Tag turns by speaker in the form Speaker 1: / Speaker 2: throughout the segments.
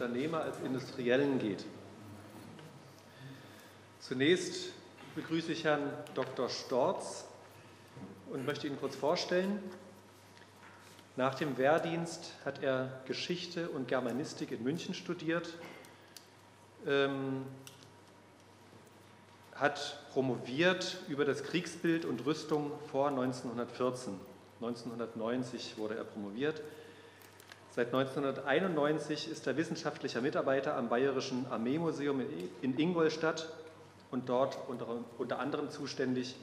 Speaker 1: Unternehmer als Industriellen geht. Zunächst begrüße ich Herrn Dr. Storz und möchte ihn kurz vorstellen. Nach dem Wehrdienst hat er Geschichte und Germanistik in München studiert, ähm, hat promoviert über das Kriegsbild und Rüstung vor 1914. 1990 wurde er promoviert. Seit 1991 ist er wissenschaftlicher Mitarbeiter am Bayerischen Armeemuseum in Ingolstadt und dort unter, anderem zuständig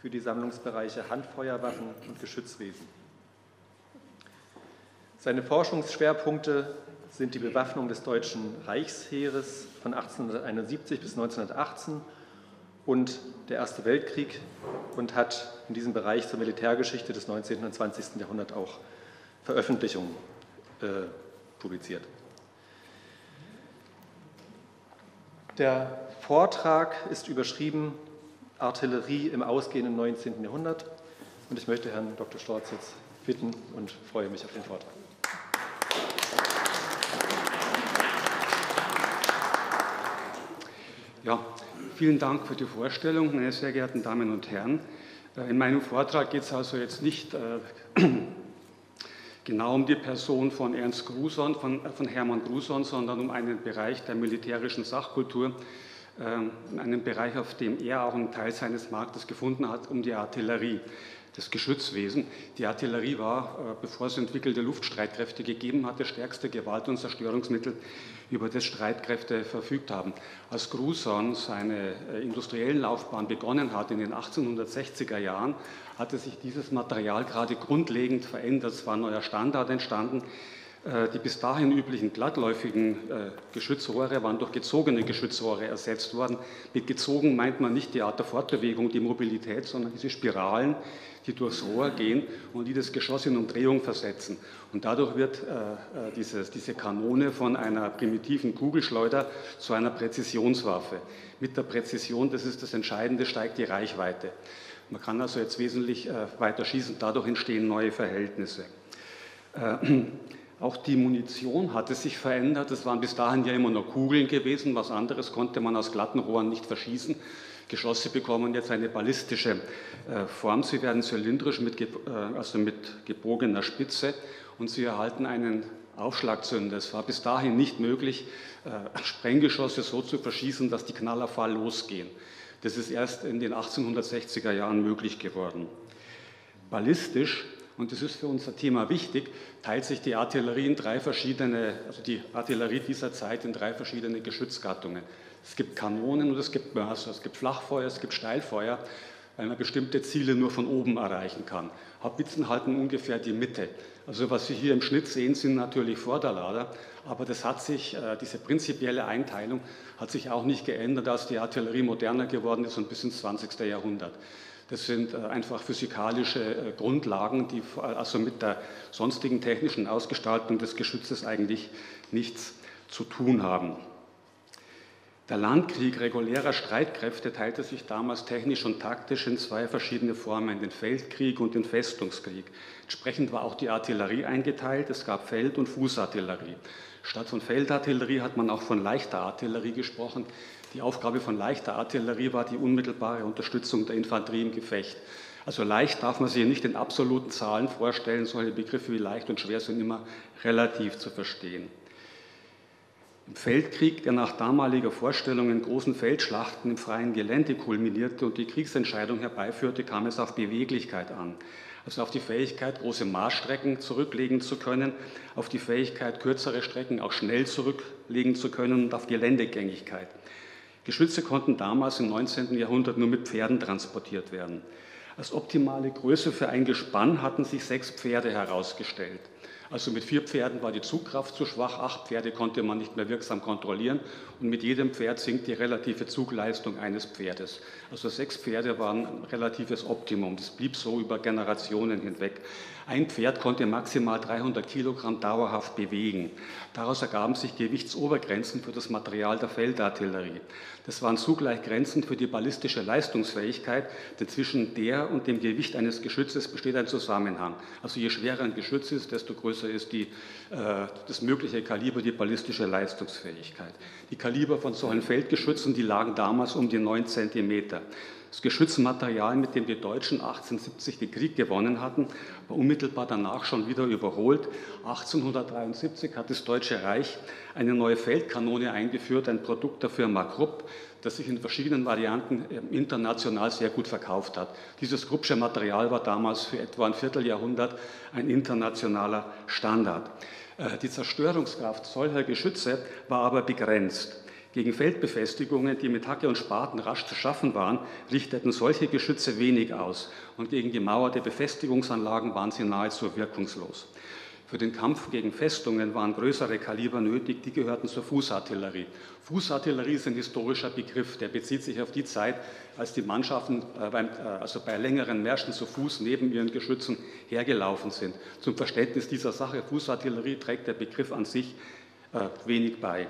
Speaker 1: für die Sammlungsbereiche Handfeuerwaffen und Geschützwesen. Seine Forschungsschwerpunkte sind die Bewaffnung des Deutschen Reichsheeres von 1871 bis 1918 und der Erste Weltkrieg und hat in diesem Bereich zur Militärgeschichte des 19. und 20. Jahrhunderts auch Veröffentlichungen äh, publiziert. Der Vortrag ist überschrieben Artillerie im ausgehenden 19. Jahrhundert und ich möchte Herrn Dr. Storz jetzt bitten und freue mich auf den Vortrag.
Speaker 2: Ja, vielen Dank für die Vorstellung, meine sehr geehrten Damen und Herren. Äh, in meinem Vortrag geht es also jetzt nicht äh, genau um die Person von Ernst Gruson, von, äh, von Hermann Gruson, sondern um einen Bereich der militärischen Sachkultur, einen Bereich, auf dem er auch einen Teil seines Marktes gefunden hat, um die Artillerie das Geschützwesen. Die Artillerie war, äh, bevor es entwickelte Luftstreitkräfte gegeben hat, das stärkste Gewalt- und Zerstörungsmittel, über das Streitkräfte verfügt haben. Als Gruson seine äh, industriellen Laufbahn begonnen hat in den 1860er Jahren, hatte sich dieses Material gerade grundlegend verändert. Es war ein neuer Standard entstanden. Äh, die bis dahin üblichen glattläufigen Geschützrohre waren durch gezogene Geschützrohre ersetzt worden. Mit gezogen meint man nicht die Art der Fortbewegung, die Mobilität, sondern diese Spiralen, die durchs Rohr gehen und die das Geschoss in Umdrehung versetzen. Und dadurch wird äh, dieses, diese Kanone von einer primitiven Kugelschleuder zu einer Präzisionswaffe. Mit der Präzision, das ist das Entscheidende, steigt die Reichweite. Man kann also jetzt wesentlich weiter schießen, dadurch entstehen neue Verhältnisse. Auch die Munition hatte sich verändert. Es waren bis dahin ja immer nur Kugeln gewesen. Was anderes konnte man aus glatten Rohren nicht verschießen. Geschosse bekommen jetzt eine ballistische äh, Form. Sie werden zylindrisch, mit, äh, also mit gebogener Spitze und sie erhalten einen Aufschlagzünder. Es war bis dahin nicht möglich, äh, Sprenggeschosse so zu verschießen, dass die Knallerfall losgehen. Das ist erst in den 1860er Jahren möglich geworden. Ballistisch und das ist für unser Thema wichtig, teilt sich die Artillerie in drei verschiedene, also die Artillerie dieser Zeit in drei verschiedene Geschützgattungen. Es gibt Kanonen und es gibt Mörser, es gibt Flachfeuer, es gibt Steilfeuer, weil man bestimmte Ziele nur von oben erreichen kann. Haubitzen halten ungefähr die Mitte. Also was Sie hier im Schnitt sehen, sind natürlich Vorderlader, aber das hat sich, äh, diese prinzipielle Einteilung hat sich auch nicht geändert, als die Artillerie moderner geworden ist und bis ins 20. Jahrhundert. Das sind äh, einfach physikalische äh, Grundlagen, die also mit der sonstigen technischen Ausgestaltung des Geschützes eigentlich nichts zu tun haben. Der Landkrieg regulärer Streitkräfte teilte sich damals technisch und taktisch in zwei verschiedene Formen, den Feldkrieg und den Festungskrieg. Entsprechend war auch die Artillerie eingeteilt. Es gab Feld- und Fußartillerie. Statt von Feldartillerie hat man auch von leichter Artillerie gesprochen. Die Aufgabe von leichter Artillerie war die unmittelbare Unterstützung der Infanterie im Gefecht. Also leicht darf man sich nicht in absoluten Zahlen vorstellen. Solche Begriffe wie leicht und schwer sind immer relativ zu verstehen. Im Feldkrieg, der nach damaliger Vorstellung in großen Feldschlachten im freien Gelände kulminierte und die Kriegsentscheidung herbeiführte, kam es auf Beweglichkeit an. Also auf die Fähigkeit, große Marschstrecken zurücklegen zu können, auf die Fähigkeit, kürzere Strecken auch schnell zurücklegen zu können und auf Geländegängigkeit. Geschütze konnten damals im 19. Jahrhundert nur mit Pferden transportiert werden. Als optimale Größe für ein Gespann hatten sich sechs Pferde herausgestellt. Also mit vier Pferden war die Zugkraft zu schwach, acht Pferde konnte man nicht mehr wirksam kontrollieren und mit jedem Pferd sinkt die relative Zugleistung eines Pferdes. Also sechs Pferde waren ein relatives Optimum. Das blieb so über Generationen hinweg. Ein Pferd konnte maximal 300 Kilogramm dauerhaft bewegen. Daraus ergaben sich Gewichtsobergrenzen für das Material der Feldartillerie. Das waren zugleich Grenzen für die ballistische Leistungsfähigkeit, denn zwischen der und dem Gewicht eines Geschützes besteht ein Zusammenhang. Also je schwerer ein Geschütz ist, desto größer ist die, äh, das mögliche Kaliber, die ballistische Leistungsfähigkeit. Die Kaliber von solchen Feldgeschützen, die lagen damals um die 9 Zentimeter. Das Geschützmaterial, mit dem die Deutschen 1870 den Krieg gewonnen hatten, war unmittelbar danach schon wieder überholt. 1873 hat das Deutsche Reich eine neue Feldkanone eingeführt, ein Produkt der Firma Krupp, das sich in verschiedenen Varianten äh, international sehr gut verkauft hat. Dieses Kruppsche Material war damals für etwa ein Vierteljahrhundert ein internationaler Standard. Äh, die Zerstörungskraft solcher Geschütze war aber begrenzt. Gegen Feldbefestigungen, die mit Hacke und Spaten rasch zu schaffen waren, richteten solche Geschütze wenig aus und gegen gemauerte Befestigungsanlagen waren sie nahezu wirkungslos. Für den Kampf gegen Festungen waren größere Kaliber nötig, die gehörten zur Fußartillerie. Fußartillerie ist ein historischer Begriff, der bezieht sich auf die Zeit, als die Mannschaften äh, beim, äh, also bei längeren Märschen zu Fuß neben ihren Geschützen hergelaufen sind. Zum Verständnis dieser Sache, Fußartillerie trägt der Begriff an sich äh, wenig bei.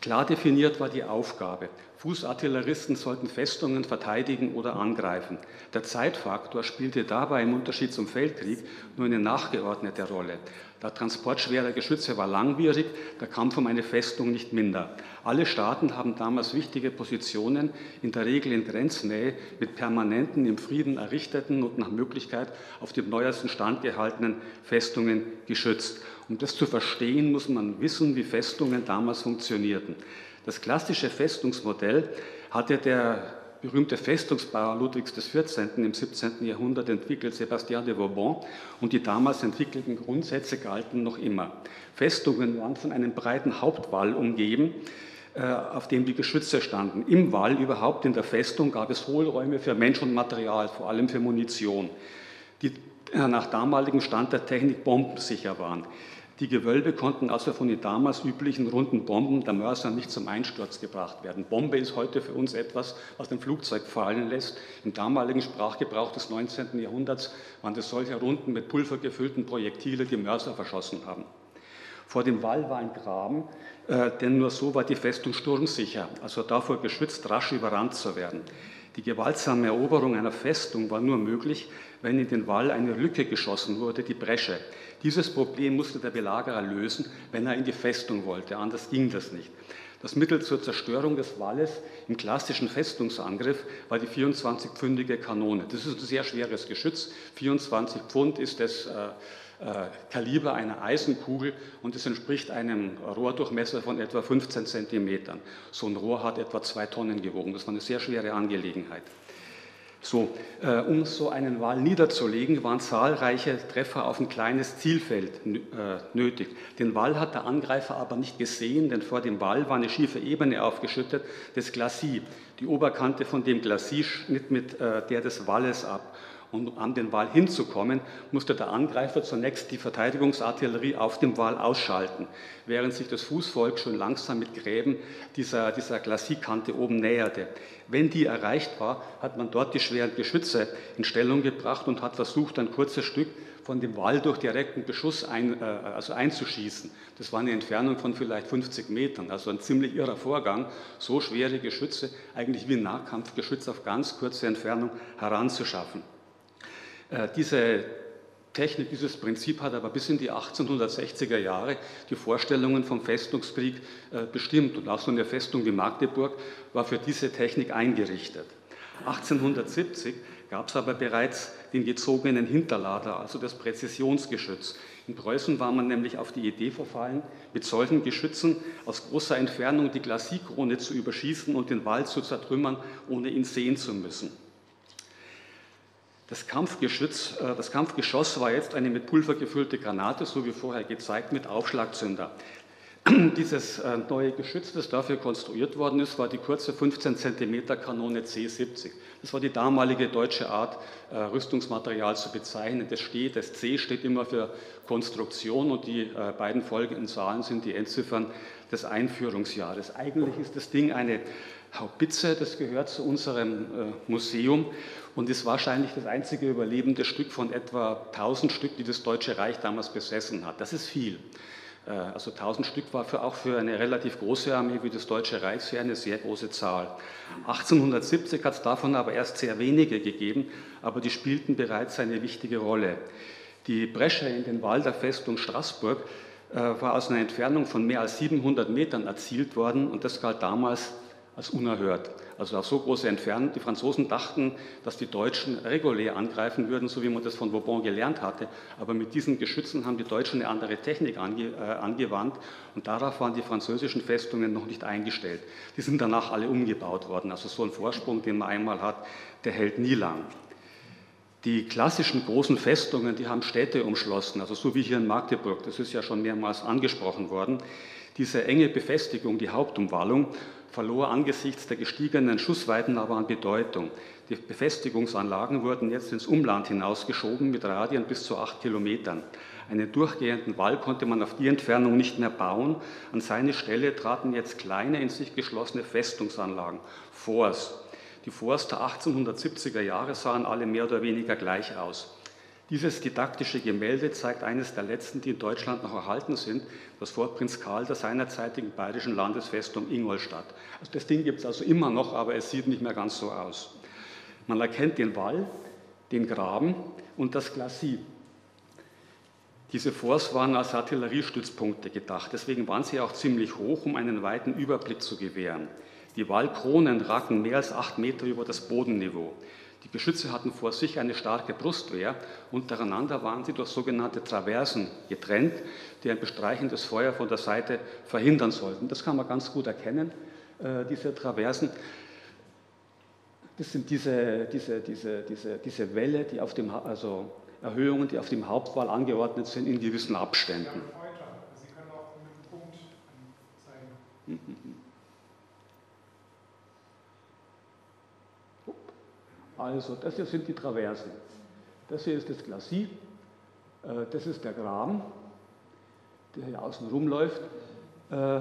Speaker 2: Klar definiert war die Aufgabe. Fußartilleristen sollten Festungen verteidigen oder angreifen. Der Zeitfaktor spielte dabei im Unterschied zum Feldkrieg nur eine nachgeordnete Rolle. Der Transport schwerer Geschütze war langwierig, der Kampf um eine Festung nicht minder. Alle Staaten haben damals wichtige Positionen, in der Regel in Grenznähe, mit permanenten, im Frieden errichteten und nach Möglichkeit auf dem neuesten Stand gehaltenen Festungen geschützt. Um das zu verstehen, muss man wissen, wie Festungen damals funktionierten. Das klassische Festungsmodell hatte der berühmte Festungsbauer Ludwigs XIV. im 17. Jahrhundert entwickelt, Sébastien de Vauban, und die damals entwickelten Grundsätze galten noch immer. Festungen waren von einem breiten Hauptwall umgeben, äh, auf dem die Geschütze standen. Im Wall, überhaupt in der Festung, gab es Hohlräume für Mensch und Material, vor allem für Munition, die äh, nach damaligem Stand der Technik bombensicher waren. Die Gewölbe konnten also von den damals üblichen runden Bomben der Mörser nicht zum Einsturz gebracht werden. Bombe ist heute für uns etwas, was ein Flugzeug fallen lässt. Im damaligen Sprachgebrauch des 19. Jahrhunderts waren das solche runden, mit Pulver gefüllten Projektile, die Mörser verschossen haben. Vor dem Wall war ein Graben, äh, denn nur so war die Festung sturmsicher, also davor geschützt, rasch überrannt zu werden. Die gewaltsame Eroberung einer Festung war nur möglich, wenn in den Wall eine Lücke geschossen wurde, die Bresche. Dieses Problem musste der Belagerer lösen, wenn er in die Festung wollte. Anders ging das nicht. Das Mittel zur Zerstörung des Walles im klassischen Festungsangriff war die 24-pfündige Kanone. Das ist ein sehr schweres Geschütz. 24 Pfund ist das äh, äh, Kaliber einer Eisenkugel und es entspricht einem Rohrdurchmesser von etwa 15 Zentimetern. So ein Rohr hat etwa zwei Tonnen gewogen. Das war eine sehr schwere Angelegenheit. So, äh, um so einen Wal niederzulegen, waren zahlreiche Treffer auf ein kleines Zielfeld äh, nötig. Den Wall hat der Angreifer aber nicht gesehen, denn vor dem Wall war eine schiefe Ebene aufgeschüttet, das Glacis. Die Oberkante von dem Glacis schnitt mit äh, der des Walles ab. Und um an den Wal hinzukommen, musste der Angreifer zunächst die Verteidigungsartillerie auf dem Wal ausschalten, während sich das Fußvolk schon langsam mit Gräben dieser, dieser Glaciskante oben näherte. Wenn die erreicht war, hat man dort die schweren Geschütze in Stellung gebracht und hat versucht, ein kurzes Stück von dem Wall durch direkten Beschuss ein, äh, also einzuschießen. Das war eine Entfernung von vielleicht 50 Metern, also ein ziemlich irrer Vorgang, so schwere Geschütze, eigentlich wie Nahkampfgeschütz auf ganz kurze Entfernung heranzuschaffen. Äh, diese Technik, dieses Prinzip hat aber bis in die 1860er Jahre die Vorstellungen vom Festungskrieg äh, bestimmt. Und auch so eine Festung wie Magdeburg war für diese Technik eingerichtet. 1870 gab es aber bereits den gezogenen Hinterlader, also das Präzisionsgeschütz. In Preußen war man nämlich auf die Idee verfallen, mit solchen Geschützen aus großer Entfernung die Glacikrone zu überschießen und den Wald zu zertrümmern, ohne ihn sehen zu müssen. Das Kampfgeschütz, äh, das Kampfgeschoss war jetzt eine mit Pulver gefüllte Granate, so wie vorher gezeigt, mit Aufschlagzünder. Dieses äh, neue Geschütz, das dafür konstruiert worden ist, war die kurze 15 cm Kanone C70. Das war die damalige deutsche Art, äh, Rüstungsmaterial zu bezeichnen. Das, steht, das C steht immer für Konstruktion und die beiden folgenden Zahlen sind die Endziffern des Einführungsjahres. Eigentlich ist das Ding eine Haubitze, das gehört zu unserem Museum und ist wahrscheinlich das einzige überlebende Stück von etwa 1000 Stück, die das Deutsche Reich damals besessen hat. Das ist viel. Äh, also 1000 Stück war für, auch für eine relativ große Armee wie das Deutsche Reich eine sehr große Zahl. 1870 hat es davon aber erst sehr wenige gegeben, aber die spielten bereits eine wichtige Rolle. Die Bresche in den Wall der Festung Straßburg äh, war aus einer Entfernung von mehr als 700 Metern erzielt worden und das galt damals als unerhört. Also auf so große Entfernung. Die Franzosen dachten, dass die Deutschen regulär angreifen würden, so wie man das von Bourbon gelernt hatte. Aber mit diesen Geschützen haben die Deutschen eine andere Technik ange, äh, angewandt und darauf waren die französischen Festungen noch nicht eingestellt. Die sind danach alle umgebaut worden. Also so ein Vorsprung, den man einmal hat, der hält nie lang. Die klassischen großen Festungen, die haben Städte umschlossen, also so wie hier in Magdeburg, das ist ja schon mehrmals angesprochen worden. Diese enge Befestigung, die Hauptumwallung, verlor angesichts der gestiegenen Schussweiten aber an Bedeutung. Die Befestigungsanlagen wurden jetzt ins Umland hinausgeschoben mit Radien bis zu acht Kilometern. Einen durchgehenden Wall konnte man auf die Entfernung nicht mehr bauen. An seine Stelle traten jetzt kleine, in sich geschlossene Festungsanlagen, Forts. Die Forts der 1870er Jahre sahen alle mehr oder weniger gleich aus. Dieses didaktische Gemälde zeigt eines der letzten, die in Deutschland noch erhalten sind, das Fort Prinz Karl der seinerzeitigen bayerischen Landesfestung Ingolstadt. Also das Ding gibt es also immer noch, aber es sieht nicht mehr ganz so aus. Man erkennt den Wall, den Graben und das Glacis. Diese Forts waren als Artilleriestützpunkte gedacht, deswegen waren sie auch ziemlich hoch, um einen weiten Überblick zu gewähren. Die Wallkronen ragten mehr als acht Meter über das Bodenniveau. Die Geschütze hatten vor sich eine starke Brustwehr. Untereinander waren sie durch sogenannte Traversen getrennt, die ein bestreichendes Feuer von der Seite verhindern sollten. Das kann man ganz gut erkennen, äh, diese Traversen. Das sind diese, diese, diese, diese, diese Welle, die auf dem, also Erhöhungen, die auf dem Hauptwall angeordnet sind in gewissen Abständen. Sie können auch mit einem Punkt zeigen. Mhm. Also, das hier sind die Traversen. Das hier ist das Glacis, äh, das ist der Graben, der hier außen rumläuft. Äh,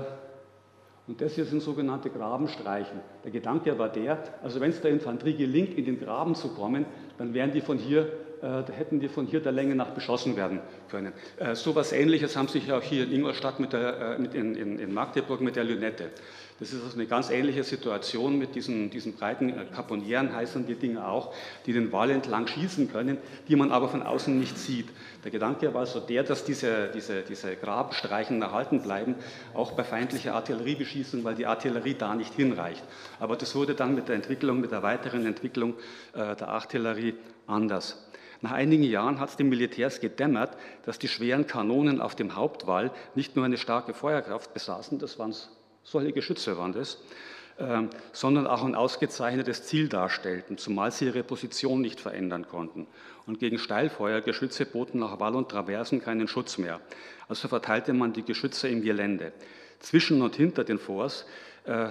Speaker 2: und das hier sind sogenannte Grabenstreichen. Der Gedanke war der, also wenn es der Infanterie gelingt, in den Graben zu kommen, dann wären die von hier, äh, hätten die von hier der Länge nach beschossen werden können. Äh, so etwas Ähnliches haben sich auch hier in Ingolstadt, mit der, äh, mit in, in, in Magdeburg mit der Lünette. Das ist also eine ganz ähnliche Situation mit diesen, diesen breiten Kaponieren, heißen die Dinge auch, die den Wall entlang schießen können, die man aber von außen nicht sieht. Der Gedanke war also der, dass diese, diese, diese Grabstreichen erhalten bleiben, auch bei feindlicher Artilleriebeschießung, weil die Artillerie da nicht hinreicht. Aber das wurde dann mit der Entwicklung, mit der weiteren Entwicklung äh, der Artillerie anders. Nach einigen Jahren hat es den Militärs gedämmert, dass die schweren Kanonen auf dem Hauptwall nicht nur eine starke Feuerkraft besaßen, das waren solche Geschütze waren das, ähm, sondern auch ein ausgezeichnetes Ziel darstellten, zumal sie ihre Position nicht verändern konnten. Und gegen Steilfeuergeschütze boten nach Wall und Traversen keinen Schutz mehr. Also verteilte man die Geschütze im Gelände. Zwischen und hinter den Forts, äh,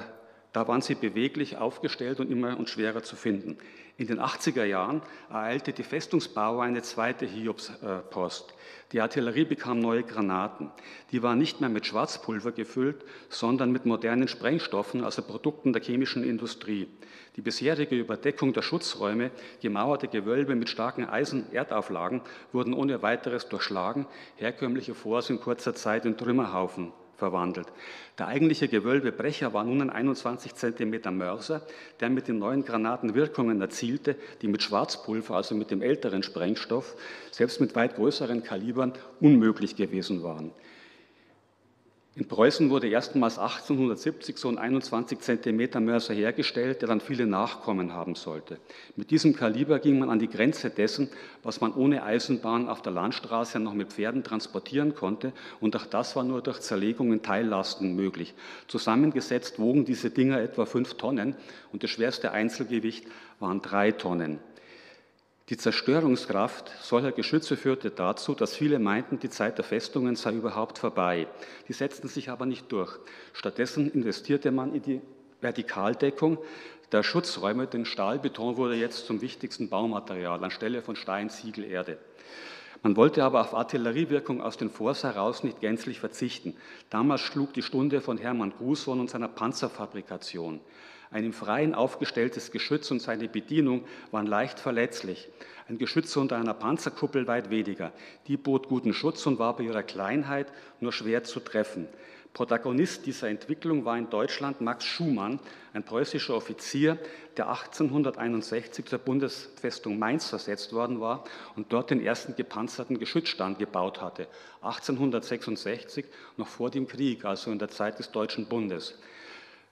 Speaker 2: da waren sie beweglich aufgestellt und immer und schwerer zu finden. In den 80er Jahren ereilte die Festungsbauer eine zweite Hiobspost. Die Artillerie bekam neue Granaten. Die waren nicht mehr mit Schwarzpulver gefüllt, sondern mit modernen Sprengstoffen, also Produkten der chemischen Industrie. Die bisherige Überdeckung der Schutzräume, gemauerte Gewölbe mit starken Eisen-Erdauflagen wurden ohne weiteres durchschlagen, herkömmliche Forts in kurzer Zeit in Trümmerhaufen verwandelt. Der eigentliche Gewölbebrecher war nun ein 21 cm Mörser, der mit den neuen Granaten Wirkungen erzielte, die mit Schwarzpulver, also mit dem älteren Sprengstoff, selbst mit weit größeren Kalibern unmöglich gewesen waren. In Preußen wurde erstmals 1870 so ein 21 cm Mörser hergestellt, der dann viele Nachkommen haben sollte. Mit diesem Kaliber ging man an die Grenze dessen, was man ohne Eisenbahn auf der Landstraße noch mit Pferden transportieren konnte, und auch das war nur durch Zerlegung in Teillasten möglich. Zusammengesetzt wogen diese Dinger etwa fünf Tonnen und das schwerste Einzelgewicht waren drei Tonnen. Die Zerstörungskraft solcher Geschütze führte dazu, dass viele meinten, die Zeit der Festungen sei überhaupt vorbei. Die setzten sich aber nicht durch. Stattdessen investierte man in die Vertikaldeckung der Schutzräume, denn Stahlbeton wurde jetzt zum wichtigsten Baumaterial anstelle von Stein, Ziegel, Erde. Man wollte aber auf Artilleriewirkung aus den Forts heraus nicht gänzlich verzichten. Damals schlug die Stunde von Hermann Gruson und seiner Panzerfabrikation. Ein im Freien aufgestelltes Geschütz und seine Bedienung waren leicht verletzlich. Ein Geschütz unter einer Panzerkuppel weit weniger. Die bot guten Schutz und war bei ihrer Kleinheit nur schwer zu treffen. Protagonist dieser Entwicklung war in Deutschland Max Schumann, ein preußischer Offizier, der 1861 zur Bundesfestung Mainz versetzt worden war und dort den ersten gepanzerten Geschützstand gebaut hatte. 1866, noch vor dem Krieg, also in der Zeit des Deutschen Bundes.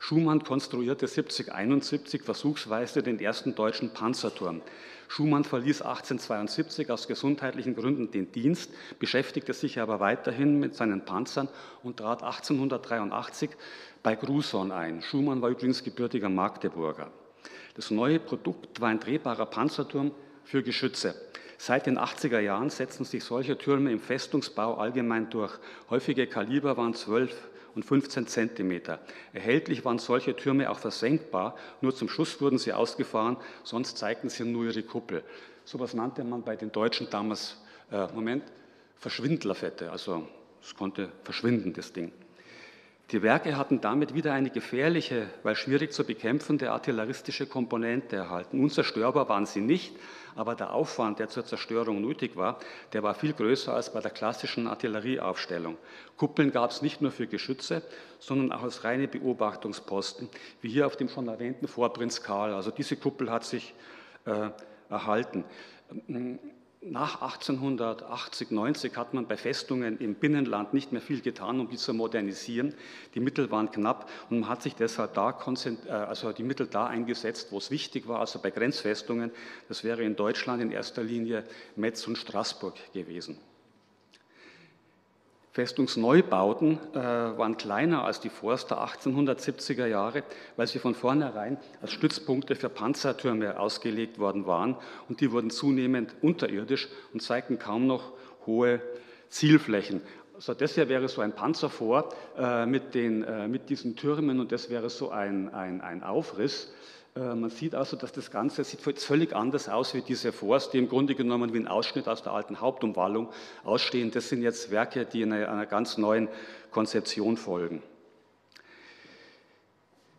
Speaker 2: Schumann konstruierte 7071 versuchsweise den ersten deutschen Panzerturm. Schumann verließ 1872 aus gesundheitlichen Gründen den Dienst, beschäftigte sich aber weiterhin mit seinen Panzern und trat 1883 bei Gruson ein. Schumann war übrigens gebürtiger Magdeburger. Das neue Produkt war ein drehbarer Panzerturm für Geschütze. Seit den 80er Jahren setzten sich solche Türme im Festungsbau allgemein durch. Häufige Kaliber waren 12 und 15 Zentimeter. Erhältlich waren solche Türme auch versenkbar, nur zum Schuss wurden sie ausgefahren, sonst zeigten sie nur ihre Kuppel. So etwas nannte man bei den Deutschen damals, äh, Moment, Verschwindlerfette, also es konnte verschwinden, das Ding. Die Werke hatten damit wieder eine gefährliche, weil schwierig zu bekämpfende artilleristische Komponente erhalten. Unzerstörbar waren sie nicht, aber der Aufwand, der zur Zerstörung nötig war, der war viel größer als bei der klassischen Artillerieaufstellung. Kuppeln gab es nicht nur für Geschütze, sondern auch als reine Beobachtungsposten, wie hier auf dem schon erwähnten Vorprinz Karl. Also diese Kuppel hat sich äh, erhalten. Nach 1880, 90 hat man bei Festungen im Binnenland nicht mehr viel getan, um die zu modernisieren. Die Mittel waren knapp und man hat sich deshalb da äh, also die Mittel da eingesetzt, wo es wichtig war, also bei Grenzfestungen. Das wäre in Deutschland in erster Linie Metz und Straßburg gewesen. Festungsneubauten äh, waren kleiner als die Forster 1870er Jahre, weil sie von vornherein als Stützpunkte für Panzertürme ausgelegt worden waren und die wurden zunehmend unterirdisch und zeigten kaum noch hohe Zielflächen. Also das hier wäre so ein Panzerfort äh, mit, äh, mit diesen Türmen und das wäre so ein, ein, ein Aufriss. Äh, man sieht also, dass das Ganze sieht völlig anders aus wie diese Forst, die im Grunde genommen wie ein Ausschnitt aus der alten Hauptumwallung ausstehen. Das sind jetzt Werke, die einer, einer ganz neuen Konzeption folgen.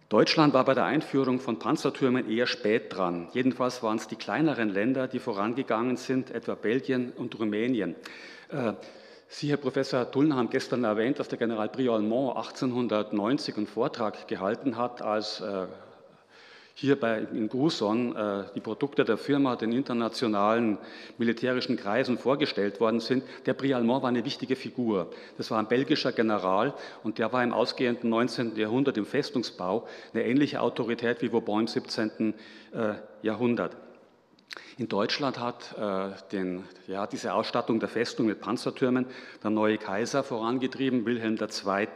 Speaker 2: Deutschland war bei der Einführung von Panzertürmen eher spät dran. Jedenfalls waren es die kleineren Länder, die vorangegangen sind, etwa Belgien und Rumänien. Äh, Sie, Herr Professor Tullner, haben gestern erwähnt, dass der General Briolmont 1890 einen Vortrag gehalten hat als äh, hier bei, in Gruson äh, die Produkte der Firma den internationalen militärischen Kreisen vorgestellt worden sind. Der Brialmont war eine wichtige Figur. Das war ein belgischer General und der war im ausgehenden 19. Jahrhundert im Festungsbau eine ähnliche Autorität wie Vauban im 17. Äh, Jahrhundert. In Deutschland hat äh, den, ja, diese Ausstattung der Festung mit Panzertürmen der neue Kaiser vorangetrieben, Wilhelm II.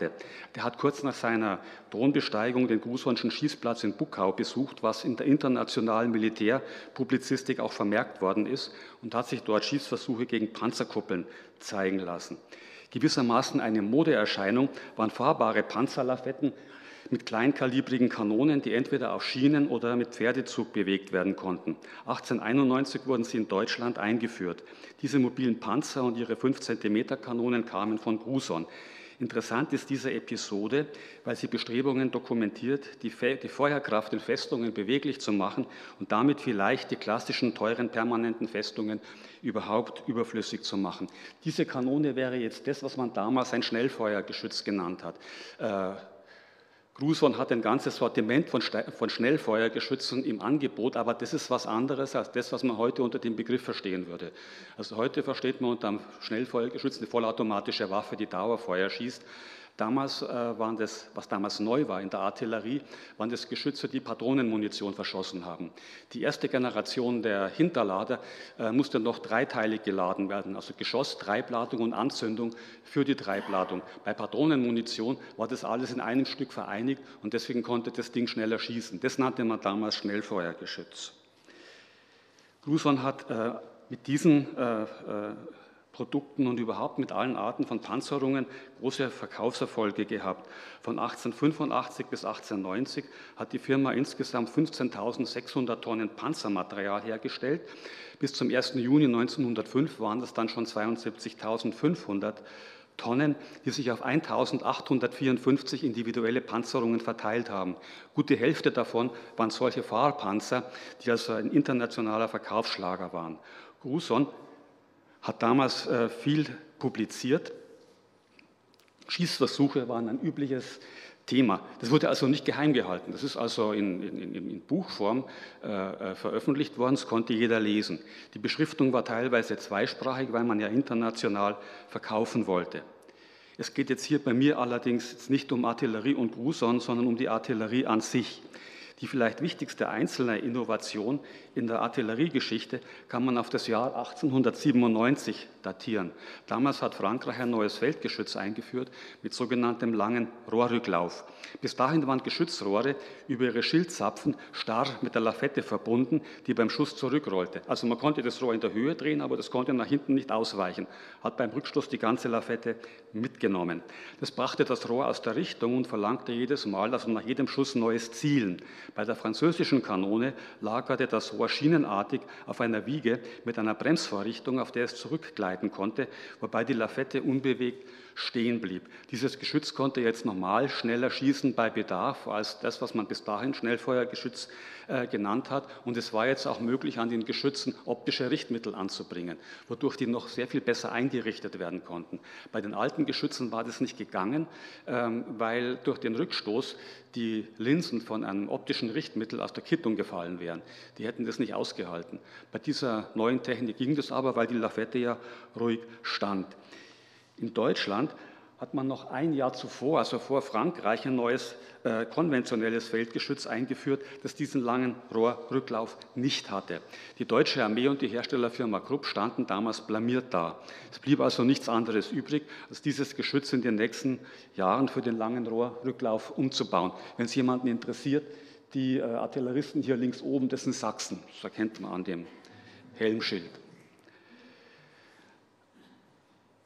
Speaker 2: Der hat kurz nach seiner Thronbesteigung den Grußhornschen Schießplatz in Buckau besucht, was in der internationalen Militärpublizistik auch vermerkt worden ist und hat sich dort Schießversuche gegen Panzerkuppeln zeigen lassen. Gewissermaßen eine Modeerscheinung waren fahrbare Panzerlafetten mit kleinkalibrigen Kanonen, die entweder auf Schienen oder mit Pferdezug bewegt werden konnten. 1891 wurden sie in Deutschland eingeführt. Diese mobilen Panzer und ihre 5 cm Kanonen kamen von Gruson. Interessant ist diese Episode, weil sie Bestrebungen dokumentiert, die, die Feuerkraft in Festungen beweglich zu machen und damit vielleicht die klassischen teuren permanenten Festungen überhaupt überflüssig zu machen. Diese Kanone wäre jetzt das, was man damals ein Schnellfeuergeschütz genannt hat. Äh, Gruson hat ein ganzes Sortiment von, von Schnellfeuergeschützen im Angebot, aber das ist was anderes als das, was man heute unter dem Begriff verstehen würde. Also heute versteht man unter einem Schnellfeuergeschütz eine vollautomatische Waffe, die Dauerfeuer schießt. Damals äh, waren das, was damals neu war in der Artillerie, waren das Geschütze, die Patronenmunition verschossen haben. Die erste Generation der Hinterlader äh, musste noch dreiteilig geladen werden, also Geschoss, Treibladung und Anzündung für die Treibladung. Bei Patronenmunition war das alles in einem Stück vereinigt und deswegen konnte das Ding schneller schießen. Das nannte man damals Schnellfeuergeschütz. Gruson hat äh, mit diesen äh, äh, Produkten und überhaupt mit allen Arten von Panzerungen große Verkaufserfolge gehabt. Von 1885 bis 1890 hat die Firma insgesamt 15.600 Tonnen Panzermaterial hergestellt. Bis zum 1. Juni 1905 waren das dann schon 72.500 Tonnen, die sich auf 1854 individuelle Panzerungen verteilt haben. Gut die Hälfte davon waren solche Fahrpanzer, die also ein internationaler Verkaufsschlager waren. Gruson hat damals äh, viel publiziert Schießversuche waren ein übliches Thema. Das wurde also nicht geheim gehalten. Das ist also in, in, in Buchform äh, äh, veröffentlicht worden. Das konnte jeder lesen. Die Beschriftung war teilweise zweisprachig, weil man ja international verkaufen wollte. Es geht jetzt hier bei mir allerdings nicht um Artillerie und Gruson, sondern um die Artillerie an sich. Die vielleicht wichtigste einzelne Innovation in der Artilleriegeschichte kann man auf das Jahr 1897 datieren. Damals hat Frankreich ein neues Feldgeschütz eingeführt mit sogenanntem langen Rohrrücklauf. Bis dahin waren Geschützrohre über ihre Schildzapfen starr mit der Lafette verbunden, die beim Schuss zurückrollte. Also man konnte das Rohr in der Höhe drehen, aber das konnte nach hinten nicht ausweichen. Hat beim Rückstoß die ganze Lafette mitgenommen. Das brachte das Rohr aus der Richtung und verlangte jedes Mal, also nach jedem Schuss neues Zielen. Bei der französischen Kanone lagerte das Rohr schienenartig auf einer Wiege mit einer Bremsvorrichtung, auf der es zurückgleiten konnte, wobei die Lafette unbewegt stehen blieb. Dieses Geschütz konnte jetzt normal schneller schießen bei Bedarf als das, was man bis dahin Schnellfeuergeschütz äh, genannt hat. Und es war jetzt auch möglich, an den Geschützen optische Richtmittel anzubringen, wodurch die noch sehr viel besser eingerichtet werden konnten. Bei den alten Geschützen war das nicht gegangen, ähm, weil durch den Rückstoß die Linsen von einem optischen Richtmittel aus der Kittung gefallen wären. Die hätten das nicht ausgehalten. Bei dieser neuen Technik ging das aber, weil die Lafette ja ruhig stand. In Deutschland hat man noch ein Jahr zuvor, also vor Frankreich, ein neues äh, konventionelles Feldgeschütz eingeführt, das diesen langen Rohrrücklauf nicht hatte. Die deutsche Armee und die Herstellerfirma Krupp standen damals blamiert da. Es blieb also nichts anderes übrig, als dieses Geschütz in den nächsten Jahren für den langen Rohrrücklauf umzubauen. Wenn es jemanden interessiert, die äh, Artilleristen hier links oben, das sind Sachsen, das erkennt man an dem Helmschild.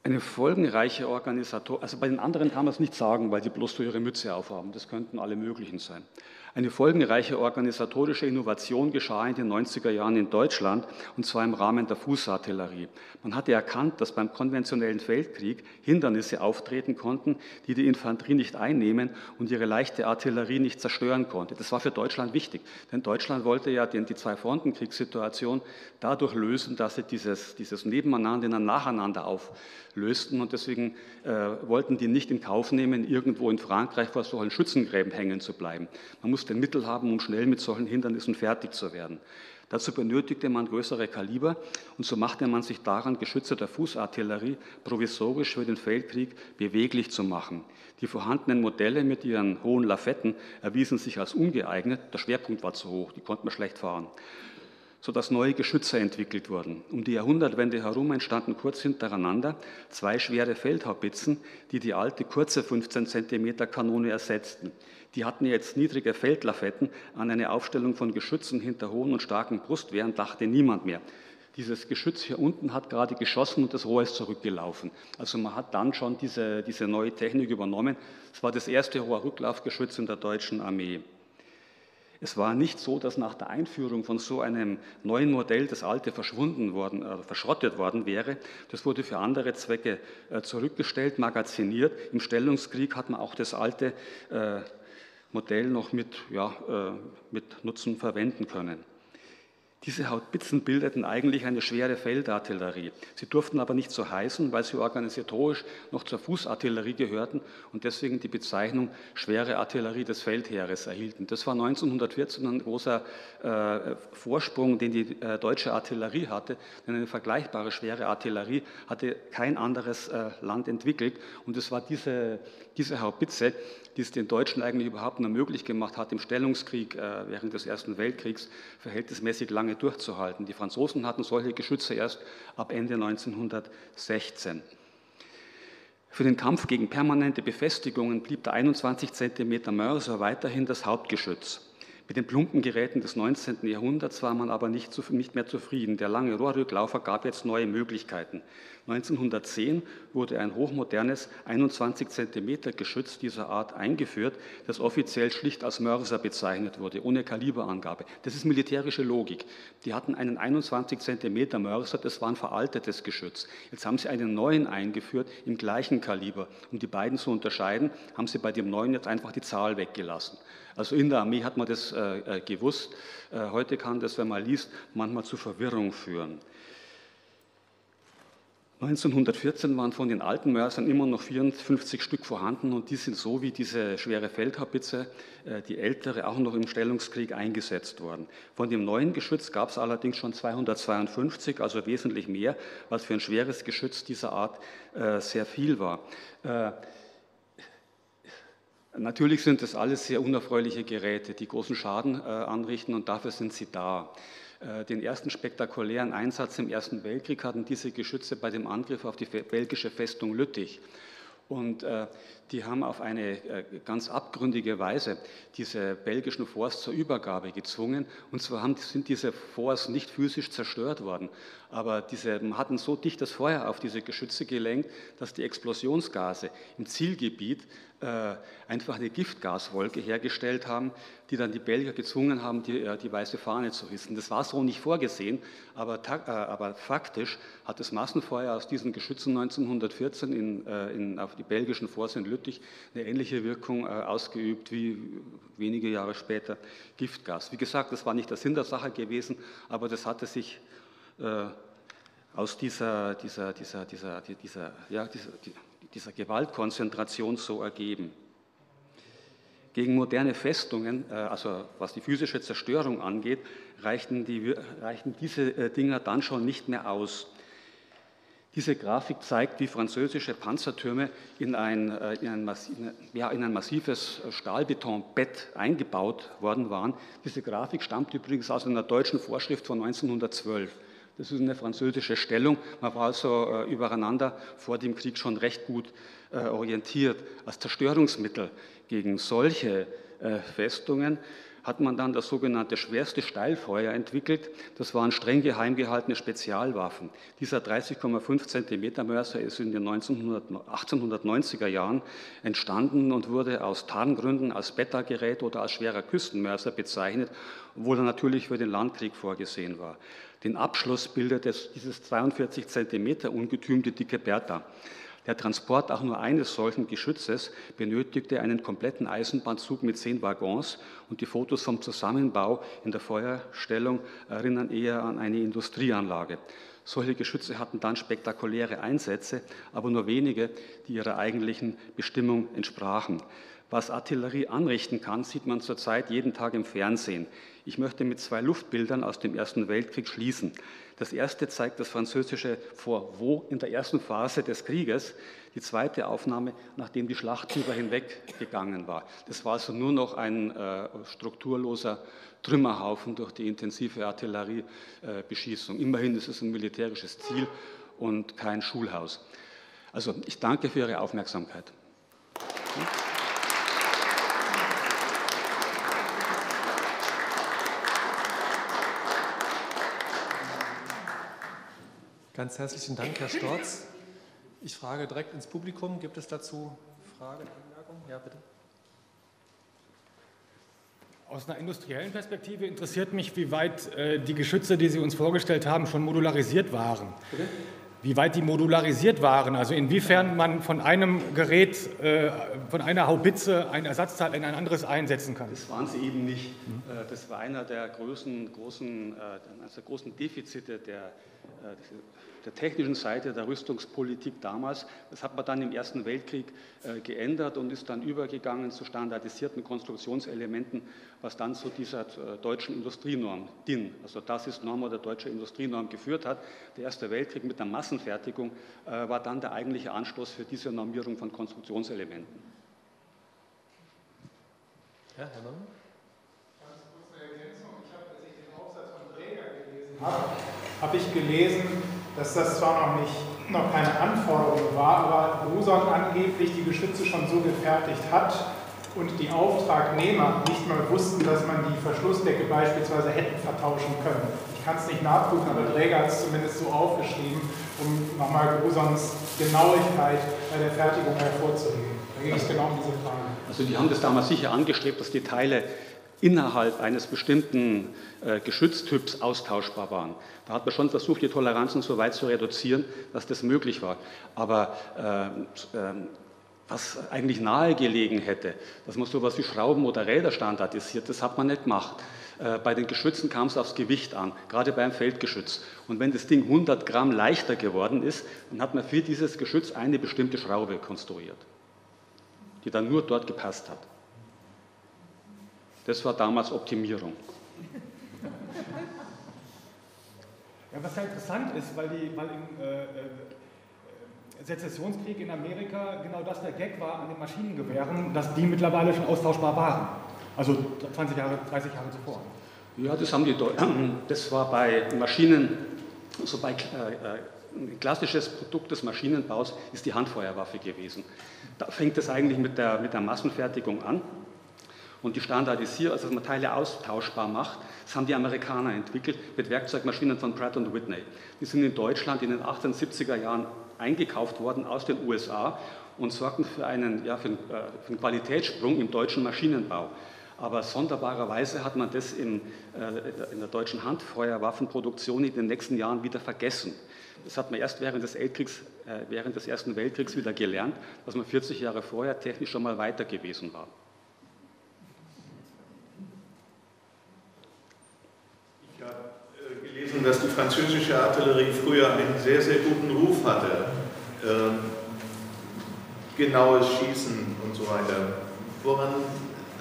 Speaker 2: Eine folgenreiche Organisation, also bei den anderen kann man es nicht sagen, weil sie bloß so ihre Mütze aufhaben, das könnten alle möglichen sein. Eine folgenreiche organisatorische Innovation geschah in den 90er Jahren in Deutschland, und zwar im Rahmen der Fußartillerie. Man hatte erkannt, dass beim konventionellen Feldkrieg Hindernisse auftreten konnten, die die Infanterie nicht einnehmen und ihre leichte Artillerie nicht zerstören konnte. Das war für Deutschland wichtig, denn Deutschland wollte ja die Zwei-Fronten-Kriegssituation dadurch lösen, dass sie dieses, dieses Nebeneinander in ein Nacheinander auflösten und deswegen äh, wollten die nicht in Kauf nehmen, irgendwo in Frankreich vor solchen Schützengräben hängen zu bleiben. Man muss den Mittel haben, um schnell mit solchen Hindernissen fertig zu werden. Dazu benötigte man größere Kaliber und so machte man sich daran, Geschütze der Fußartillerie provisorisch für den Feldkrieg beweglich zu machen. Die vorhandenen Modelle mit ihren hohen Lafetten erwiesen sich als ungeeignet, der Schwerpunkt war zu hoch, die konnte man schlecht fahren sodass neue Geschütze entwickelt wurden. Um die Jahrhundertwende herum entstanden kurz hintereinander zwei schwere Feldhaubitzen, die die alte kurze 15 cm Kanone ersetzten. Die hatten jetzt niedrige Feldlafetten. An eine Aufstellung von Geschützen hinter hohen und starken Brustwehren dachte niemand mehr. Dieses Geschütz hier unten hat gerade geschossen und das Rohr ist zurückgelaufen. Also man hat dann schon diese, diese neue Technik übernommen. Es war das erste Rohrrücklaufgeschütz in der deutschen Armee. Es war nicht so, dass nach der Einführung von so einem neuen Modell das alte verschwunden worden, äh, verschrottet worden wäre. Das wurde für andere Zwecke äh, zurückgestellt, magaziniert. Im Stellungskrieg hat man auch das alte äh, Modell noch mit, ja, äh, mit Nutzen verwenden können. Diese Hautbitzen bildeten eigentlich eine schwere Feldartillerie. Sie durften aber nicht so heißen, weil sie organisatorisch noch zur Fußartillerie gehörten und deswegen die Bezeichnung schwere Artillerie des Feldheeres erhielten. Das war 1914 ein großer äh, Vorsprung, den die äh, deutsche Artillerie hatte, denn eine vergleichbare schwere Artillerie hatte kein anderes äh, Land entwickelt und es war diese, diese Haubitze, die es den Deutschen eigentlich überhaupt nur möglich gemacht hat, im Stellungskrieg äh, während des Ersten Weltkriegs verhältnismäßig lange durchzuhalten. Die Franzosen hatten solche Geschütze erst ab Ende 1916. Für den Kampf gegen permanente Befestigungen blieb der 21 cm Mörser weiterhin das Hauptgeschütz. Mit den plumpen Geräten des 19. Jahrhunderts war man aber nicht, nicht mehr zufrieden. Der lange Rohrrücklaufer gab jetzt neue Möglichkeiten. 1910 wurde ein hochmodernes 21 cm Geschütz dieser Art eingeführt, das offiziell schlicht als Mörser bezeichnet wurde, ohne Kaliberangabe. Das ist militärische Logik. Die hatten einen 21 cm Mörser, das war ein veraltetes Geschütz. Jetzt haben sie einen neuen eingeführt im gleichen Kaliber. Um die beiden zu unterscheiden, haben sie bei dem neuen jetzt einfach die Zahl weggelassen. Also in der Armee hat man das äh, äh, gewusst. Äh, heute kann das, wenn man liest, manchmal zu Verwirrung führen. 1914 waren von den alten Mörsern immer noch 54 Stück vorhanden und die sind so wie diese schwere Feldhaubitze, äh, die ältere, auch noch im Stellungskrieg eingesetzt worden. Von dem neuen Geschütz gab es allerdings schon 252, also wesentlich mehr, was für ein schweres Geschütz dieser Art äh, sehr viel war. Äh, natürlich sind das alles sehr unerfreuliche Geräte, die großen Schaden anrichten und dafür sind sie da. Äh, den ersten spektakulären Einsatz im Ersten Weltkrieg hatten diese Geschütze bei dem Angriff auf die belgische Festung Lüttich. Und äh, die haben auf eine äh, ganz abgründige Weise diese belgischen Forts zur Übergabe gezwungen. Und zwar haben, sind diese Forts nicht physisch zerstört worden, aber diese hatten so dicht das Feuer auf diese Geschütze gelenkt, dass die Explosionsgase im Zielgebiet äh, einfach eine Giftgaswolke hergestellt haben, die dann die Belgier gezwungen haben, die, äh, die weiße Fahne zu hissen. Das war so nicht vorgesehen, aber, äh, aber faktisch hat das Massenfeuer aus diesen Geschützen 1914 in, in, auf die belgischen Forts in Lüttich eine ähnliche Wirkung ausgeübt wie wenige Jahre später Giftgas. Wie gesagt, das war nicht der Sinn der Sache gewesen, aber das hatte sich aus dieser, dieser, dieser, dieser, dieser, ja, dieser, dieser Gewaltkonzentration so ergeben. Gegen moderne Festungen, äh, also was die physische Zerstörung angeht, reichten, die, reichten diese äh, Dinger dann schon nicht mehr aus. Diese Grafik zeigt, wie französische Panzertürme in ein, äh, in ein, ja, in ein massives Stahlbetonbett eingebaut worden waren. Diese Grafik stammt übrigens aus einer deutschen Vorschrift von 1912. Das ist eine französische Stellung. Man war also äh, übereinander vor dem Krieg schon recht gut äh, orientiert. Als Zerstörungsmittel gegen solche äh, Festungen hat man dann das sogenannte schwerste Steilfeuer entwickelt. Das waren streng geheim gehaltene Spezialwaffen. Dieser 30,5 cm Mörser ist in den 1890er Jahren entstanden und wurde aus Tarngründen als Beta-Gerät oder als schwerer Küstenmörser bezeichnet, obwohl er natürlich für den Landkrieg vorgesehen war. Den Abschluss bildet dieses 42 cm ungetümte dicke Bertha. Der Transport auch nur eines solchen Geschützes benötigte einen kompletten Eisenbahnzug mit zehn Waggons und die Fotos vom Zusammenbau in der Feuerstellung erinnern eher an eine Industrieanlage. Solche Geschütze hatten dann spektakuläre Einsätze, aber nur wenige, die ihrer eigentlichen Bestimmung entsprachen. Was Artillerie anrichten kann, sieht man zurzeit jeden Tag im Fernsehen. Ich möchte mit zwei Luftbildern aus dem Ersten Weltkrieg schließen. Das erste zeigt das französische Fort in der ersten Phase des Krieges. Die zweite Aufnahme, nachdem die Schlacht drüber hinweggegangen war. Das war also nur noch ein äh, strukturloser Trümmerhaufen durch die intensive Artilleriebeschießung. Äh, Immerhin ist es ein militärisches Ziel und kein Schulhaus. Also ich danke für Ihre Aufmerksamkeit.
Speaker 1: Ganz herzlichen Dank, Herr Storz. Ich frage direkt ins Publikum. Gibt es dazu Fragen, Anmerkungen? Ja, bitte.
Speaker 3: Aus einer industriellen Perspektive interessiert mich, wie weit äh, die Geschütze, die Sie uns vorgestellt haben, schon modularisiert waren. Bitte? Wie weit die modularisiert waren, also inwiefern man von einem Gerät, äh, von einer Haubitze ein Ersatzteil in ein anderes einsetzen kann.
Speaker 2: Das waren sie eben nicht. Mhm. Das war einer der großen, großen, also großen Defizite der äh, der technischen Seite der Rüstungspolitik damals. Das hat man dann im Ersten Weltkrieg äh, geändert und ist dann übergegangen zu standardisierten Konstruktionselementen, was dann zu dieser äh, deutschen Industrienorm DIN, also das ist Norm oder deutsche Industrienorm geführt hat. Der Erste Weltkrieg mit der Massenfertigung war dann der eigentliche Anstoß für diese Normierung von Konstruktionselementen.
Speaker 4: Ja, Herr Mann? Ganz kurz eine Ergänzung. Ich habe, als ich den Aufsatz von Träger gelesen dass das zwar noch, nicht, noch keine Anforderung war, aber Gruson angeblich die Geschütze schon so gefertigt hat und die Auftragnehmer nicht mal wussten, dass man die Verschlussdecke beispielsweise hätten vertauschen können. Ich kann es nicht nachprüfen, aber Träger hat es zumindest so aufgeschrieben, um nochmal Grusons Genauigkeit bei der Fertigung hervorzuheben. Da ging es genau um diese Frage.
Speaker 2: Also die haben das damals sicher angestrebt, dass die Teile innerhalb eines bestimmten äh, Geschütztyps austauschbar waren. Da hat man schon versucht, die Toleranzen so weit zu reduzieren, dass das möglich war. Aber äh, äh, was eigentlich nahegelegen hätte, dass man so etwas wie Schrauben oder Räder standardisiert, das hat man nicht gemacht. Äh, bei den Geschützen kam es aufs Gewicht an, gerade beim Feldgeschütz. Und wenn das Ding 100 Gramm leichter geworden ist, dann hat man für dieses Geschütz eine bestimmte Schraube konstruiert, die dann nur dort gepasst hat. Das war damals Optimierung.
Speaker 3: Ja, was ja interessant ist, weil, die, weil im äh, äh, Sezessionskrieg in Amerika genau das der Gag war an den Maschinengewehren, dass die mittlerweile schon austauschbar waren. Also 20 Jahre, 30 Jahre zuvor.
Speaker 2: Ja, das haben die Deutschen. Das war bei Maschinen, so bei äh, äh, ein klassisches Produkt des Maschinenbaus ist die Handfeuerwaffe gewesen. Da fängt es eigentlich mit der, mit der Massenfertigung an. Und die Standardisierung, also dass man Teile austauschbar macht, das haben die Amerikaner entwickelt mit Werkzeugmaschinen von Pratt Whitney. Die sind in Deutschland in den 1870er Jahren eingekauft worden aus den USA und sorgten für einen, ja, für einen, äh, für einen Qualitätssprung im deutschen Maschinenbau. Aber sonderbarerweise hat man das in, äh, in der deutschen Handfeuerwaffenproduktion in den nächsten Jahren wieder vergessen. Das hat man erst während des, Weltkriegs, äh, während des Ersten Weltkriegs wieder gelernt, dass man 40 Jahre vorher technisch schon mal weiter gewesen war.
Speaker 5: Dass die französische Artillerie früher einen sehr, sehr guten Ruf hatte. Ähm, genaues Schießen und so weiter. Woran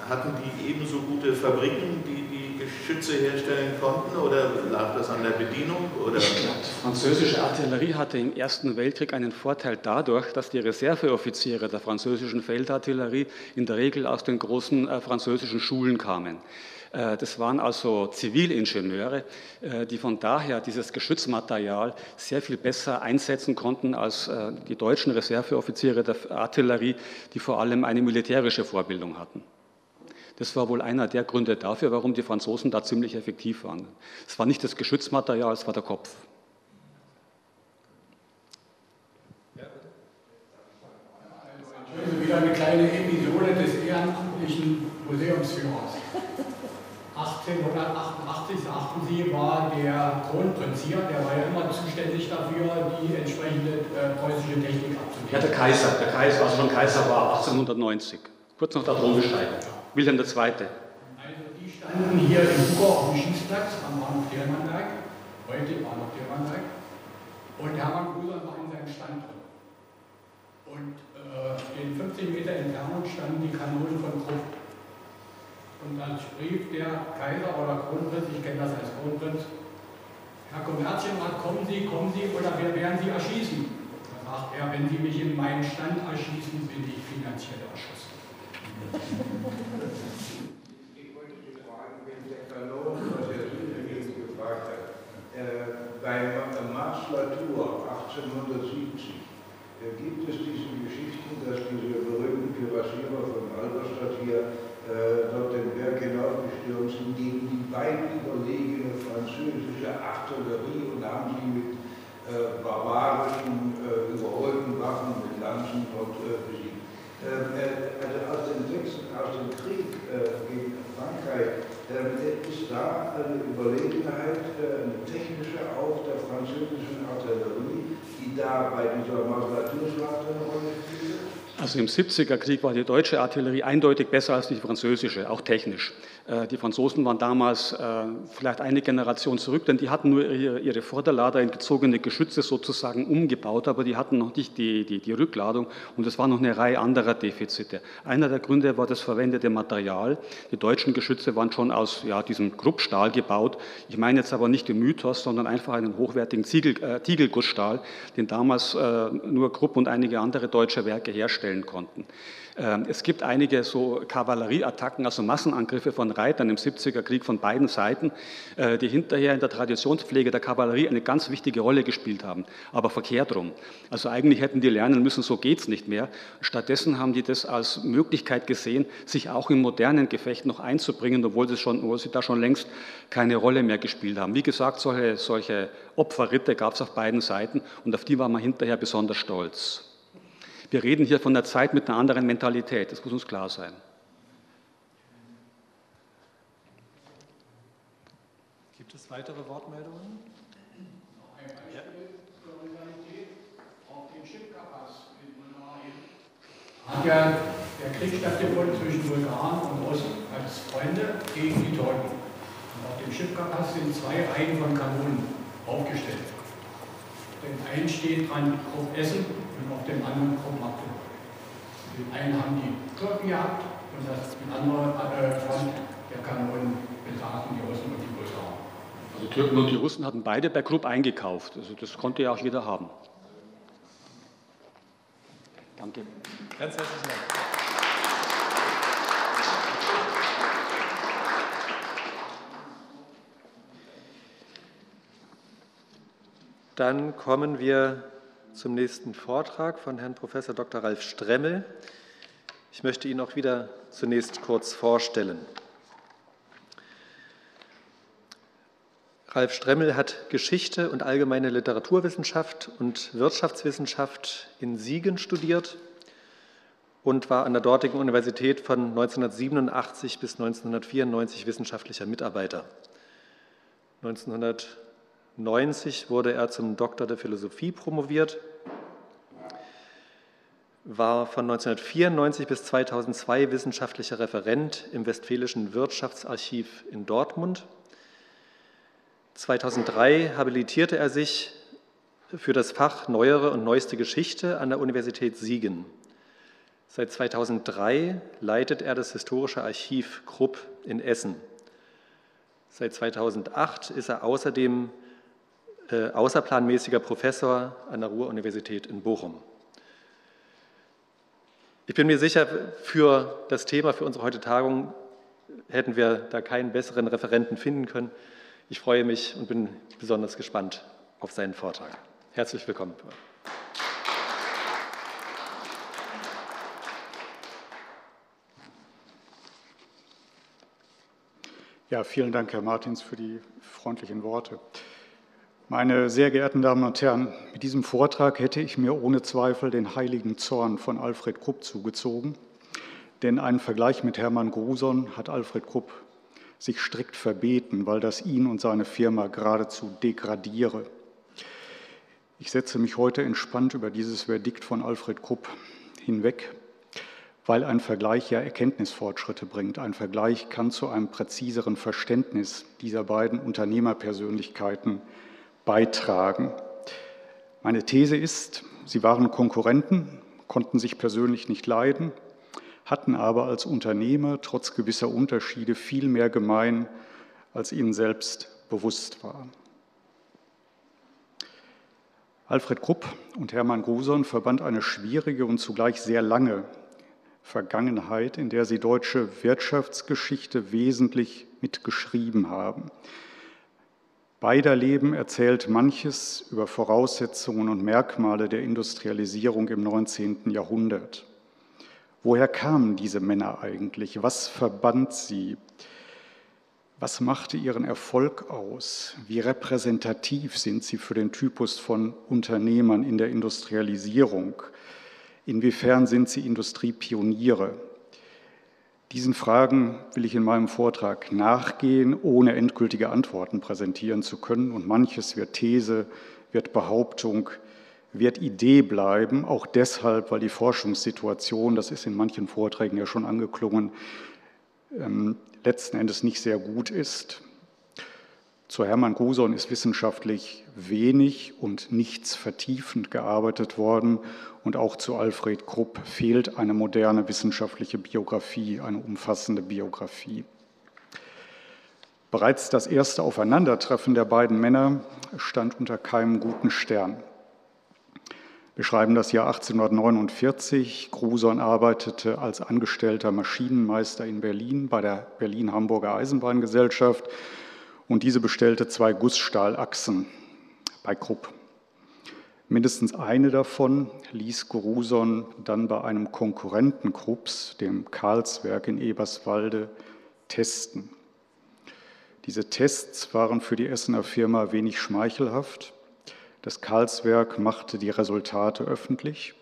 Speaker 5: hatten die ebenso gute Fabriken, die die Geschütze herstellen konnten oder lag das an der Bedienung? Oder?
Speaker 2: Die französische Artillerie hatte im Ersten Weltkrieg einen Vorteil dadurch, dass die Reserveoffiziere der französischen Feldartillerie in der Regel aus den großen äh, französischen Schulen kamen. Äh, das waren also Zivilingenieure, äh, die von daher dieses Geschützmaterial sehr viel besser einsetzen konnten als äh, die deutschen Reserveoffiziere der Artillerie, die vor allem eine militärische Vorbildung hatten. Das war wohl einer der Gründe dafür, warum die Franzosen da ziemlich effektiv waren. Es war nicht das Geschützmaterial, es war der Kopf.
Speaker 6: Wieder eine kleine Episode des ehrenamtlichen Museumsführers. 1888 sagten Sie, war der Kronprinz hier, der war ja immer zuständig dafür, die entsprechende äh, preußische Technik abzunehmen.
Speaker 2: Ja, der Kaiser, der Kaiser, also schon Kaiser war 1890, kurz nach der Thronbesteigung. Wilhelm II.
Speaker 6: Also die standen hier in Hugo auf dem Schießplatz am Bahnhof Dermannberg, heute Bahnhof Dermannberg, und Hermann Gruser war in seinem Stand drin. Und äh, in 15 Meter Entfernung standen die Kanonen von Krupp. Und dann rief der Kaiser oder Kronprinz, ich kenne das als Kronprinz, Herr Kommerzienrat, kommen Sie, kommen Sie oder wir werden Sie erschießen. Da sagt er, wenn Sie mich in meinen Stand erschießen, bin ich finanziell erschossen.
Speaker 7: Ich wollte Sie fragen, wenn der Kanon, was Herr Südengel gefragt hat, äh, bei Marsch Latour 1870 äh, gibt es diese Geschichten, dass diese berühmten Kürassierer von Alberstadt hier äh, dort den Berg hinaufgestürmt sind gegen die weit überlegene französische Artillerie und haben sie mit äh, barbarischen, äh, überholten Waffen, mit Lanzen dort äh, besiegt. Ähm, äh, also aus dem, Sechsten, aus dem Krieg gegen Frankreich ist da eine Überlegenheit, eine technische auch der französischen Artillerie, die da bei dieser Maslaturschlacht eine Rolle.
Speaker 2: Also im 70er Krieg war die deutsche Artillerie eindeutig besser als die französische, auch technisch. Äh, die Franzosen waren damals äh, vielleicht eine Generation zurück, denn die hatten nur ihre Vorderlader in gezogene Geschütze sozusagen umgebaut, aber die hatten noch nicht die, die, die Rückladung und es war noch eine Reihe anderer Defizite. Einer der Gründe war das verwendete Material. Die deutschen Geschütze waren schon aus ja, diesem Kruppstahl gebaut. Ich meine jetzt aber nicht den Mythos, sondern einfach einen hochwertigen Ziegel, äh, Tiegelgussstahl, den damals äh, nur Krupp und einige andere deutsche Werke herstellen konnten. Ähm, es gibt einige so Kavallerieattacken, also Massenangriffe von Reitern im 70er Krieg von beiden Seiten, äh, die hinterher in der Traditionspflege der Kavallerie eine ganz wichtige Rolle gespielt haben, aber verkehrt rum. Also eigentlich hätten die lernen müssen, so geht es nicht mehr. Stattdessen haben die das als Möglichkeit gesehen, sich auch im modernen Gefecht noch einzubringen, obwohl sie, schon, obwohl sie da schon längst keine Rolle mehr gespielt haben. Wie gesagt, solche, solche Opferritte gab es auf beiden Seiten und auf die war man hinterher besonders stolz. Wir reden hier von einer Zeit mit einer anderen Mentalität, das muss uns klar sein.
Speaker 1: Gibt es weitere Wortmeldungen?
Speaker 6: Ein Beispiel für Rivalität auf den Chipkapas in Bulgarien hat ja der Krieg stattgefunden zwischen Bulgaren und Russen als Freunde gegen die Türken. Und auf dem Schiffkarpass sind zwei Reihen von Kanonen aufgestellt. Auf dem einen steht dran Krupp Essen und auf dem anderen Magdeburg. Den einen haben die Türken gehabt und das, die andere äh, Front der Kanonen besaßen die Russen und die Bulgaren.
Speaker 2: Also die Türken und die Russen hatten beide bei Krupp eingekauft. Also das konnte ja auch jeder haben. Danke.
Speaker 1: Ganz herzlichen Dank. Dann kommen wir zum nächsten Vortrag von Herrn Prof. Dr. Ralf Stremmel. Ich möchte ihn auch wieder zunächst kurz vorstellen. Ralf Stremmel hat Geschichte und allgemeine Literaturwissenschaft und Wirtschaftswissenschaft in Siegen studiert und war an der dortigen Universität von 1987 bis 1994 wissenschaftlicher Mitarbeiter. 1990 wurde er zum Doktor der Philosophie promoviert, war von 1994 bis 2002 wissenschaftlicher Referent im Westfälischen Wirtschaftsarchiv in Dortmund 2003 habilitierte er sich für das Fach Neuere und Neueste Geschichte an der Universität Siegen. Seit 2003 leitet er das Historische Archiv Krupp in Essen. Seit 2008 ist er außerdem äh, außerplanmäßiger Professor an der Ruhr-Universität in Bochum. Ich bin mir sicher, für das Thema, für unsere heutige Tagung hätten wir da keinen besseren Referenten finden können. Ich freue mich und bin besonders gespannt auf seinen Vortrag. Herzlich willkommen.
Speaker 8: Ja, vielen Dank, Herr Martins, für die freundlichen Worte. Meine sehr geehrten Damen und Herren, mit diesem Vortrag hätte ich mir ohne Zweifel den heiligen Zorn von Alfred Krupp zugezogen, denn einen Vergleich mit Hermann Gruson hat Alfred Krupp sich strikt verbeten, weil das ihn und seine Firma geradezu degradiere. Ich setze mich heute entspannt über dieses Verdikt von Alfred Krupp hinweg, weil ein Vergleich ja Erkenntnisfortschritte bringt. Ein Vergleich kann zu einem präziseren Verständnis dieser beiden Unternehmerpersönlichkeiten beitragen. Meine These ist, sie waren Konkurrenten, konnten sich persönlich nicht leiden, hatten aber als Unternehmer trotz gewisser Unterschiede viel mehr gemein, als ihnen selbst bewusst war. Alfred Krupp und Hermann Gruson verband eine schwierige und zugleich sehr lange Vergangenheit, in der sie deutsche Wirtschaftsgeschichte wesentlich mitgeschrieben haben. Beider Leben erzählt manches über Voraussetzungen und Merkmale der Industrialisierung im 19. Jahrhundert. Woher kamen diese Männer eigentlich? Was verband sie? Was machte ihren Erfolg aus? Wie repräsentativ sind sie für den Typus von Unternehmern in der Industrialisierung? Inwiefern sind sie Industriepioniere? Diesen Fragen will ich in meinem Vortrag nachgehen, ohne endgültige Antworten präsentieren zu können. Und manches wird These, wird Behauptung, wird Idee bleiben, auch deshalb, weil die Forschungssituation, das ist in manchen Vorträgen ja schon angeklungen, ähm, letzten Endes nicht sehr gut ist. Zu Hermann Gruson ist wissenschaftlich wenig und nichts vertiefend gearbeitet worden und auch zu Alfred Krupp fehlt eine moderne wissenschaftliche Biografie, eine umfassende Biografie. Bereits das erste Aufeinandertreffen der beiden Männer stand unter keinem guten Stern. Wir schreiben das Jahr 1849. Gruson arbeitete als angestellter Maschinenmeister in Berlin bei der Berlin-Hamburger Eisenbahngesellschaft und diese bestellte zwei Gussstahlachsen bei Krupp. Mindestens eine davon ließ Gruson dann bei einem Konkurrenten Krupps, dem Karlswerk in Eberswalde, testen. Diese Tests waren für die Essener Firma wenig schmeichelhaft. Das Karlswerk machte die Resultate öffentlich.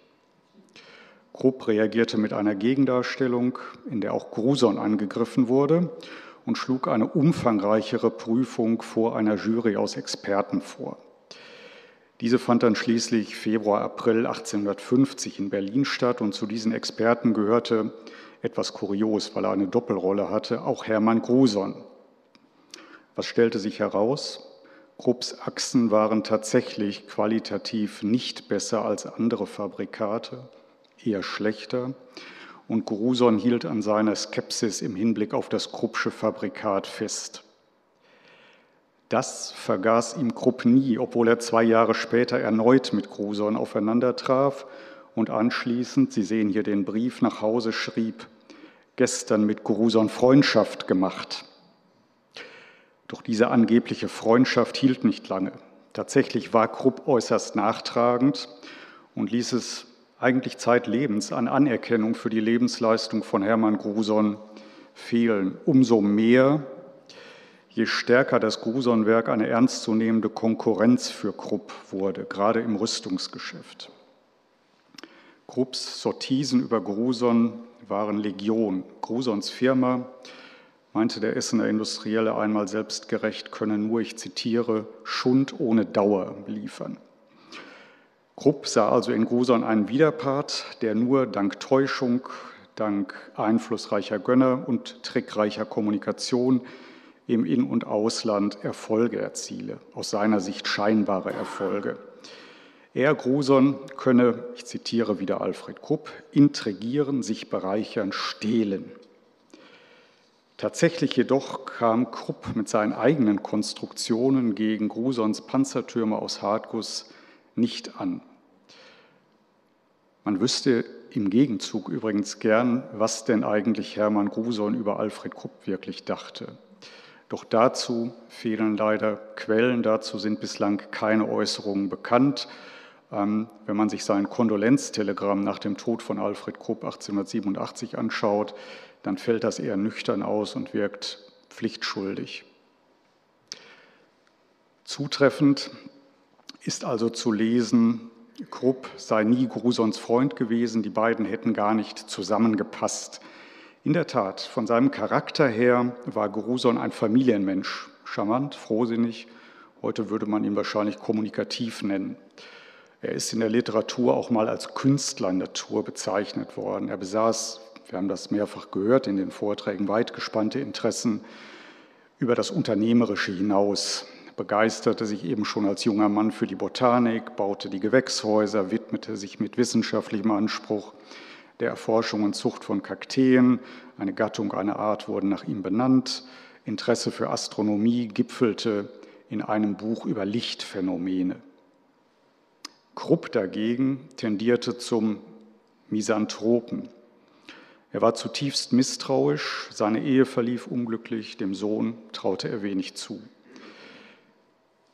Speaker 8: Krupp reagierte mit einer Gegendarstellung, in der auch Gruson angegriffen wurde und schlug eine umfangreichere Prüfung vor einer Jury aus Experten vor. Diese fand dann schließlich Februar, April 1850 in Berlin statt und zu diesen Experten gehörte etwas kurios, weil er eine Doppelrolle hatte, auch Hermann Gruson. Was stellte sich heraus? Krupps Achsen waren tatsächlich qualitativ nicht besser als andere Fabrikate, eher schlechter. Und Gruson hielt an seiner Skepsis im Hinblick auf das Kruppsche Fabrikat fest. Das vergaß ihm Krupp nie, obwohl er zwei Jahre später erneut mit Gruson aufeinander traf und anschließend, Sie sehen hier den Brief nach Hause, schrieb, gestern mit Gruson Freundschaft gemacht. Doch diese angebliche Freundschaft hielt nicht lange. Tatsächlich war Krupp äußerst nachtragend und ließ es eigentlich zeitlebens an Anerkennung für die Lebensleistung von Hermann Gruson fehlen. Umso mehr, je stärker das Gruson-Werk eine ernstzunehmende Konkurrenz für Krupp wurde, gerade im Rüstungsgeschäft. Krupps Sortisen über Gruson waren Legion. Grusons Firma meinte der Essener Industrielle einmal selbstgerecht, könne nur, ich zitiere, Schund ohne Dauer liefern. Krupp sah also in Gruson einen Widerpart, der nur dank Täuschung, dank einflussreicher Gönner und trickreicher Kommunikation im In- und Ausland Erfolge erziele, aus seiner Sicht scheinbare Erfolge. Er, Gruson, könne, ich zitiere wieder Alfred Krupp, intrigieren, sich bereichern, stehlen. Tatsächlich jedoch kam Krupp mit seinen eigenen Konstruktionen gegen Grusons Panzertürme aus Hartguss nicht an. Man wüsste im Gegenzug übrigens gern, was denn eigentlich Hermann Gruson über Alfred Krupp wirklich dachte. Doch dazu fehlen leider Quellen, dazu sind bislang keine Äußerungen bekannt. Ähm, wenn man sich sein Kondolenztelegramm nach dem Tod von Alfred Krupp 1887 anschaut, dann fällt das eher nüchtern aus und wirkt pflichtschuldig. Zutreffend ist also zu lesen, Krupp sei nie Grusons Freund gewesen, die beiden hätten gar nicht zusammengepasst. In der Tat, von seinem Charakter her war Gruson ein Familienmensch, charmant, frohsinnig, heute würde man ihn wahrscheinlich kommunikativ nennen. Er ist in der Literatur auch mal als Künstlernatur bezeichnet worden. Er besaß wir haben das mehrfach gehört in den Vorträgen, weit gespannte Interessen über das Unternehmerische hinaus, begeisterte sich eben schon als junger Mann für die Botanik, baute die Gewächshäuser, widmete sich mit wissenschaftlichem Anspruch der Erforschung und Zucht von Kakteen. Eine Gattung, eine Art wurden nach ihm benannt. Interesse für Astronomie gipfelte in einem Buch über Lichtphänomene. Krupp dagegen tendierte zum Misanthropen. Er war zutiefst misstrauisch, seine Ehe verlief unglücklich, dem Sohn traute er wenig zu.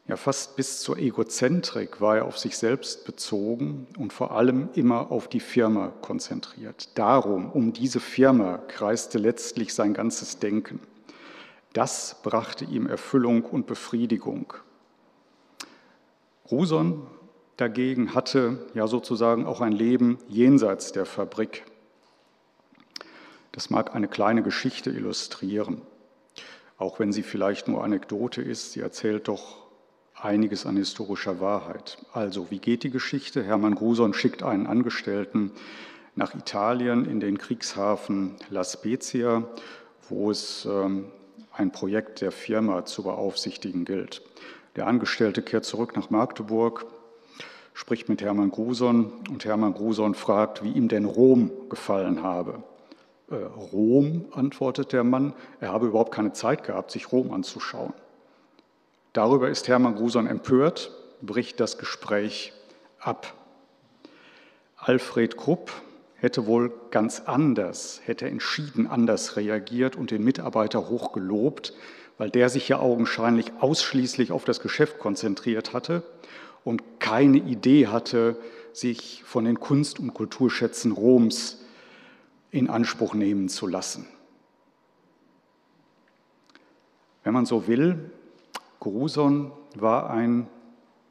Speaker 8: Ja, fast bis zur Egozentrik war er auf sich selbst bezogen und vor allem immer auf die Firma konzentriert. Darum, um diese Firma kreiste letztlich sein ganzes Denken. Das brachte ihm Erfüllung und Befriedigung. Ruson dagegen hatte ja sozusagen auch ein Leben jenseits der Fabrik. Das mag eine kleine Geschichte illustrieren, auch wenn sie vielleicht nur Anekdote ist. Sie erzählt doch einiges an historischer Wahrheit. Also, wie geht die Geschichte? Hermann Gruson schickt einen Angestellten nach Italien in den Kriegshafen La Spezia, wo es ähm, ein Projekt der Firma zu beaufsichtigen gilt. Der Angestellte kehrt zurück nach Magdeburg, spricht mit Hermann Gruson und Hermann Gruson fragt, wie ihm denn Rom gefallen habe. Äh, Rom, antwortet der Mann, er habe überhaupt keine Zeit gehabt, sich Rom anzuschauen. Darüber ist Hermann Gruson empört, bricht das Gespräch ab. Alfred Krupp hätte wohl ganz anders, hätte entschieden anders reagiert und den Mitarbeiter hoch gelobt, weil der sich ja augenscheinlich ausschließlich auf das Geschäft konzentriert hatte und keine Idee hatte, sich von den Kunst- und Kulturschätzen Roms in Anspruch nehmen zu lassen. Wenn man so will, Gruson war ein,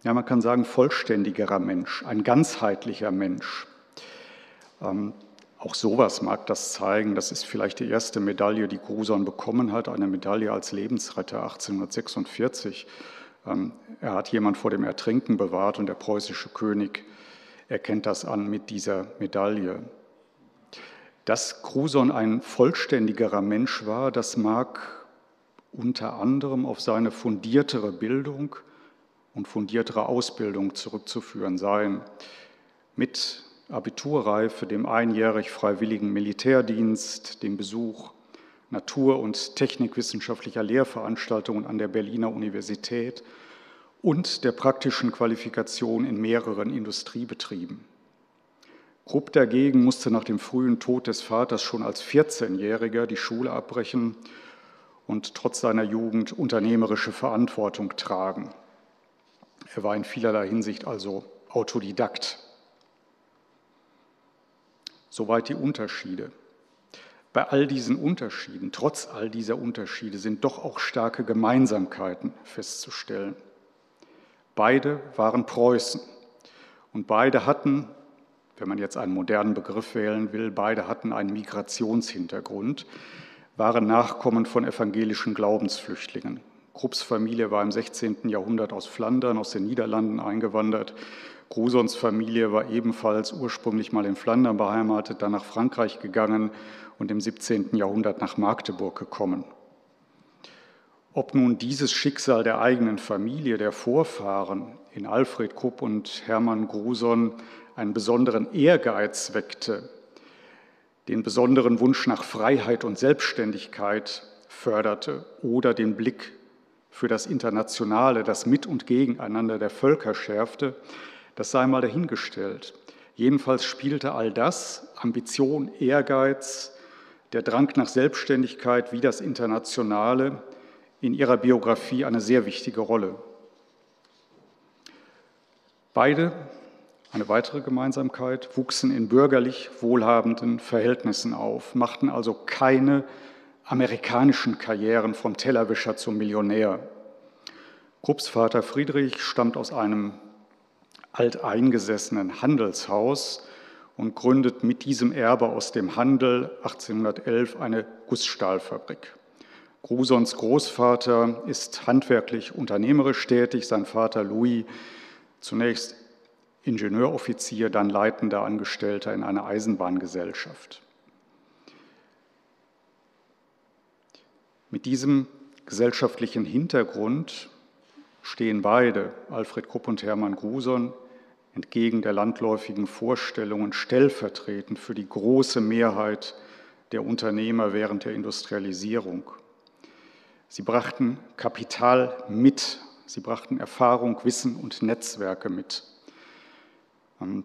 Speaker 8: ja man kann sagen, vollständigerer Mensch, ein ganzheitlicher Mensch. Ähm, auch sowas mag das zeigen. Das ist vielleicht die erste Medaille, die Gruson bekommen hat, eine Medaille als Lebensretter 1846. Ähm, er hat jemand vor dem Ertrinken bewahrt und der preußische König erkennt das an mit dieser Medaille. Dass Gruson ein vollständigerer Mensch war, das mag unter anderem auf seine fundiertere Bildung und fundiertere Ausbildung zurückzuführen sein. Mit Abiturreife, dem einjährig freiwilligen Militärdienst, dem Besuch natur- und technikwissenschaftlicher Lehrveranstaltungen an der Berliner Universität und der praktischen Qualifikation in mehreren Industriebetrieben. Krupp dagegen musste nach dem frühen Tod des Vaters schon als 14-Jähriger die Schule abbrechen und trotz seiner Jugend unternehmerische Verantwortung tragen. Er war in vielerlei Hinsicht also Autodidakt. Soweit die Unterschiede. Bei all diesen Unterschieden, trotz all dieser Unterschiede, sind doch auch starke Gemeinsamkeiten festzustellen. Beide waren Preußen und beide hatten wenn man jetzt einen modernen Begriff wählen will, beide hatten einen Migrationshintergrund, waren Nachkommen von evangelischen Glaubensflüchtlingen. Krupps Familie war im 16. Jahrhundert aus Flandern, aus den Niederlanden eingewandert. Grusons Familie war ebenfalls ursprünglich mal in Flandern beheimatet, dann nach Frankreich gegangen und im 17. Jahrhundert nach Magdeburg gekommen. Ob nun dieses Schicksal der eigenen Familie, der Vorfahren in Alfred Krupp und Hermann Gruson einen besonderen Ehrgeiz weckte, den besonderen Wunsch nach Freiheit und Selbstständigkeit förderte oder den Blick für das Internationale, das Mit- und Gegeneinander der Völker schärfte, das sei mal dahingestellt. Jedenfalls spielte all das, Ambition, Ehrgeiz, der Drang nach Selbstständigkeit wie das Internationale, in ihrer Biografie eine sehr wichtige Rolle. Beide eine weitere Gemeinsamkeit, wuchsen in bürgerlich wohlhabenden Verhältnissen auf, machten also keine amerikanischen Karrieren vom Tellerwischer zum Millionär. Krupps Vater Friedrich stammt aus einem alteingesessenen Handelshaus und gründet mit diesem Erbe aus dem Handel 1811 eine Gussstahlfabrik. Grusons Großvater ist handwerklich unternehmerisch tätig, sein Vater Louis zunächst Ingenieuroffizier, dann leitender Angestellter in einer Eisenbahngesellschaft. Mit diesem gesellschaftlichen Hintergrund stehen beide, Alfred Krupp und Hermann Gruson, entgegen der landläufigen Vorstellungen stellvertretend für die große Mehrheit der Unternehmer während der Industrialisierung. Sie brachten Kapital mit, sie brachten Erfahrung, Wissen und Netzwerke mit. Ähm,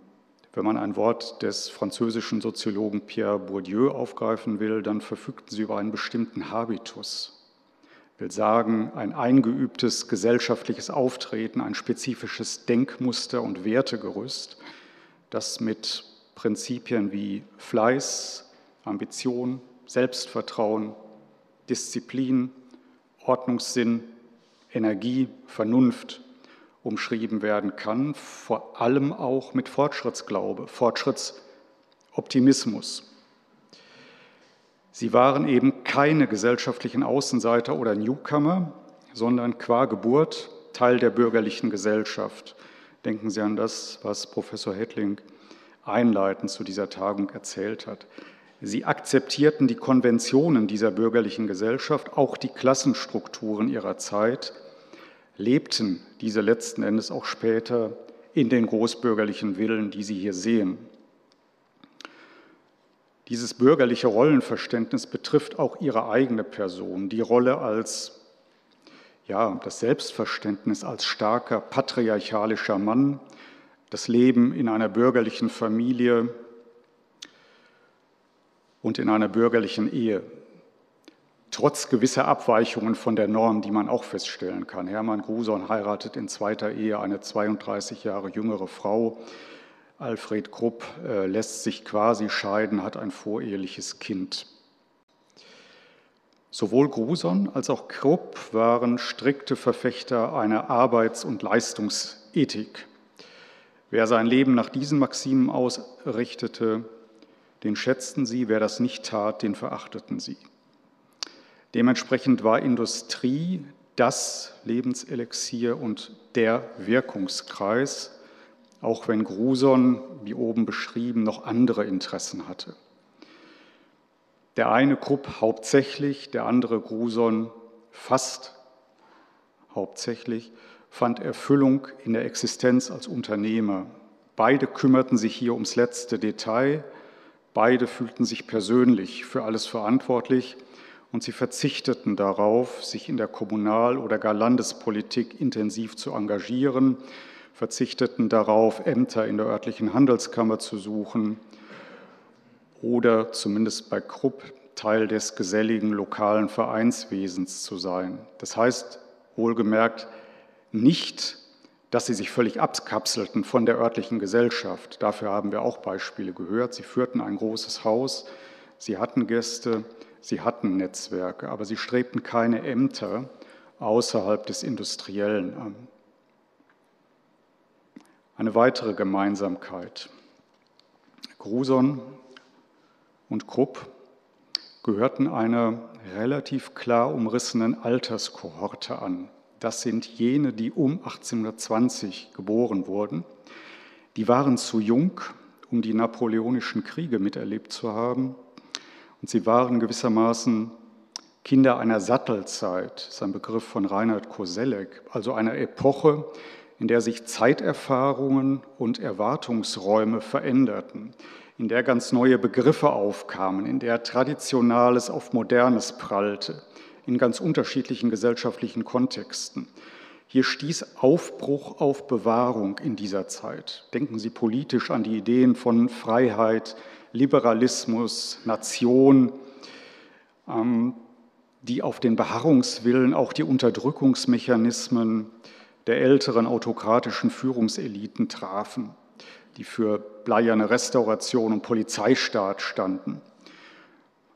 Speaker 8: wenn man ein Wort des französischen Soziologen Pierre Bourdieu aufgreifen will, dann verfügten sie über einen bestimmten Habitus. Will sagen, ein eingeübtes gesellschaftliches Auftreten, ein spezifisches Denkmuster und Wertegerüst, das mit Prinzipien wie Fleiß, Ambition, Selbstvertrauen, Disziplin, Ordnungssinn, Energie, Vernunft umschrieben werden kann, vor allem auch mit Fortschrittsglaube, Fortschrittsoptimismus. Sie waren eben keine gesellschaftlichen Außenseiter oder Newcomer, sondern qua Geburt Teil der bürgerlichen Gesellschaft. Denken Sie an das, was Professor Hettling einleitend zu dieser Tagung erzählt hat. Sie akzeptierten die Konventionen dieser bürgerlichen Gesellschaft, auch die Klassenstrukturen ihrer Zeit, lebten diese letzten Endes auch später in den großbürgerlichen Villen, die Sie hier sehen. Dieses bürgerliche Rollenverständnis betrifft auch Ihre eigene Person, die Rolle als, ja, das Selbstverständnis als starker patriarchalischer Mann, das Leben in einer bürgerlichen Familie und in einer bürgerlichen Ehe trotz gewisser Abweichungen von der Norm, die man auch feststellen kann. Hermann Gruson heiratet in zweiter Ehe eine 32 Jahre jüngere Frau. Alfred Krupp äh, lässt sich quasi scheiden, hat ein voreheliches Kind. Sowohl Gruson als auch Krupp waren strikte Verfechter einer Arbeits- und Leistungsethik. Wer sein Leben nach diesen Maximen ausrichtete, den schätzten sie, wer das nicht tat, den verachteten sie. Dementsprechend war Industrie das Lebenselixier und der Wirkungskreis, auch wenn Gruson, wie oben beschrieben, noch andere Interessen hatte. Der eine Krupp hauptsächlich, der andere Gruson fast hauptsächlich, fand Erfüllung in der Existenz als Unternehmer. Beide kümmerten sich hier ums letzte Detail, beide fühlten sich persönlich für alles verantwortlich und sie verzichteten darauf, sich in der Kommunal- oder gar Landespolitik intensiv zu engagieren, verzichteten darauf, Ämter in der örtlichen Handelskammer zu suchen oder zumindest bei Krupp Teil des geselligen lokalen Vereinswesens zu sein. Das heißt, wohlgemerkt, nicht, dass sie sich völlig abkapselten von der örtlichen Gesellschaft. Dafür haben wir auch Beispiele gehört. Sie führten ein großes Haus, sie hatten Gäste, sie hatten Netzwerke, aber sie strebten keine Ämter außerhalb des Industriellen an. Eine weitere Gemeinsamkeit. Gruson und Krupp gehörten einer relativ klar umrissenen Alterskohorte an. Das sind jene, die um 1820 geboren wurden. Die waren zu jung, um die napoleonischen Kriege miterlebt zu haben. Und sie waren gewissermaßen Kinder einer Sattelzeit, das ist ein Begriff von Reinhard Koselleck, also einer Epoche, in der sich Zeiterfahrungen und Erwartungsräume veränderten, in der ganz neue Begriffe aufkamen, in der Traditionales auf Modernes prallte, in ganz unterschiedlichen gesellschaftlichen Kontexten. Hier stieß Aufbruch auf Bewahrung in dieser Zeit. Denken Sie politisch an die Ideen von Freiheit, Liberalismus, Nation, ähm, die auf den Beharrungswillen auch die Unterdrückungsmechanismen der älteren autokratischen Führungseliten trafen, die für bleierne Restauration und Polizeistaat standen.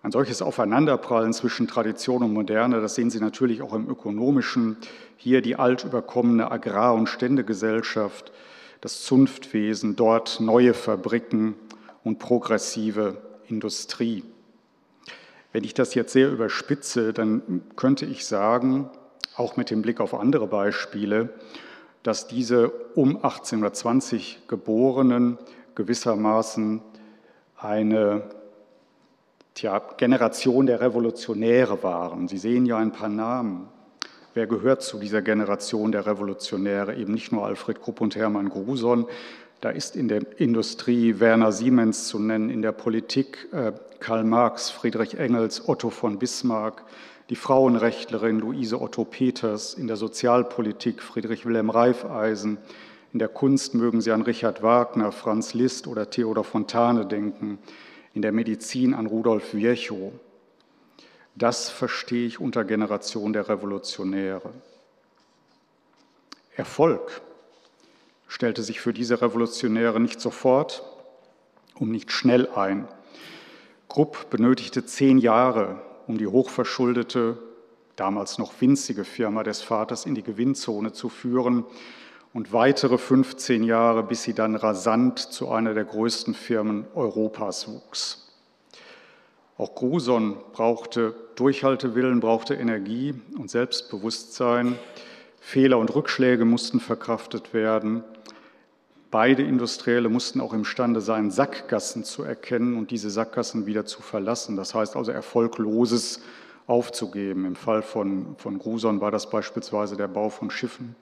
Speaker 8: Ein solches Aufeinanderprallen zwischen Tradition und Moderne, das sehen Sie natürlich auch im ökonomischen. Hier die altüberkommene Agrar- und Ständegesellschaft, das Zunftwesen, dort neue Fabriken und progressive Industrie. Wenn ich das jetzt sehr überspitze, dann könnte ich sagen, auch mit dem Blick auf andere Beispiele, dass diese um 1820 Geborenen gewissermaßen eine tja, Generation der Revolutionäre waren. Sie sehen ja ein paar Namen. Wer gehört zu dieser Generation der Revolutionäre? Eben nicht nur Alfred Krupp und Hermann Gruson. Da ist in der Industrie Werner Siemens zu nennen, in der Politik äh, Karl Marx, Friedrich Engels, Otto von Bismarck, die Frauenrechtlerin Luise Otto Peters, in der Sozialpolitik Friedrich Wilhelm Reifeisen, in der Kunst mögen Sie an Richard Wagner, Franz Liszt oder Theodor Fontane denken, in der Medizin an Rudolf Virchow. Das verstehe ich unter Generation der Revolutionäre. Erfolg stellte sich für diese Revolutionäre nicht sofort und nicht schnell ein. Krupp benötigte zehn Jahre, um die hochverschuldete, damals noch winzige Firma des Vaters in die Gewinnzone zu führen und weitere 15 Jahre, bis sie dann rasant zu einer der größten Firmen Europas wuchs. Auch Gruson brauchte Durchhaltewillen, brauchte Energie und Selbstbewusstsein. Fehler und Rückschläge mussten verkraftet werden. Beide Industrielle mussten auch imstande sein, Sackgassen zu erkennen und diese Sackgassen wieder zu verlassen. Das heißt also Erfolgloses aufzugeben. Im Fall von, von Gruson war das beispielsweise der Bau von Schiffen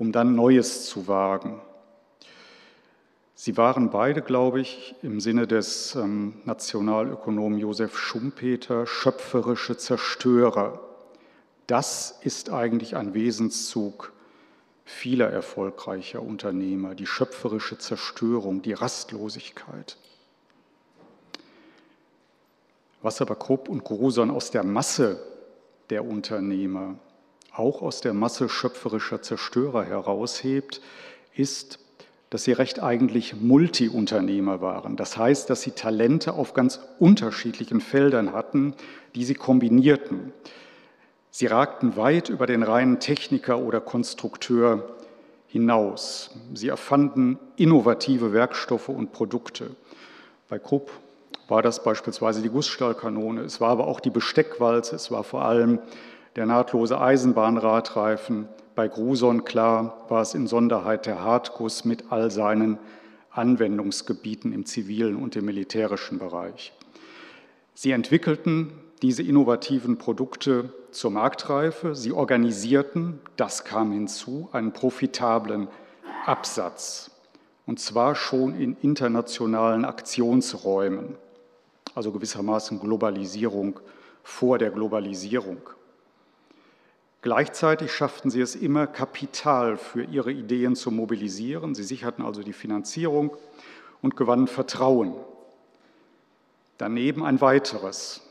Speaker 8: um dann Neues zu wagen. Sie waren beide, glaube ich, im Sinne des ähm, Nationalökonomen Josef Schumpeter schöpferische Zerstörer. Das ist eigentlich ein Wesenszug vieler erfolgreicher Unternehmer, die schöpferische Zerstörung, die Rastlosigkeit. Was aber Krupp und Gruson aus der Masse der Unternehmer auch aus der Masse schöpferischer Zerstörer heraushebt, ist, dass sie recht eigentlich Multiunternehmer waren. Das heißt, dass sie Talente auf ganz unterschiedlichen Feldern hatten, die sie kombinierten. Sie ragten weit über den reinen Techniker oder Konstrukteur hinaus. Sie erfanden innovative Werkstoffe und Produkte. Bei Krupp war das beispielsweise die Gussstahlkanone, es war aber auch die Besteckwalze, es war vor allem der nahtlose Eisenbahnradreifen, bei Gruson klar war es in Sonderheit der Hartguss mit all seinen Anwendungsgebieten im zivilen und im militärischen Bereich. Sie entwickelten diese innovativen Produkte zur Marktreife, sie organisierten, das kam hinzu, einen profitablen Absatz, und zwar schon in internationalen Aktionsräumen, also gewissermaßen Globalisierung vor der Globalisierung. Gleichzeitig schafften sie es immer, Kapital für ihre Ideen zu mobilisieren. Sie sicherten also die Finanzierung und gewannen Vertrauen. Daneben ein weiteres,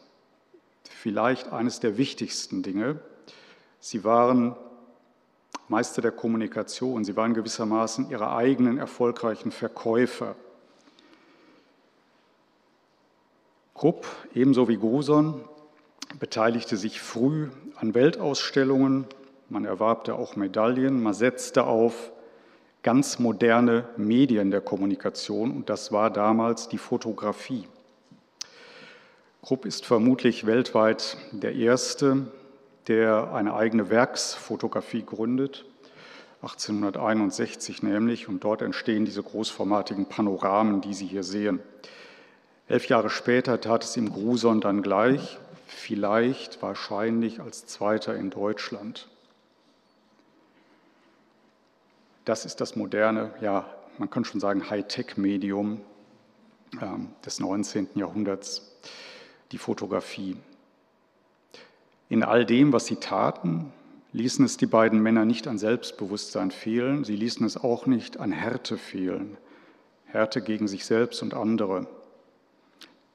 Speaker 8: vielleicht eines der wichtigsten Dinge. Sie waren Meister der Kommunikation. Sie waren gewissermaßen ihre eigenen erfolgreichen Verkäufer. Krupp, ebenso wie Gruson, beteiligte sich früh an Weltausstellungen, man erwarb da auch Medaillen, man setzte auf ganz moderne Medien der Kommunikation und das war damals die Fotografie. Krupp ist vermutlich weltweit der Erste, der eine eigene Werksfotografie gründet, 1861 nämlich, und dort entstehen diese großformatigen Panoramen, die Sie hier sehen. Elf Jahre später tat es ihm Gruson dann gleich vielleicht wahrscheinlich als Zweiter in Deutschland. Das ist das moderne, ja, man kann schon sagen, Hightech-Medium ähm, des 19. Jahrhunderts, die Fotografie. In all dem, was sie taten, ließen es die beiden Männer nicht an Selbstbewusstsein fehlen, sie ließen es auch nicht an Härte fehlen, Härte gegen sich selbst und andere.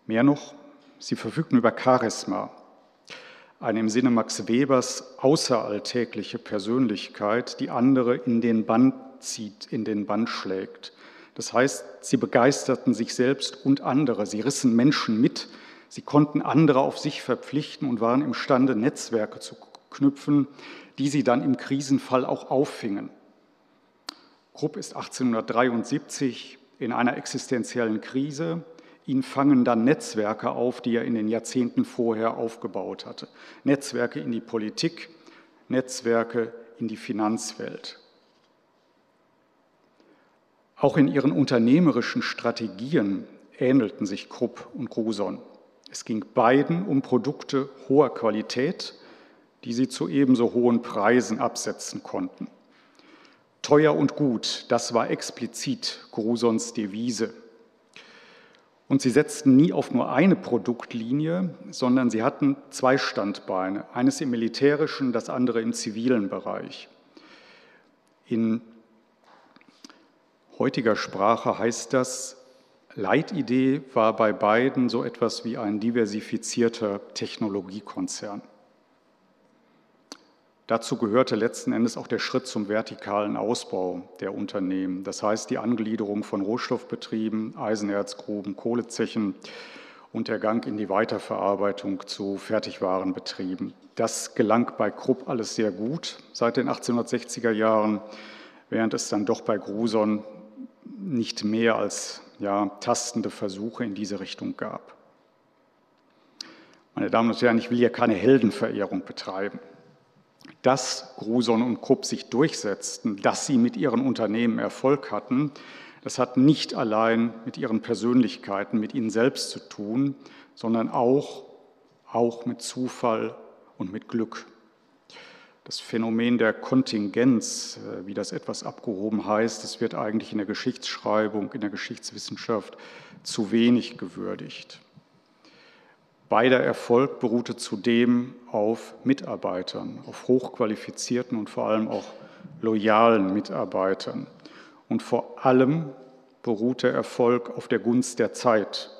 Speaker 8: Mehr noch, Sie verfügten über Charisma, eine im Sinne Max Webers außeralltägliche Persönlichkeit, die andere in den Band zieht, in den Band schlägt. Das heißt, sie begeisterten sich selbst und andere, sie rissen Menschen mit, sie konnten andere auf sich verpflichten und waren imstande, Netzwerke zu knüpfen, die sie dann im Krisenfall auch auffingen. Krupp ist 1873 in einer existenziellen Krise, Ihn fangen dann Netzwerke auf, die er in den Jahrzehnten vorher aufgebaut hatte. Netzwerke in die Politik, Netzwerke in die Finanzwelt. Auch in ihren unternehmerischen Strategien ähnelten sich Krupp und Gruson. Es ging beiden um Produkte hoher Qualität, die sie zu ebenso hohen Preisen absetzen konnten. Teuer und gut, das war explizit Grusons Devise. Und sie setzten nie auf nur eine Produktlinie, sondern sie hatten zwei Standbeine, eines im militärischen, das andere im zivilen Bereich. In heutiger Sprache heißt das, Leitidee war bei beiden so etwas wie ein diversifizierter Technologiekonzern. Dazu gehörte letzten Endes auch der Schritt zum vertikalen Ausbau der Unternehmen, das heißt die Angliederung von Rohstoffbetrieben, Eisenerzgruben, Kohlezechen und der Gang in die Weiterverarbeitung zu Fertigwarenbetrieben. Das gelang bei Krupp alles sehr gut seit den 1860er Jahren, während es dann doch bei Gruson nicht mehr als ja, tastende Versuche in diese Richtung gab. Meine Damen und Herren, ich will hier keine Heldenverehrung betreiben dass Gruson und Krupp sich durchsetzten, dass sie mit ihren Unternehmen Erfolg hatten, das hat nicht allein mit ihren Persönlichkeiten, mit ihnen selbst zu tun, sondern auch, auch mit Zufall und mit Glück. Das Phänomen der Kontingenz, äh, wie das etwas abgehoben heißt, das wird eigentlich in der Geschichtsschreibung, in der Geschichtswissenschaft zu wenig gewürdigt. Beider Erfolg beruhte zudem auf Mitarbeitern, auf hochqualifizierten und vor allem auch loyalen Mitarbeitern. Und vor allem beruht der Erfolg auf der Gunst der Zeit.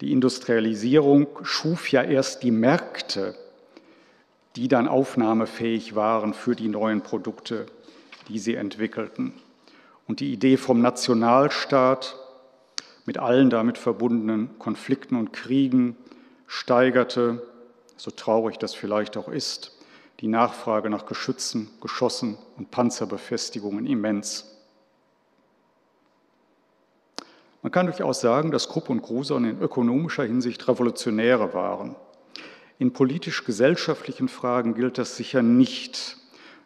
Speaker 8: Die Industrialisierung schuf ja erst die Märkte, die dann aufnahmefähig waren für die neuen Produkte, die sie entwickelten. Und die Idee vom Nationalstaat mit allen damit verbundenen Konflikten und Kriegen steigerte, so traurig das vielleicht auch ist, die Nachfrage nach Geschützen, Geschossen und Panzerbefestigungen immens. Man kann durchaus sagen, dass Krupp und Gruson in ökonomischer Hinsicht Revolutionäre waren. In politisch-gesellschaftlichen Fragen gilt das sicher nicht.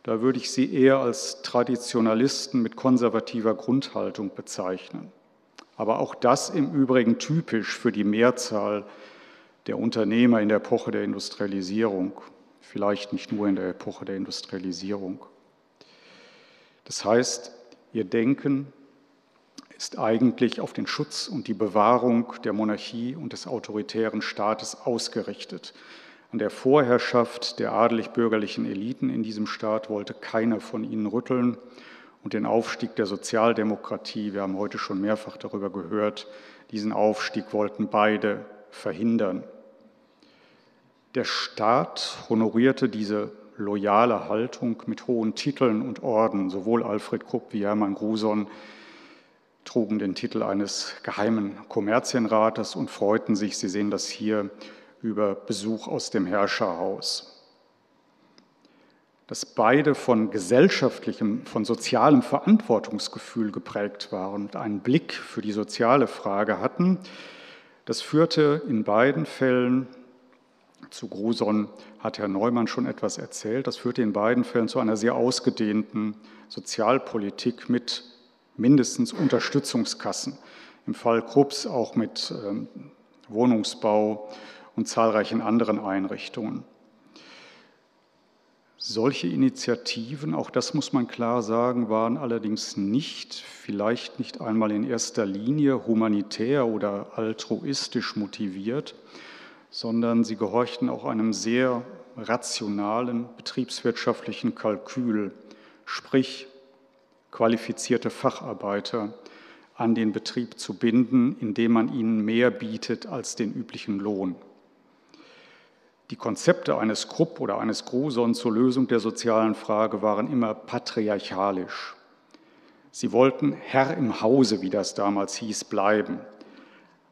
Speaker 8: Da würde ich sie eher als Traditionalisten mit konservativer Grundhaltung bezeichnen. Aber auch das im Übrigen typisch für die Mehrzahl der Unternehmer in der Epoche der Industrialisierung, vielleicht nicht nur in der Epoche der Industrialisierung. Das heißt, ihr Denken ist eigentlich auf den Schutz und die Bewahrung der Monarchie und des autoritären Staates ausgerichtet. An der Vorherrschaft der adelig-bürgerlichen Eliten in diesem Staat wollte keiner von ihnen rütteln und den Aufstieg der Sozialdemokratie, wir haben heute schon mehrfach darüber gehört, diesen Aufstieg wollten beide verhindern. Der Staat honorierte diese loyale Haltung mit hohen Titeln und Orden. Sowohl Alfred Krupp wie Hermann Gruson trugen den Titel eines geheimen Kommerzienrates und freuten sich, Sie sehen das hier, über Besuch aus dem Herrscherhaus. Dass beide von gesellschaftlichem, von sozialem Verantwortungsgefühl geprägt waren und einen Blick für die soziale Frage hatten, das führte in beiden Fällen zu Gruson hat Herr Neumann schon etwas erzählt. Das führte in beiden Fällen zu einer sehr ausgedehnten Sozialpolitik mit mindestens Unterstützungskassen. Im Fall Krupps auch mit ähm, Wohnungsbau und zahlreichen anderen Einrichtungen. Solche Initiativen, auch das muss man klar sagen, waren allerdings nicht, vielleicht nicht einmal in erster Linie humanitär oder altruistisch motiviert, sondern sie gehorchten auch einem sehr rationalen betriebswirtschaftlichen Kalkül, sprich qualifizierte Facharbeiter an den Betrieb zu binden, indem man ihnen mehr bietet als den üblichen Lohn. Die Konzepte eines Krupp oder eines Gruson zur Lösung der sozialen Frage waren immer patriarchalisch. Sie wollten Herr im Hause, wie das damals hieß, bleiben.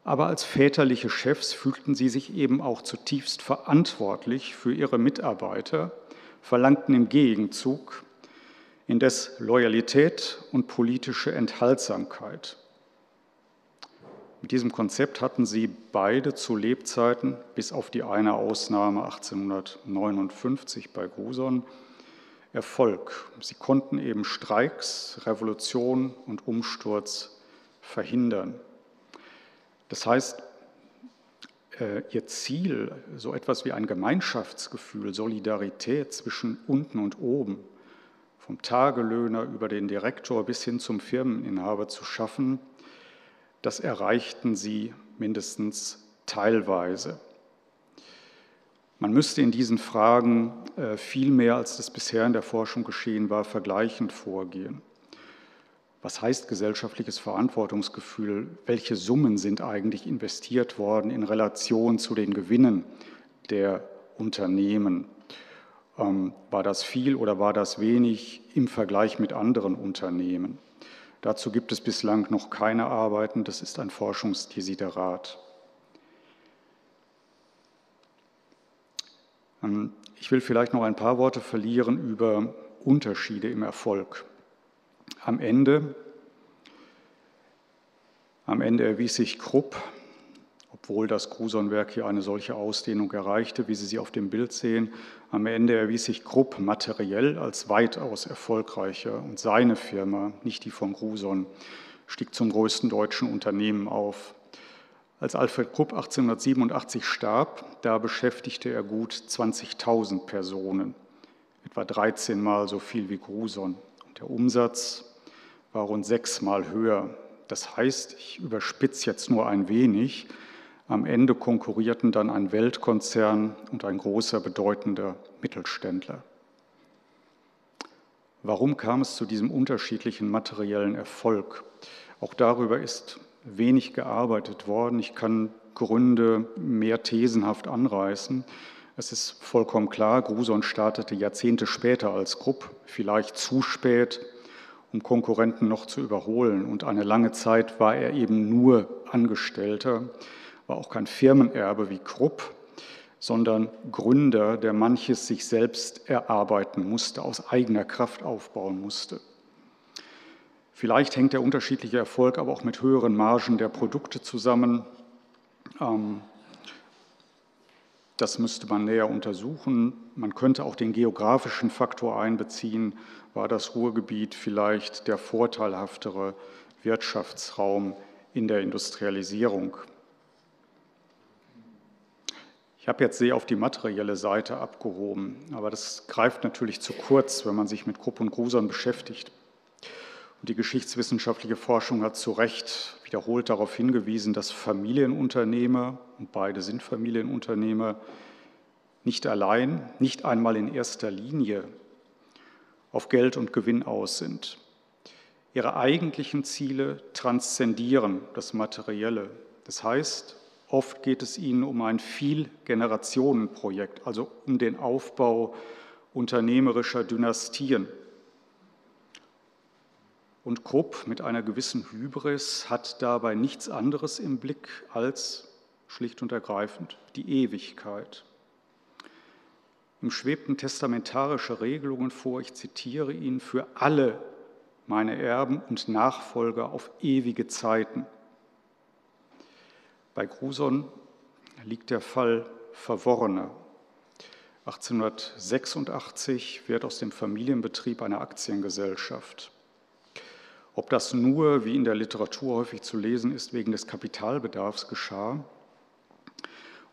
Speaker 8: Aber als väterliche Chefs fühlten sie sich eben auch zutiefst verantwortlich für ihre Mitarbeiter, verlangten im Gegenzug indes Loyalität und politische Enthaltsamkeit. Mit diesem Konzept hatten sie beide zu Lebzeiten, bis auf die eine Ausnahme 1859 bei Gruson, Erfolg. Sie konnten eben Streiks, Revolution und Umsturz verhindern. Das heißt, äh, ihr Ziel, so etwas wie ein Gemeinschaftsgefühl, Solidarität zwischen unten und oben, vom Tagelöhner über den Direktor bis hin zum Firmeninhaber zu schaffen, das erreichten sie mindestens teilweise. Man müsste in diesen Fragen äh, viel mehr, als das bisher in der Forschung geschehen war, vergleichend vorgehen. Was heißt gesellschaftliches Verantwortungsgefühl? Welche Summen sind eigentlich investiert worden in Relation zu den Gewinnen der Unternehmen? Ähm, war das viel oder war das wenig im Vergleich mit anderen Unternehmen? Dazu gibt es bislang noch keine Arbeiten, das ist ein Forschungsdesiderat. Ähm, ich will vielleicht noch ein paar Worte verlieren über Unterschiede im Erfolg. Am Ende, am Ende erwies sich Krupp, obwohl das Gruson-Werk hier eine solche Ausdehnung erreichte, wie Sie sie auf dem Bild sehen, am Ende erwies sich Krupp materiell als weitaus erfolgreicher und seine Firma, nicht die von Gruson, stieg zum größten deutschen Unternehmen auf. Als Alfred Krupp 1887 starb, da beschäftigte er gut 20.000 Personen, etwa 13 Mal so viel wie Gruson. Und der Umsatz war rund sechsmal höher. Das heißt, ich überspitze jetzt nur ein wenig, am Ende konkurrierten dann ein Weltkonzern und ein großer, bedeutender Mittelständler. Warum kam es zu diesem unterschiedlichen materiellen Erfolg? Auch darüber ist wenig gearbeitet worden. Ich kann Gründe mehr thesenhaft anreißen. Es ist vollkommen klar, Gruson startete Jahrzehnte später als Grupp, vielleicht zu spät, um Konkurrenten noch zu überholen. Und eine lange Zeit war er eben nur Angestellter, war auch kein Firmenerbe wie Krupp, sondern Gründer, der manches sich selbst erarbeiten musste, aus eigener Kraft aufbauen musste. Vielleicht hängt der unterschiedliche Erfolg aber auch mit höheren Margen der Produkte zusammen. Ähm, Das müsste man näher untersuchen. Man könnte auch den geografischen Faktor einbeziehen. War das Ruhrgebiet vielleicht der vorteilhaftere Wirtschaftsraum in der Industrialisierung? Ich habe jetzt sehr auf die materielle Seite abgehoben, aber das greift natürlich zu kurz, wenn man sich mit Krupp und Gruson beschäftigt. Und die geschichtswissenschaftliche Forschung hat zu Recht wiederholt darauf hingewiesen, dass Familienunternehmer, und beide sind Familienunternehmer, nicht allein, nicht einmal in erster Linie auf Geld und Gewinn aus sind. Ihre eigentlichen Ziele transzendieren das Materielle. Das heißt, oft geht es ihnen um ein Vielgenerationenprojekt, also um den Aufbau unternehmerischer Dynastien. Und Krupp mit einer gewissen Hybris hat dabei nichts anderes im Blick als schlicht und ergreifend die Ewigkeit. Ihm schwebten testamentarische Regelungen vor, ich zitiere ihn, für alle meine Erben und Nachfolger auf ewige Zeiten. Bei Gruson liegt der Fall verworrener. 1886 wird aus dem Familienbetrieb eine Aktiengesellschaft. Ob das nur, wie in der Literatur häufig zu lesen ist, wegen des Kapitalbedarfs geschah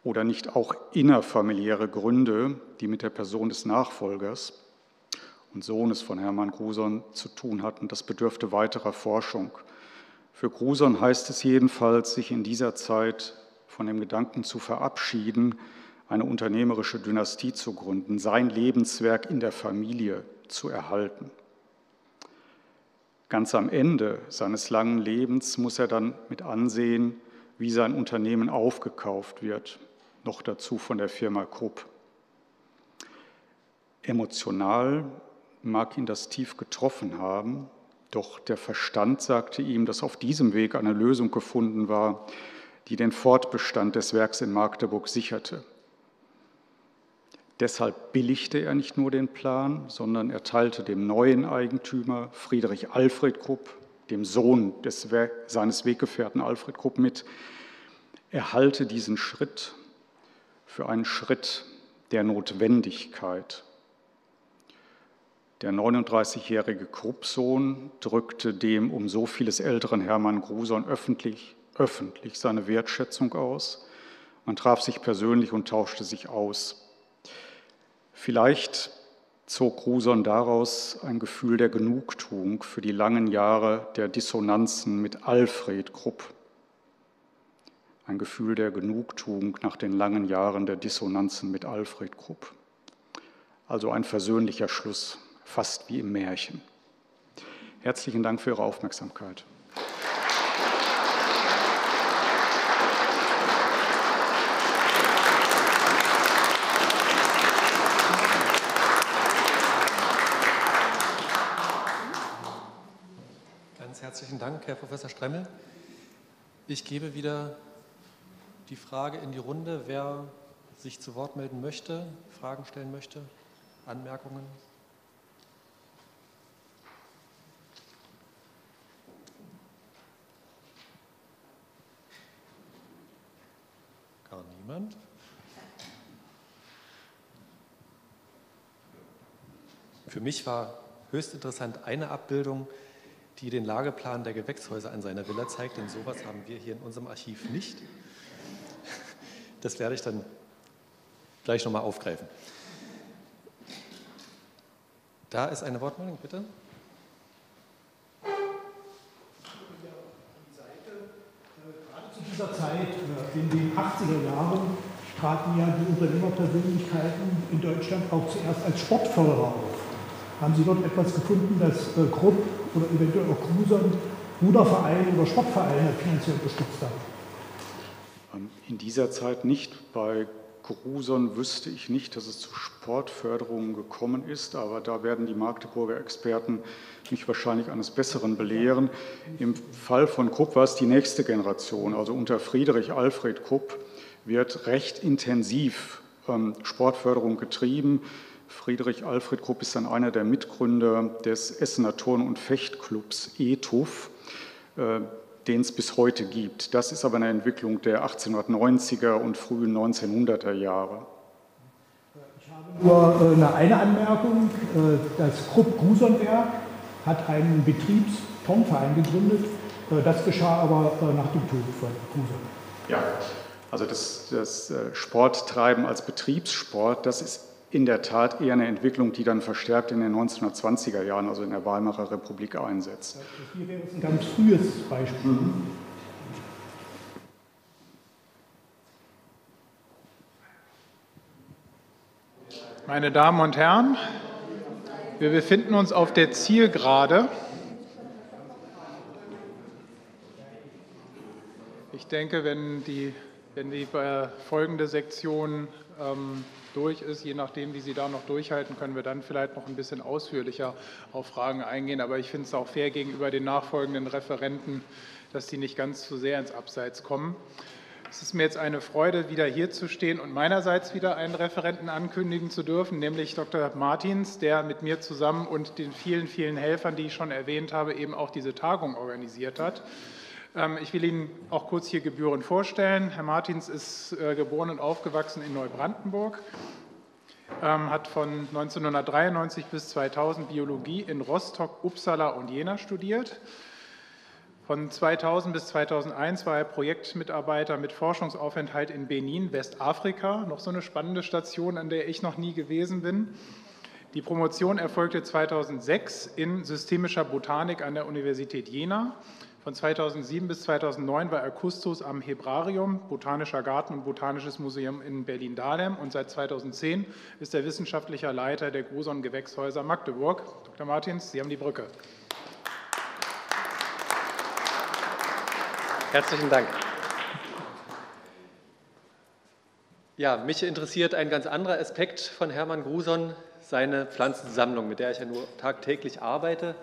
Speaker 8: oder nicht auch innerfamiliäre Gründe, die mit der Person des Nachfolgers und Sohnes von Hermann Gruson zu tun hatten, das bedürfte weiterer Forschung. Für Gruson heißt es jedenfalls, sich in dieser Zeit von dem Gedanken zu verabschieden, eine unternehmerische Dynastie zu gründen, sein Lebenswerk in der Familie zu erhalten. Ganz am Ende seines langen Lebens muss er dann mit ansehen, wie sein Unternehmen aufgekauft wird, noch dazu von der Firma Krupp. Emotional mag ihn das tief getroffen haben, doch der Verstand sagte ihm, dass auf diesem Weg eine Lösung gefunden war, die den Fortbestand des Werks in Magdeburg sicherte. Deshalb billigte er nicht nur den Plan, sondern er teilte dem neuen Eigentümer Friedrich Alfred Krupp, dem Sohn des, seines Weggefährten Alfred Krupp, mit, er halte diesen Schritt für einen Schritt der Notwendigkeit. Der 39-jährige Krupp-Sohn drückte dem um so vieles älteren Hermann Gruson öffentlich, öffentlich seine Wertschätzung aus. Man traf sich persönlich und tauschte sich aus. Vielleicht zog Gruson daraus ein Gefühl der Genugtuung für die langen Jahre der Dissonanzen mit Alfred Krupp. Ein Gefühl der Genugtuung nach den langen Jahren der Dissonanzen mit Alfred Krupp. Also ein versöhnlicher Schluss, fast wie im Märchen. Herzlichen Dank für Ihre Aufmerksamkeit.
Speaker 1: herzlichen Dank, Herr Professor Stremmel. Ich gebe wieder die Frage in die Runde, wer sich zu Wort melden möchte, Fragen stellen möchte, Anmerkungen. Gar niemand. Für mich war höchst interessant eine Abbildung, die den Lageplan der Gewächshäuser an seiner Villa zeigt, denn sowas haben wir hier in unserem Archiv nicht. Das werde ich dann gleich nochmal aufgreifen. Da ist eine Wortmeldung, bitte.
Speaker 9: Gerade zu dieser Zeit, in den 80er Jahren, traten ja die Unternehmerpersönlichkeiten in Deutschland auch zuerst als Sportförderer auf. Haben Sie dort etwas gefunden, das äh, Krupp oder eventuell auch Krusern, Rudervereine oder Sportvereine finanziell unterstützt haben?
Speaker 8: Ähm, in dieser Zeit nicht. Bei Gruson wüsste ich nicht, dass es zu Sportförderungen gekommen ist, aber da werden die Magdeburger Experten mich wahrscheinlich eines Besseren belehren. Im Fall von Krupp war es die nächste Generation, also unter Friedrich Alfred Krupp wird recht intensiv ähm, Sportförderung getrieben. Friedrich Alfred Krupp ist dann einer der Mitgründer des Essener Turn- und Fechtclubs ETUF. Äh, den es bis heute gibt. Das ist aber eine Entwicklung der 1890er und frühen 1900er Jahre.
Speaker 9: Ich habe nur eine, eine Anmerkung. Das Krupp Grusonwerk hat einen Betriebsturnverein gegründet. Das geschah aber nach dem Tod von Gruson.
Speaker 8: Ja, also das, das Sporttreiben als Betriebssport, das ist in der Tat eher eine Entwicklung, die dann verstärkt in den 1920er Jahren, also in der Weimarer Republik, einsetzt.
Speaker 9: Hier wäre es ein ganz frühes Beispiel. Mhm.
Speaker 4: Meine Damen und Herren, wir befinden uns auf der Zielgerade. Ich denke, wenn die, wenn die folgende Sektion ähm, durch ist. Je nachdem, wie Sie da noch durchhalten, können wir dann vielleicht noch ein bisschen ausführlicher auf Fragen eingehen. Aber ich finde es auch fair gegenüber den nachfolgenden Referenten, dass die nicht ganz zu sehr ins Abseits kommen. Es ist mir jetzt eine Freude, wieder hier zu stehen und meinerseits wieder einen Referenten ankündigen zu dürfen, nämlich Dr. Martins, der mit mir zusammen und den vielen, vielen Helfern, die ich schon erwähnt habe, eben auch diese Tagung organisiert hat. Ähm, ich will Ihnen auch kurz hier gebührend vorstellen. Herr Martins ist äh, geboren und aufgewachsen in Neubrandenburg, ähm, hat von 1993 bis 2000 Biologie in Rostock, Uppsala und Jena studiert. Von 2000 bis 2001 war er Projektmitarbeiter mit Forschungsaufenthalt in Benin, Westafrika, noch so eine spannende Station, an der ich noch nie gewesen bin. Die Promotion erfolgte 2006 in systemischer Botanik an der Universität Jena. Von 2007 bis 2009 war er Kustos am Hebrarium, Botanischer Garten und Botanisches Museum in Berlin-Dahlem und seit 2010 ist er wissenschaftlicher Leiter der Gruson Gewächshäuser Magdeburg. Dr. Martins, Sie haben die Brücke.
Speaker 1: Herzlichen Dank. Ja, mich interessiert ein ganz anderer Aspekt von Hermann Gruson, seine Pflanzensammlung, mit der ich ja nur tagtäglich arbeite.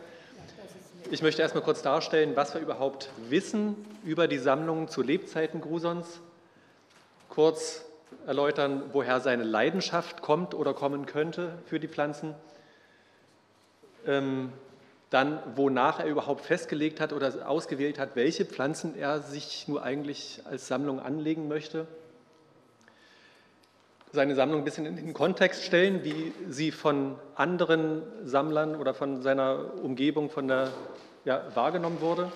Speaker 1: Ich möchte erstmal kurz darstellen, was wir überhaupt wissen über die Sammlungen zu Lebzeiten Grusons. Kurz erläutern, woher seine Leidenschaft kommt oder kommen könnte für die Pflanzen. Ähm, dann, wonach er überhaupt festgelegt hat oder ausgewählt hat, welche Pflanzen er sich nur eigentlich als Sammlung anlegen möchte seine Sammlung ein bisschen in den Kontext stellen, wie sie von anderen Sammlern oder von seiner Umgebung von der, ja, wahrgenommen wurde.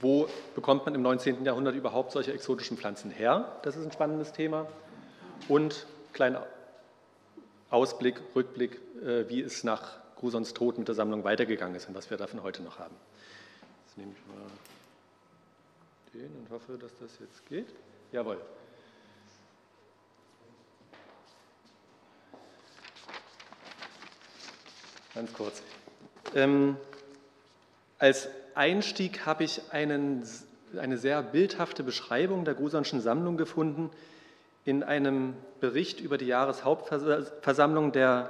Speaker 1: Wo bekommt man im 19. Jahrhundert überhaupt solche exotischen Pflanzen her? Das ist ein spannendes Thema. Und kleiner Ausblick, Rückblick, äh, wie es nach Grusons Tod mit der Sammlung weitergegangen ist und was wir davon heute noch haben. Jetzt nehme ich mal den und hoffe, dass das jetzt geht. Jawohl. Ganz kurz. Ähm, als Einstieg habe ich einen, eine sehr bildhafte Beschreibung der Grusonschen Sammlung gefunden in einem Bericht über die Jahreshauptversammlung der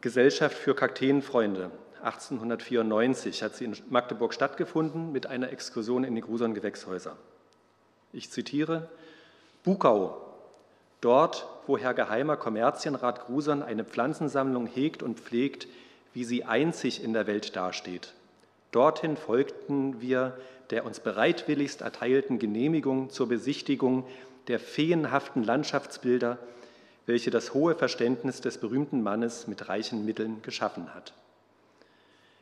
Speaker 1: Gesellschaft für Kakteenfreunde. 1894 hat sie in Magdeburg stattgefunden mit einer Exkursion in die Gruson-Gewächshäuser. Ich zitiere: Bukau, Dort, wo Herr Geheimer Kommerzienrat Gruson eine Pflanzensammlung hegt und pflegt, wie sie einzig in der Welt dasteht. Dorthin folgten wir der uns bereitwilligst erteilten Genehmigung zur Besichtigung der feenhaften Landschaftsbilder, welche das hohe Verständnis des berühmten Mannes mit reichen Mitteln geschaffen hat.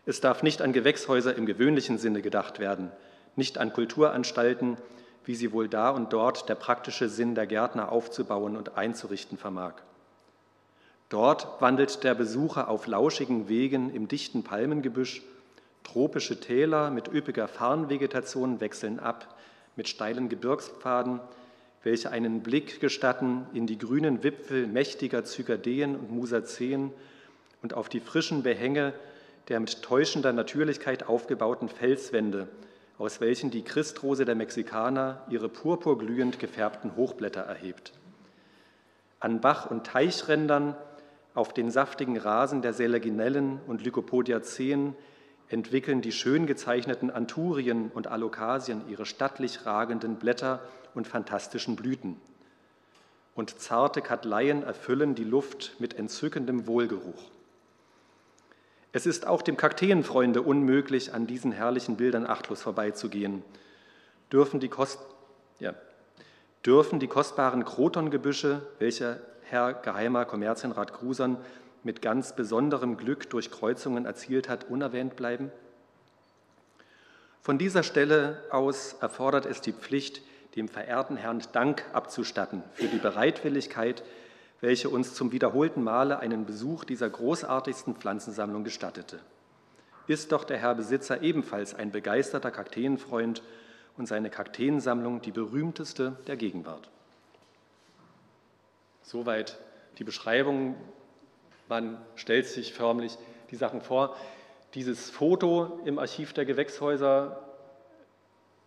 Speaker 1: Es darf nicht an Gewächshäuser im gewöhnlichen Sinne gedacht werden, nicht an Kulturanstalten, wie sie wohl da und dort der praktische Sinn der Gärtner aufzubauen und einzurichten vermag. Dort wandelt der Besucher auf lauschigen Wegen im dichten Palmengebüsch, tropische Täler mit üppiger Farnvegetation wechseln ab mit steilen Gebirgspfaden, welche einen Blick gestatten in die grünen Wipfel mächtiger Zykadeen und Musazeen und auf die frischen Behänge der mit täuschender Natürlichkeit aufgebauten Felswände, aus welchen die Christrose der Mexikaner ihre purpurglühend gefärbten Hochblätter erhebt. An Bach- und Teichrändern, auf den saftigen Rasen der Selaginellen und Lycopodiaceen entwickeln die schön gezeichneten Anturien und Alokasien ihre stattlich ragenden Blätter und fantastischen Blüten. Und zarte Katleien erfüllen die Luft mit entzückendem Wohlgeruch. Es ist auch dem Kakteenfreunde unmöglich, an diesen herrlichen Bildern achtlos vorbeizugehen. Dürfen die, Kost ja, dürfen die kostbaren Krotongebüsche, welche Herr Geheimer Kommerzienrat Grusern mit ganz besonderem Glück durch Kreuzungen erzielt hat, unerwähnt bleiben? Von dieser Stelle aus erfordert es die Pflicht, dem verehrten Herrn Dank abzustatten für die Bereitwilligkeit, welche uns zum wiederholten Male einen Besuch dieser großartigsten Pflanzensammlung gestattete. Ist doch der Herr Besitzer ebenfalls ein begeisterter Kakteenfreund und seine Kakteensammlung die berühmteste der Gegenwart. Soweit die Beschreibung. Man stellt sich förmlich die Sachen vor. Dieses Foto im Archiv der Gewächshäuser,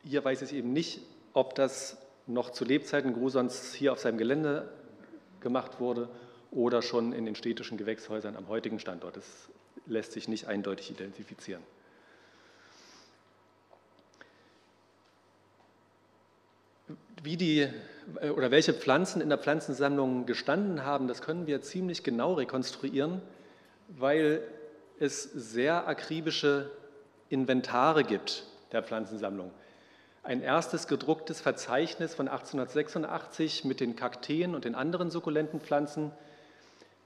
Speaker 1: hier weiß ich eben nicht, ob das noch zu Lebzeiten Grusons hier auf seinem Gelände gemacht wurde oder schon in den städtischen Gewächshäusern am heutigen Standort. Das lässt sich nicht eindeutig identifizieren. Wie die oder welche Pflanzen in der Pflanzensammlung gestanden haben, das können wir ziemlich genau rekonstruieren, weil es sehr akribische Inventare gibt der Pflanzensammlung ein erstes gedrucktes Verzeichnis von 1886 mit den Kakteen und den anderen sukkulenten Pflanzen.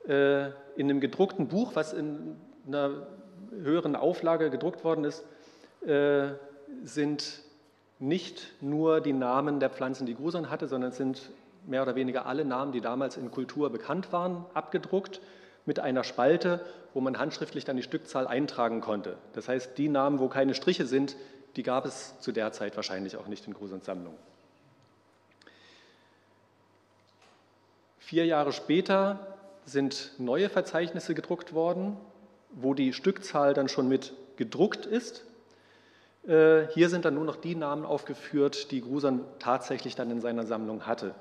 Speaker 1: Äh, in einem gedruckten Buch, was in einer höheren Auflage gedruckt worden ist, äh, sind nicht nur die Namen der Pflanzen, die Gruson hatte, sondern sind mehr oder weniger alle Namen, die damals in Kultur bekannt waren, abgedruckt mit einer Spalte, wo man handschriftlich dann die Stückzahl eintragen konnte. Das heißt, die Namen, wo keine Striche sind, die gab es zu der Zeit wahrscheinlich auch nicht in Grusons Sammlung. Vier Jahre später sind neue Verzeichnisse gedruckt worden, wo die Stückzahl dann schon mit gedruckt ist. Äh, hier sind dann nur noch die Namen aufgeführt, die Gruson tatsächlich dann in seiner Sammlung hatte.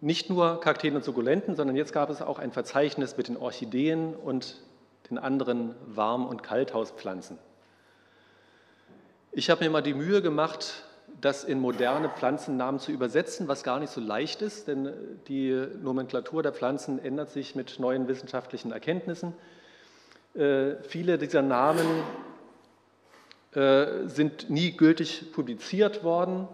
Speaker 1: Nicht nur Kakteen und Sukkulenten, sondern jetzt gab es auch ein Verzeichnis mit den Orchideen und den anderen Warm- und Kalthauspflanzen. Ich habe mir mal die Mühe gemacht, das in moderne Pflanzennamen zu übersetzen, was gar nicht so leicht ist, denn die Nomenklatur der Pflanzen ändert sich mit neuen wissenschaftlichen Erkenntnissen. Äh, viele dieser Namen äh, sind nie gültig publiziert worden.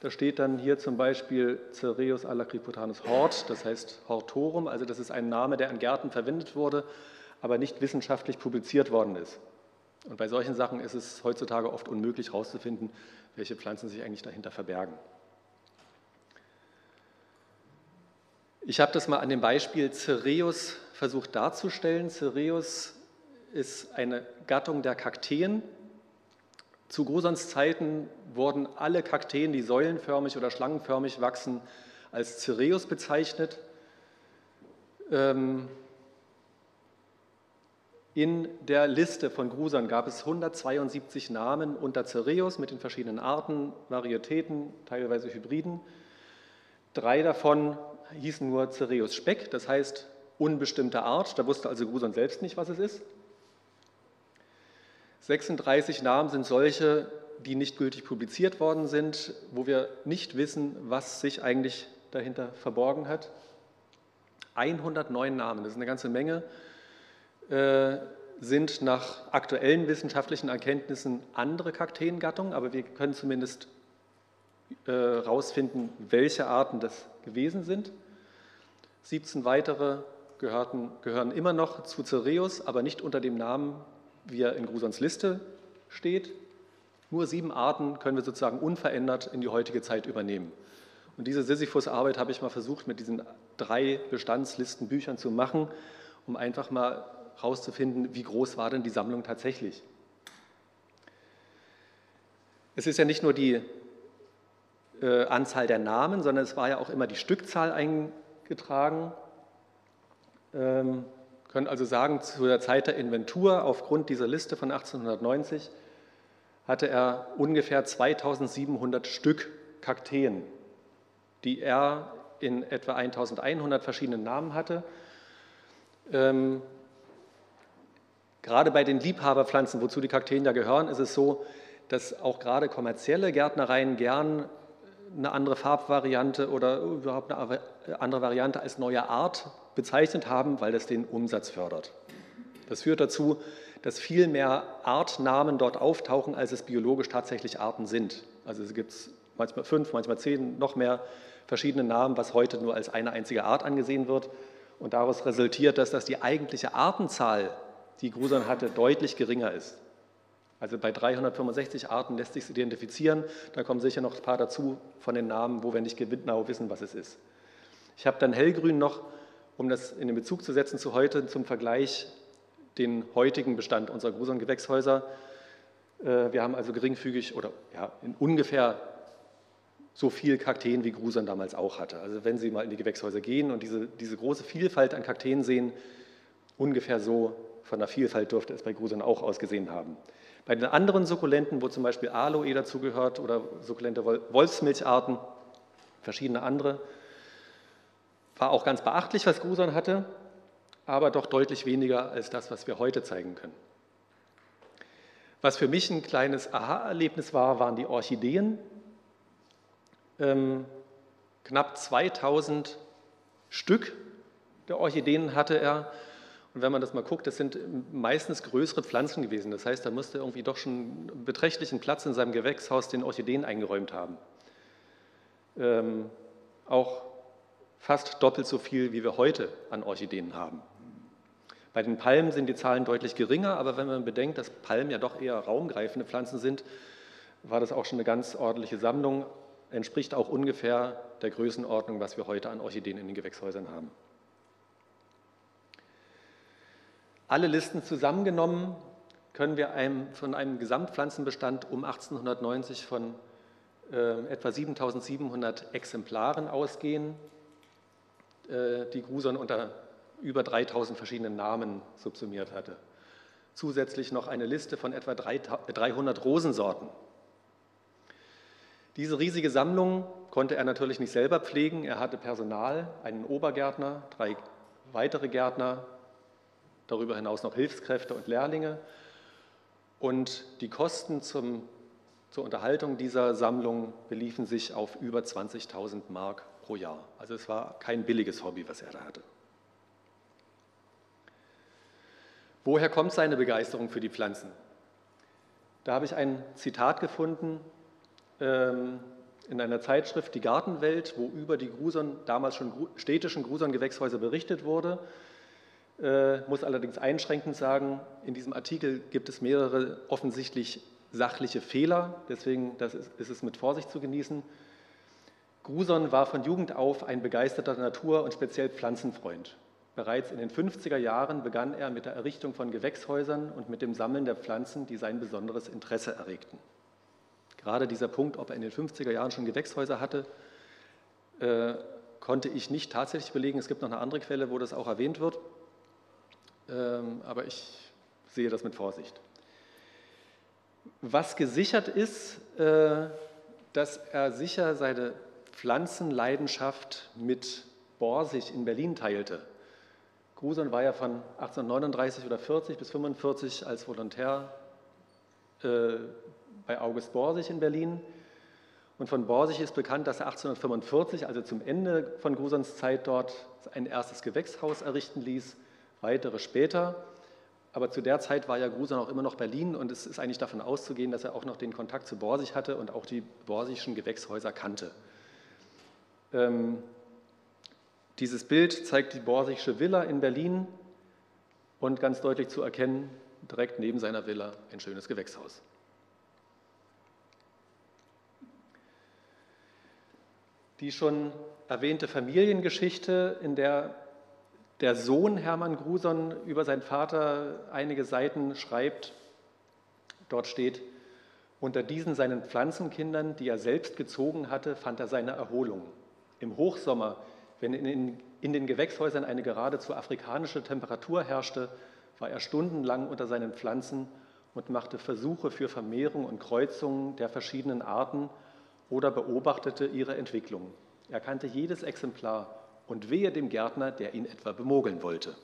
Speaker 1: Da steht dann hier zum Beispiel Cereus alacriputanus hort, das heißt Hortorum, also das ist ein Name, der in Gärten verwendet wurde, aber nicht wissenschaftlich publiziert worden ist. Und bei solchen Sachen ist es heutzutage oft unmöglich herauszufinden, welche Pflanzen sich eigentlich dahinter verbergen. Ich habe das mal an dem Beispiel Cereus versucht darzustellen. Cereus ist eine Gattung der Kakteen. Zu Grosons Zeiten wurden alle Kakteen, die säulenförmig oder schlangenförmig wachsen, als Cereus bezeichnet. Ähm, in der Liste von Grusern gab es 172 Namen unter Cereus mit den verschiedenen Arten, Varietäten, teilweise Hybriden. Drei davon hießen nur Cereus Speck, das heißt unbestimmte Art. Da wusste also Gruson selbst nicht, was es ist. 36 Namen sind solche, die nicht gültig publiziert worden sind, wo wir nicht wissen, was sich eigentlich dahinter verborgen hat. 109 Namen, das ist eine ganze Menge. Äh, sind nach aktuellen wissenschaftlichen Erkenntnissen andere Kakteengattungen, aber wir können zumindest herausfinden, äh, welche Arten das gewesen sind. 17 weitere gehörten, gehören immer noch zu Cereus, aber nicht unter dem Namen, wie er in Grusons Liste steht. Nur sieben Arten können wir sozusagen unverändert in die heutige Zeit übernehmen. Und diese Sisyphus-Arbeit habe ich mal versucht, mit diesen drei Bestandslistenbüchern zu machen, um einfach mal herauszufinden, wie groß war denn die Sammlung tatsächlich. Es ist ja nicht nur die äh, Anzahl der Namen, sondern es war ja auch immer die Stückzahl eingetragen. Ähm, können also sagen, zu der Zeit der Inventur, aufgrund dieser Liste von 1890, hatte er ungefähr 2700 Stück Kakteen, die er in etwa 1100 verschiedenen Namen hatte. Ähm, Gerade bei den Liebhaberpflanzen, wozu die Kakteen ja gehören, ist es so, dass auch gerade kommerzielle Gärtnereien gern eine andere Farbvariante oder überhaupt eine andere Variante als neue Art bezeichnet haben, weil das den Umsatz fördert. Das führt dazu, dass viel mehr Artnamen dort auftauchen, als es biologisch tatsächlich Arten sind. Also es gibt manchmal fünf, manchmal zehn, noch mehr verschiedene Namen, was heute nur als eine einzige Art angesehen wird. Und daraus resultiert, dass das die eigentliche Artenzahl, die Gruson hatte, deutlich geringer ist. Also bei 365 Arten lässt sich es identifizieren. Da kommen sicher noch ein paar dazu von den Namen, wo wir nicht genau wissen, was es ist. Ich habe dann hellgrün noch, um das in den Bezug zu setzen zu heute, zum Vergleich den heutigen Bestand unserer Gruson-Gewächshäuser. Äh, wir haben also geringfügig oder ja, in ungefähr so viel Kakteen wie Gruson damals auch hatte. Also wenn Sie mal in die Gewächshäuser gehen und diese, diese große Vielfalt an Kakteen sehen, ungefähr so von der Vielfalt dürfte es bei Gruson auch ausgesehen haben. Bei den anderen Sukkulenten, wo zum Beispiel Aloe dazugehört oder sukkulente Wolfsmilcharten, verschiedene andere, war auch ganz beachtlich, was Gruson hatte, aber doch deutlich weniger als das, was wir heute zeigen können. Was für mich ein kleines Aha-Erlebnis war, waren die Orchideen. Ähm, knapp 2000 Stück der Orchideen hatte er und wenn man das mal guckt, das sind meistens größere Pflanzen gewesen. Das heißt, da musste irgendwie doch schon beträchtlichen Platz in seinem Gewächshaus den Orchideen eingeräumt haben. Ähm, auch fast doppelt so viel, wie wir heute an Orchideen haben. Bei den Palmen sind die Zahlen deutlich geringer, aber wenn man bedenkt, dass Palmen ja doch eher raumgreifende Pflanzen sind, war das auch schon eine ganz ordentliche Sammlung, entspricht auch ungefähr der Größenordnung, was wir heute an Orchideen in den Gewächshäusern haben. Alle Listen zusammengenommen können wir einem, von einem Gesamtpflanzenbestand um 1890 von äh, etwa 7700 Exemplaren ausgehen, äh, die Gruson unter über 3000 verschiedenen Namen subsumiert hatte. Zusätzlich noch eine Liste von etwa 300 Rosensorten. Diese riesige Sammlung konnte er natürlich nicht selber pflegen. Er hatte Personal, einen Obergärtner, drei weitere Gärtner, darüber hinaus noch Hilfskräfte und Lehrlinge. Und die Kosten zum, zur Unterhaltung dieser Sammlung beliefen sich auf über 20.000 Mark pro Jahr. Also es war kein billiges Hobby, was er da hatte. Woher kommt seine Begeisterung für die Pflanzen? Da habe ich ein Zitat gefunden ähm, in einer Zeitschrift Die Gartenwelt, wo über die Gruson, damals schon städtischen Gruson-Gewächshäuser berichtet wurde. Äh, muss allerdings einschränkend sagen, in diesem Artikel gibt es mehrere offensichtlich sachliche Fehler, deswegen das ist, ist es mit Vorsicht zu genießen. Gruson war von Jugend auf ein begeisterter Natur- und speziell Pflanzenfreund. Bereits in den 50er Jahren begann er mit der Errichtung von Gewächshäusern und mit dem Sammeln der Pflanzen, die sein besonderes Interesse erregten. Gerade dieser Punkt, ob er in den 50er Jahren schon Gewächshäuser hatte, äh, konnte ich nicht tatsächlich belegen. Es gibt noch eine andere Quelle, wo das auch erwähnt wird. Ähm, aber ich sehe das mit Vorsicht. Was gesichert ist, äh, dass er sicher seine Pflanzenleidenschaft mit Borsig in Berlin teilte. Gruson war ja von 1839 oder 40 bis 45 als Volontär äh, bei August Borsig in Berlin. Und von Borsig ist bekannt, dass er 1845, also zum Ende von Grusons Zeit dort, ein erstes Gewächshaus errichten ließ weitere später. Aber zu der Zeit war ja Gruson auch immer noch Berlin und es ist eigentlich davon auszugehen, dass er auch noch den Kontakt zu Borsig hatte und auch die borsigschen Gewächshäuser kannte. Ähm, dieses Bild zeigt die borsigsche Villa in Berlin und ganz deutlich zu erkennen, direkt neben seiner Villa ein schönes Gewächshaus. Die schon erwähnte Familiengeschichte, in der der Sohn Hermann Gruson über seinen Vater einige Seiten schreibt. Dort steht, unter diesen seinen Pflanzenkindern, die er selbst gezogen hatte, fand er seine Erholung. Im Hochsommer, wenn in, in den Gewächshäusern eine geradezu afrikanische Temperatur herrschte, war er stundenlang unter seinen Pflanzen und machte Versuche für Vermehrung und Kreuzungen der verschiedenen Arten oder beobachtete ihre Entwicklung. Er kannte jedes Exemplar und wehe dem Gärtner, der ihn etwa bemogeln wollte.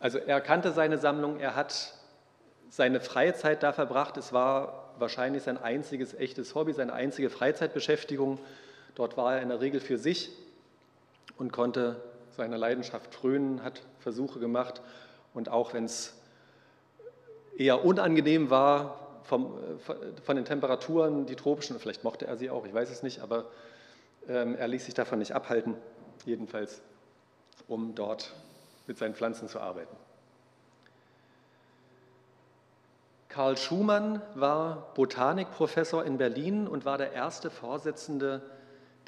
Speaker 1: Also er kannte seine Sammlung, er hat seine freie Zeit da verbracht. Es war wahrscheinlich sein einziges echtes Hobby, seine einzige Freizeitbeschäftigung. Dort war er in der Regel für sich und konnte seiner Leidenschaft frönen, hat Versuche gemacht und auch wenn es eher unangenehm war vom, von den Temperaturen, die tropischen, vielleicht mochte er sie auch, ich weiß es nicht, aber er ließ sich davon nicht abhalten, jedenfalls, um dort mit seinen Pflanzen zu arbeiten. Karl Schumann war Botanikprofessor in Berlin und war der erste Vorsitzende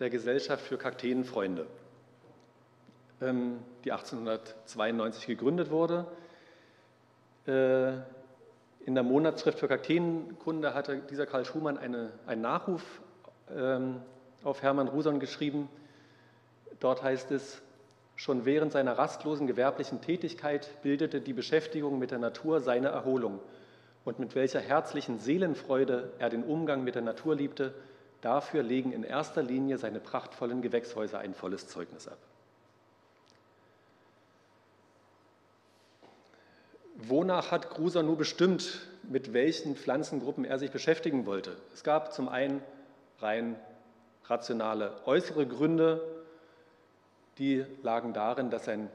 Speaker 1: der Gesellschaft für Kakteenfreunde, ähm, die 1892 gegründet wurde. Äh, in der Monatsschrift für Kakteenkunde hatte dieser Karl Schumann eine, einen Nachruf ähm, auf Hermann Ruson geschrieben. Dort heißt es, schon während seiner rastlosen gewerblichen Tätigkeit bildete die Beschäftigung mit der Natur seine Erholung. Und mit welcher herzlichen Seelenfreude er den Umgang mit der Natur liebte, dafür legen in erster Linie seine prachtvollen Gewächshäuser ein volles Zeugnis ab. Wonach hat Gruser nur bestimmt, mit welchen Pflanzengruppen er sich beschäftigen wollte? Es gab zum einen rein rationale äußere Gründe, die lagen darin, dass sein,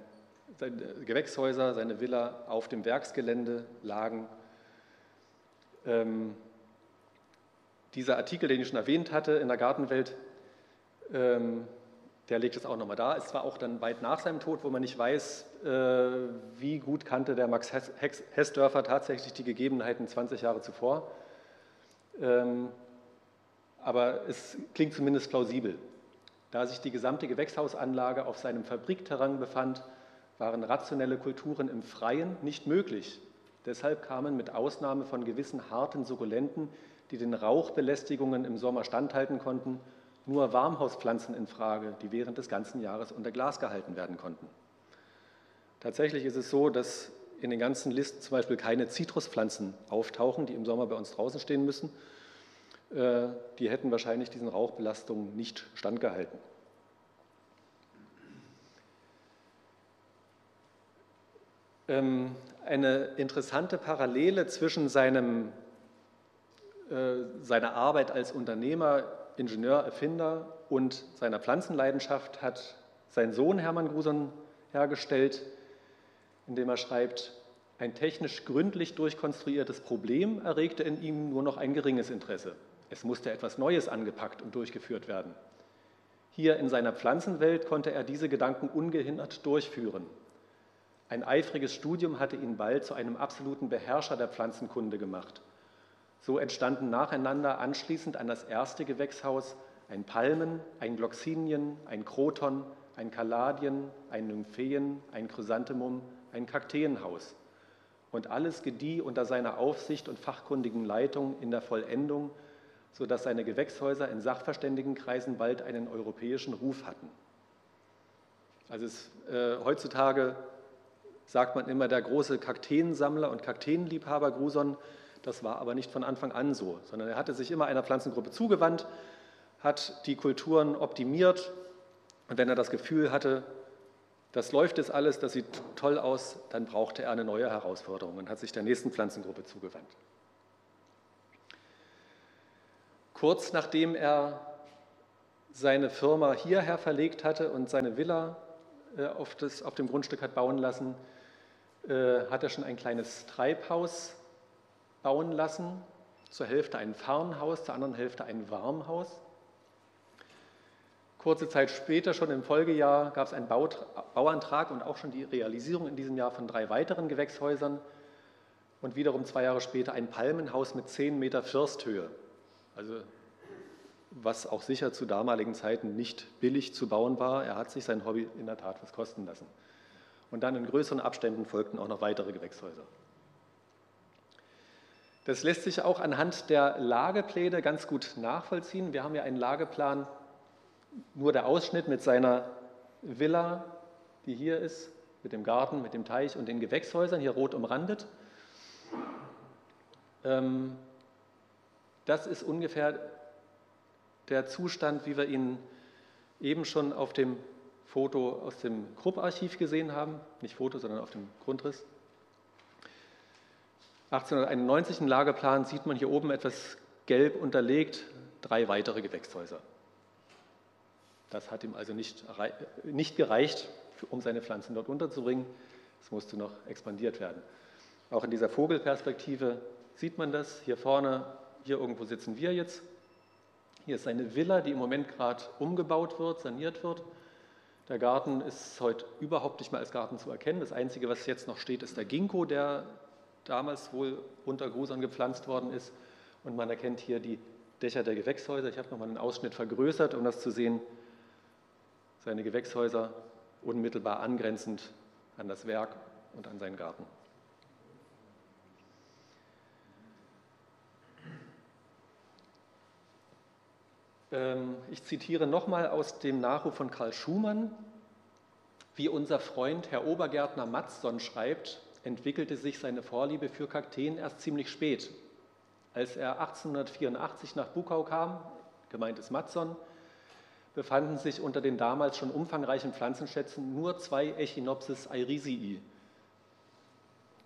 Speaker 1: seine Gewächshäuser, seine Villa auf dem Werksgelände lagen. Ähm, dieser Artikel, den ich schon erwähnt hatte in der Gartenwelt, ähm, der legt es auch nochmal da. Es war auch dann weit nach seinem Tod, wo man nicht weiß, äh, wie gut kannte der Max Hessdörfer tatsächlich die Gegebenheiten 20 Jahre zuvor. Ähm, aber es klingt zumindest plausibel. Da sich die gesamte Gewächshausanlage auf seinem Fabrikterrain befand, waren rationelle Kulturen im Freien nicht möglich. Deshalb kamen mit Ausnahme von gewissen harten Sukkulenten, die den Rauchbelästigungen im Sommer standhalten konnten, nur Warmhauspflanzen in Frage, die während des ganzen Jahres unter Glas gehalten werden konnten. Tatsächlich ist es so, dass in den ganzen Listen zum Beispiel keine Zitruspflanzen auftauchen, die im Sommer bei uns draußen stehen müssen. Äh, die hätten wahrscheinlich diesen Rauchbelastungen nicht standgehalten. Ähm, eine interessante Parallele zwischen seinem, äh, seiner Arbeit als Unternehmer Ingenieur, Erfinder und seiner Pflanzenleidenschaft hat sein Sohn Hermann Gruson hergestellt, indem er schreibt, ein technisch gründlich durchkonstruiertes Problem erregte in ihm nur noch ein geringes Interesse. Es musste etwas Neues angepackt und durchgeführt werden. Hier in seiner Pflanzenwelt konnte er diese Gedanken ungehindert durchführen. Ein eifriges Studium hatte ihn bald zu einem absoluten Beherrscher der Pflanzenkunde gemacht. So entstanden nacheinander anschließend an das erste Gewächshaus ein Palmen, ein Gloxinien, ein Kroton, ein Kaladien, ein Nympheen, ein Chrysanthemum, ein Kakteenhaus. Und alles gedieh unter seiner Aufsicht und fachkundigen Leitung in der Vollendung, sodass seine Gewächshäuser in Sachverständigenkreisen bald einen europäischen Ruf hatten. Also es, äh, heutzutage sagt man immer der große Kakteensammler und Kakteenliebhaber Gruson, das war aber nicht von Anfang an so, sondern er hatte sich immer einer Pflanzengruppe zugewandt, hat die Kulturen optimiert und wenn er das Gefühl hatte, das läuft jetzt alles, das sieht toll aus, dann brauchte er eine neue Herausforderung und hat sich der nächsten Pflanzengruppe zugewandt. Kurz nachdem er seine Firma hierher verlegt hatte und seine Villa äh, auf, das, auf dem Grundstück hat bauen lassen, äh, hat er schon ein kleines Treibhaus bauen lassen. Zur Hälfte ein Farnhaus, zur anderen Hälfte ein Warmhaus. Kurze Zeit später, schon im Folgejahr, gab es einen Bauantrag und auch schon die Realisierung in diesem Jahr von drei weiteren Gewächshäusern und wiederum zwei Jahre später ein Palmenhaus mit 10 Meter Firsthöhe. Also was auch sicher zu damaligen Zeiten nicht billig zu bauen war. Er hat sich sein Hobby in der Tat was kosten lassen. Und dann in größeren Abständen folgten auch noch weitere Gewächshäuser. Das lässt sich auch anhand der Lagepläne ganz gut nachvollziehen. Wir haben ja einen Lageplan, nur der Ausschnitt mit seiner Villa, die hier ist, mit dem Garten, mit dem Teich und den Gewächshäusern, hier rot umrandet. Ähm, das ist ungefähr der Zustand, wie wir ihn eben schon auf dem Foto aus dem Krupp-Archiv gesehen haben. Nicht Foto, sondern auf dem Grundriss. 1891 im Lageplan sieht man hier oben etwas gelb unterlegt drei weitere Gewächshäuser. Das hat ihm also nicht, nicht gereicht, um seine Pflanzen dort unterzubringen. Es musste noch expandiert werden. Auch in dieser Vogelperspektive sieht man das. Hier vorne, hier irgendwo sitzen wir jetzt. Hier ist eine Villa, die im Moment gerade umgebaut wird, saniert wird. Der Garten ist heute überhaupt nicht mehr als Garten zu erkennen. Das Einzige, was jetzt noch steht, ist der Ginkgo, der damals wohl unter Grusern gepflanzt worden ist. Und man erkennt hier die Dächer der Gewächshäuser. Ich habe nochmal einen Ausschnitt vergrößert, um das zu sehen. Seine Gewächshäuser unmittelbar angrenzend an das Werk und an seinen Garten. Ich zitiere nochmal aus dem Nachruf von Karl Schumann. Wie unser Freund Herr Obergärtner Matzson schreibt, entwickelte sich seine Vorliebe für Kakteen erst ziemlich spät. Als er 1884 nach Bukau kam, gemeint ist Matzon, befanden sich unter den damals schon umfangreichen Pflanzenschätzen nur zwei Echinopsis irisii.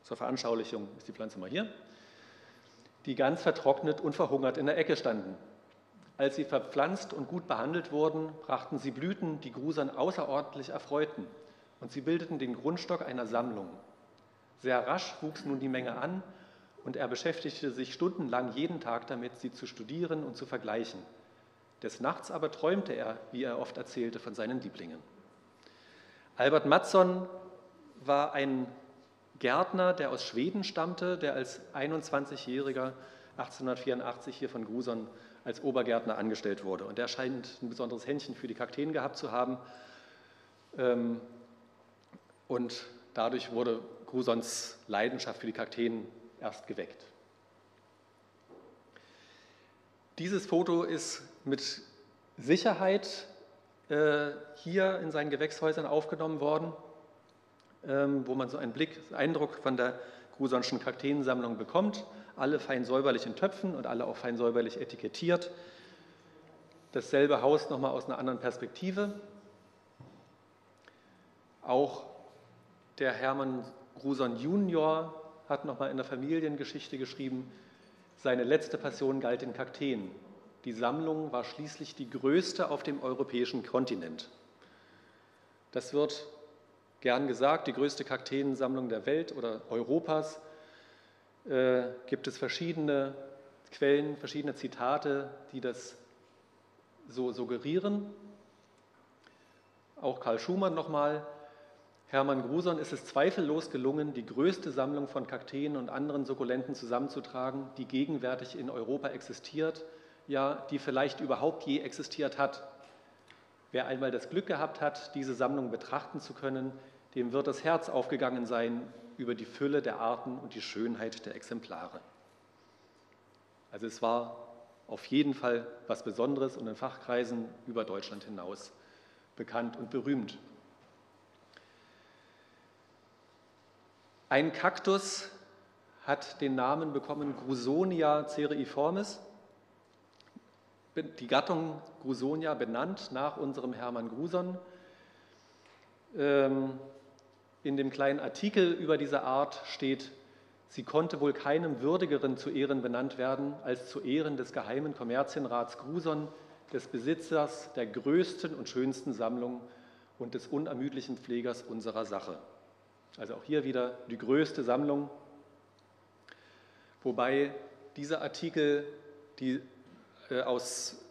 Speaker 1: Zur Veranschaulichung ist die Pflanze mal hier, die ganz vertrocknet und verhungert in der Ecke standen. Als sie verpflanzt und gut behandelt wurden, brachten sie Blüten, die Grusern außerordentlich erfreuten, und sie bildeten den Grundstock einer Sammlung. Sehr rasch wuchs nun die Menge an, und er beschäftigte sich stundenlang jeden Tag damit, sie zu studieren und zu vergleichen. Des Nachts aber träumte er, wie er oft erzählte, von seinen Lieblingen. Albert Matson war ein Gärtner, der aus Schweden stammte, der als 21-Jähriger 1884 hier von Grusern als Obergärtner angestellt wurde. Und er scheint ein besonderes Händchen für die Kakteen gehabt zu haben. Ähm, und dadurch wurde Grusons Leidenschaft für die Kakteen erst geweckt. Dieses Foto ist mit Sicherheit äh, hier in seinen Gewächshäusern aufgenommen worden, ähm, wo man so einen Blick, Eindruck von der Grusonschen Kakteensammlung bekommt alle fein säuberlich in Töpfen und alle auch fein säuberlich etikettiert. Dasselbe Haus nochmal aus einer anderen Perspektive. Auch der Hermann Gruson Junior hat nochmal in der Familiengeschichte geschrieben, seine letzte Passion galt den Kakteen. Die Sammlung war schließlich die größte auf dem europäischen Kontinent. Das wird gern gesagt, die größte Kakteensammlung der Welt oder Europas äh, gibt es verschiedene Quellen, verschiedene Zitate, die das so suggerieren. Auch Karl Schumann nochmal. Hermann Gruson ist es zweifellos gelungen, die größte Sammlung von Kakteen und anderen Sukkulenten zusammenzutragen, die gegenwärtig in Europa existiert, ja, die vielleicht überhaupt je existiert hat. Wer einmal das Glück gehabt hat, diese Sammlung betrachten zu können, dem wird das Herz aufgegangen sein über die Fülle der Arten und die Schönheit der Exemplare. Also es war auf jeden Fall was Besonderes und in Fachkreisen über Deutschland hinaus bekannt und berühmt. Ein Kaktus hat den Namen bekommen Grusonia cereiformis, die Gattung Grusonia benannt nach unserem Hermann Gruson. Ähm, in dem kleinen Artikel über diese Art steht, sie konnte wohl keinem würdigeren zu Ehren benannt werden als zu Ehren des geheimen Kommerzienrats Gruson, des Besitzers der größten und schönsten Sammlung und des unermüdlichen Pflegers unserer Sache. Also auch hier wieder die größte Sammlung, wobei dieser Artikel die, äh, aus,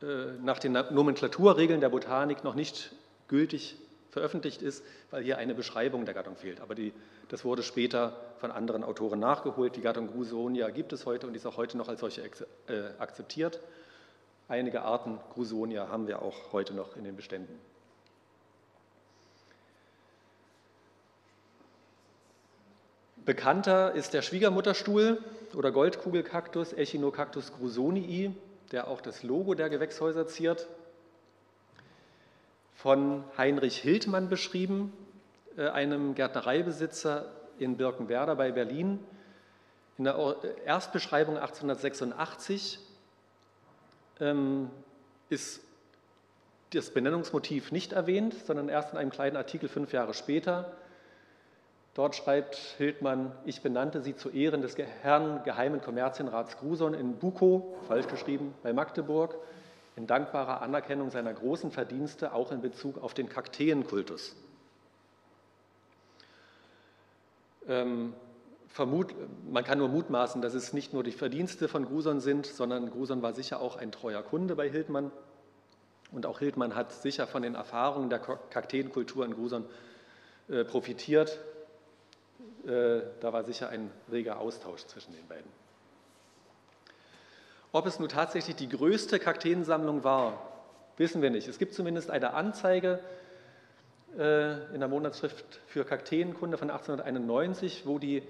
Speaker 1: äh, nach den Nomenklaturregeln der Botanik noch nicht gültig veröffentlicht ist, weil hier eine Beschreibung der Gattung fehlt. Aber die, das wurde später von anderen Autoren nachgeholt. Die Gattung Grusonia gibt es heute und ist auch heute noch als solche äh, akzeptiert. Einige Arten Grusonia haben wir auch heute noch in den Beständen. Bekannter ist der Schwiegermutterstuhl oder Goldkugelkaktus Echinocactus grusonii, der auch das Logo der Gewächshäuser ziert von Heinrich Hildmann beschrieben, äh, einem Gärtnereibesitzer in Birkenwerder bei Berlin. In der Erstbeschreibung 1886 ähm, ist das Benennungsmotiv nicht erwähnt, sondern erst in einem kleinen Artikel fünf Jahre später. Dort schreibt Hildmann, ich benannte sie zu Ehren des Herrn Geheimen Kommerzienrats Gruson in Bukow, falsch geschrieben, bei Magdeburg, in dankbarer Anerkennung seiner großen Verdienste auch in Bezug auf den Kakteenkultus. Ähm, vermut, man kann nur mutmaßen, dass es nicht nur die Verdienste von Gruson sind, sondern Gruson war sicher auch ein treuer Kunde bei Hildmann. Und auch Hildmann hat sicher von den Erfahrungen der Kakteenkultur in Gruson äh, profitiert. Äh, da war sicher ein reger Austausch zwischen den beiden. Ob es nun tatsächlich die größte Kakteensammlung war, wissen wir nicht. Es gibt zumindest eine Anzeige äh, in der Monatsschrift für Kakteenkunde von 1891, wo die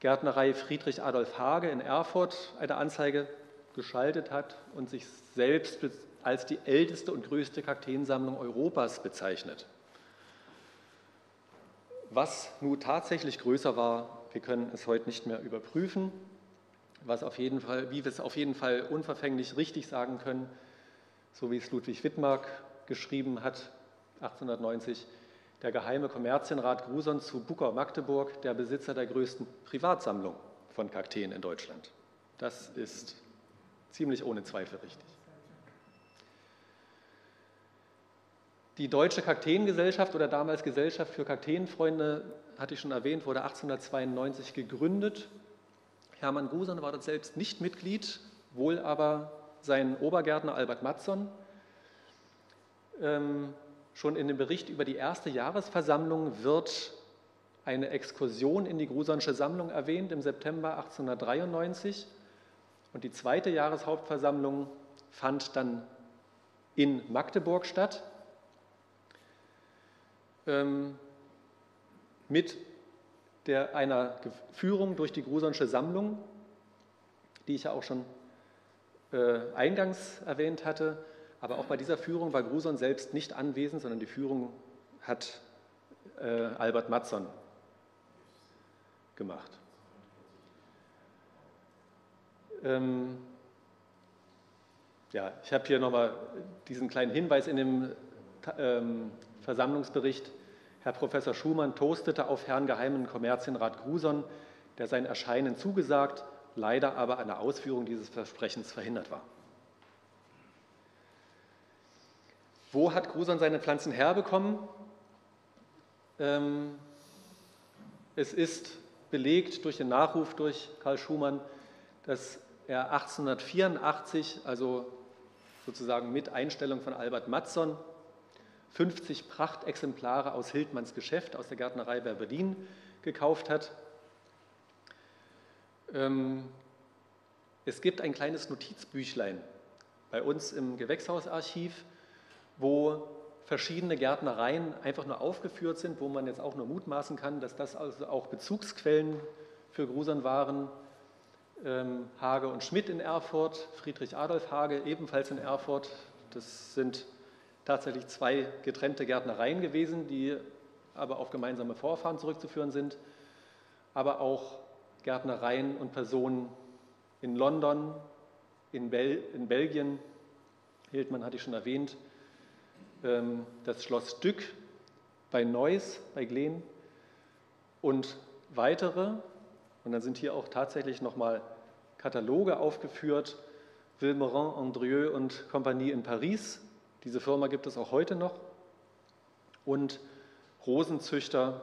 Speaker 1: Gärtnerei Friedrich Adolf Hage in Erfurt eine Anzeige geschaltet hat und sich selbst als die älteste und größte Kakteensammlung Europas bezeichnet. Was nun tatsächlich größer war, wir können es heute nicht mehr überprüfen. Was auf jeden Fall, wie wir es auf jeden Fall unverfänglich richtig sagen können, so wie es Ludwig Wittmark geschrieben hat, 1890, der geheime Kommerzienrat Gruson zu Buckau Magdeburg, der Besitzer der größten Privatsammlung von Kakteen in Deutschland. Das ist ziemlich ohne Zweifel richtig. Die Deutsche Kakteengesellschaft oder damals Gesellschaft für Kakteenfreunde, hatte ich schon erwähnt, wurde 1892 gegründet. Hermann Gruson war dort selbst nicht Mitglied, wohl aber sein Obergärtner Albert Matzon. Ähm, schon in dem Bericht über die erste Jahresversammlung wird eine Exkursion in die Grusonsche Sammlung erwähnt im September 1893. Und die zweite Jahreshauptversammlung fand dann in Magdeburg statt ähm, mit der, einer Führung durch die Grusonsche Sammlung, die ich ja auch schon äh, eingangs erwähnt hatte. Aber auch bei dieser Führung war Gruson selbst nicht anwesend, sondern die Führung hat äh, Albert Matzon gemacht. Ähm, ja, ich habe hier nochmal diesen kleinen Hinweis in dem ähm, Versammlungsbericht, Herr Professor Schumann toastete auf Herrn Geheimen Kommerzienrat Gruson, der sein Erscheinen zugesagt, leider aber an der Ausführung dieses Versprechens verhindert war. Wo hat Gruson seine Pflanzen herbekommen? Ähm, es ist belegt durch den Nachruf durch Karl Schumann, dass er 1884, also sozusagen mit Einstellung von Albert Matzon, 50 Prachtexemplare aus Hildmanns Geschäft aus der Gärtnerei bei Berlin gekauft hat. Ähm, es gibt ein kleines Notizbüchlein bei uns im Gewächshausarchiv, wo verschiedene Gärtnereien einfach nur aufgeführt sind, wo man jetzt auch nur mutmaßen kann, dass das also auch Bezugsquellen für Grusern waren. Ähm, Hage und Schmidt in Erfurt, Friedrich Adolf Hage ebenfalls in Erfurt. Das sind tatsächlich zwei getrennte Gärtnereien gewesen, die aber auf gemeinsame Vorfahren zurückzuführen sind, aber auch Gärtnereien und Personen in London, in, Bel in Belgien, Hildmann hatte ich schon erwähnt, ähm, das Schloss Dück bei Neuss, bei Glen und weitere. Und dann sind hier auch tatsächlich nochmal Kataloge aufgeführt, Wilmerin, Andrieux und Compagnie in Paris, diese Firma gibt es auch heute noch. Und Rosenzüchter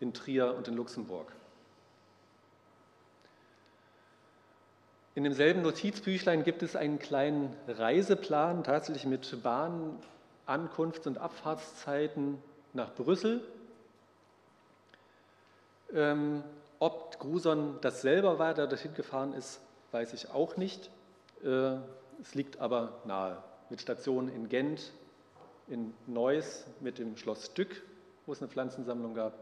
Speaker 1: in Trier und in Luxemburg. In demselben Notizbüchlein gibt es einen kleinen Reiseplan, tatsächlich mit Bahn, Ankunfts- und Abfahrtszeiten nach Brüssel. Ähm, ob Gruson das selber war, der dorthin gefahren ist, weiß ich auch nicht. Äh, es liegt aber nahe mit Stationen in Gent, in Neuss mit dem Schloss Stück, wo es eine Pflanzensammlung gab.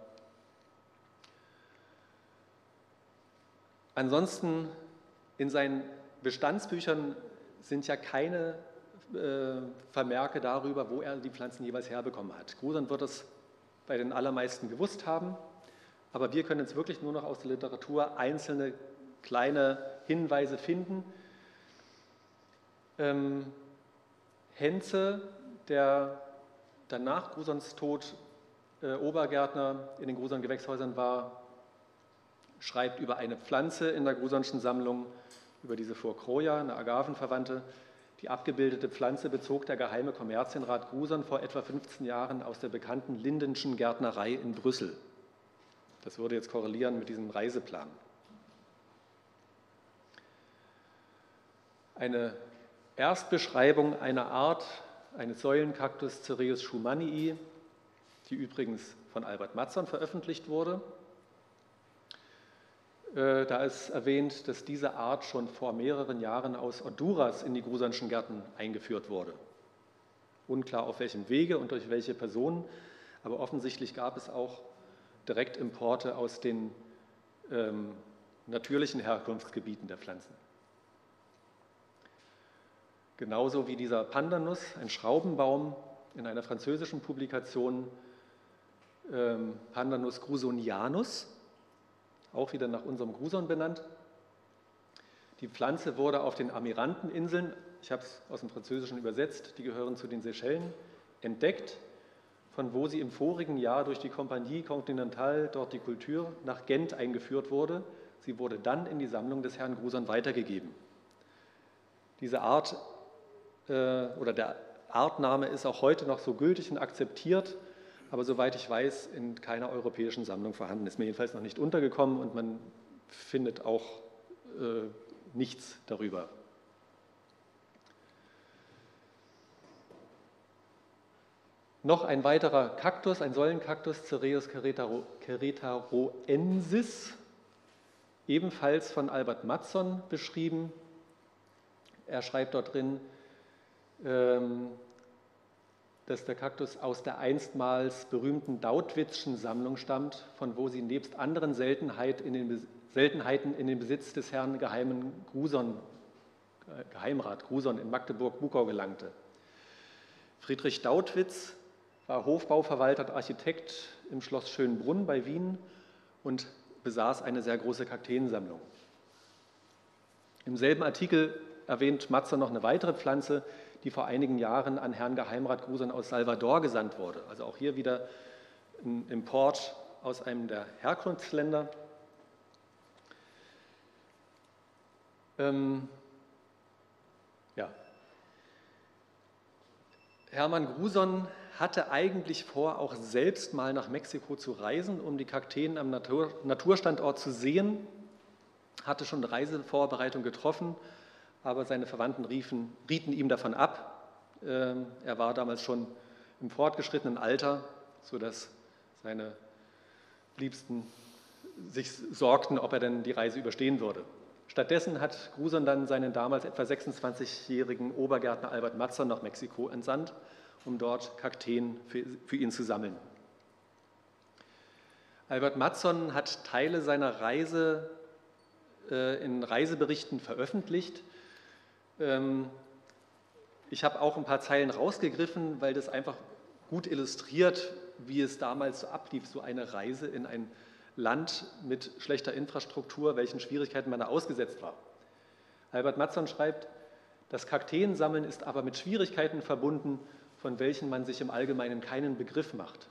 Speaker 1: Ansonsten in seinen Bestandsbüchern sind ja keine äh, Vermerke darüber, wo er die Pflanzen jeweils herbekommen hat. Gruson wird es bei den allermeisten gewusst haben, aber wir können jetzt wirklich nur noch aus der Literatur einzelne kleine Hinweise finden. Ähm, Henze, der danach Grusons Tod äh, Obergärtner in den Gruson Gewächshäusern war, schreibt über eine Pflanze in der Grusonschen Sammlung, über diese Furcroya, eine Agavenverwandte. Die abgebildete Pflanze bezog der geheime Kommerzienrat Gruson vor etwa 15 Jahren aus der bekannten Lindenschen Gärtnerei in Brüssel. Das würde jetzt korrelieren mit diesem Reiseplan. Eine Erstbeschreibung einer Art eines Säulenkaktus Cereus schumannii, die übrigens von Albert Matzon veröffentlicht wurde. Äh, da ist erwähnt, dass diese Art schon vor mehreren Jahren aus Honduras in die Grusanschen Gärten eingeführt wurde. Unklar auf welchem Wege und durch welche Personen, aber offensichtlich gab es auch Direktimporte aus den ähm, natürlichen Herkunftsgebieten der Pflanzen. Genauso wie dieser Pandanus, ein Schraubenbaum, in einer französischen Publikation ähm, Pandanus grusonianus, auch wieder nach unserem Gruson benannt. Die Pflanze wurde auf den Amiranteninseln, ich habe es aus dem Französischen übersetzt, die gehören zu den Seychellen, entdeckt, von wo sie im vorigen Jahr durch die Compagnie Continentale dort die Kultur nach Gent eingeführt wurde. Sie wurde dann in die Sammlung des Herrn Gruson weitergegeben. Diese Art oder der Artname ist auch heute noch so gültig und akzeptiert, aber soweit ich weiß, in keiner europäischen Sammlung vorhanden. Ist mir jedenfalls noch nicht untergekommen und man findet auch äh, nichts darüber. Noch ein weiterer Kaktus, ein Säulenkaktus, Cereus keretaroensis, ebenfalls von Albert Matzon beschrieben. Er schreibt dort drin, dass der Kaktus aus der einstmals berühmten Dautwitzschen Sammlung stammt, von wo sie nebst anderen Seltenheit in den, Seltenheiten in den Besitz des Herrn Geheimen Gruson, äh, Geheimrat Gruson in Magdeburg-Bukau gelangte. Friedrich Dautwitz war Hofbauverwalter und Architekt im Schloss Schönbrunn bei Wien und besaß eine sehr große Kakteensammlung. Im selben Artikel erwähnt Matzer noch eine weitere Pflanze, die vor einigen Jahren an Herrn Geheimrat Gruson aus Salvador gesandt wurde. Also auch hier wieder ein Import aus einem der Herkunftsländer. Ähm, ja. Hermann Gruson hatte eigentlich vor, auch selbst mal nach Mexiko zu reisen, um die Kakteen am Natur Naturstandort zu sehen, hatte schon Reisevorbereitung getroffen aber seine Verwandten riefen, rieten ihm davon ab. Ähm, er war damals schon im fortgeschrittenen Alter, sodass seine Liebsten sich sorgten, ob er denn die Reise überstehen würde. Stattdessen hat Gruson dann seinen damals etwa 26-jährigen Obergärtner Albert Matzer nach Mexiko entsandt, um dort Kakteen für, ihn zu sammeln. Albert Matzon hat Teile seiner Reise äh, in Reiseberichten veröffentlicht. Ähm, ich habe auch ein paar Zeilen rausgegriffen, weil das einfach gut illustriert, wie es damals so ablief, so eine Reise in ein Land mit schlechter Infrastruktur, welchen Schwierigkeiten man da ausgesetzt war. Albert Matzon schreibt, das Kakteensammeln ist aber mit Schwierigkeiten verbunden, von welchen man sich im Allgemeinen keinen Begriff macht.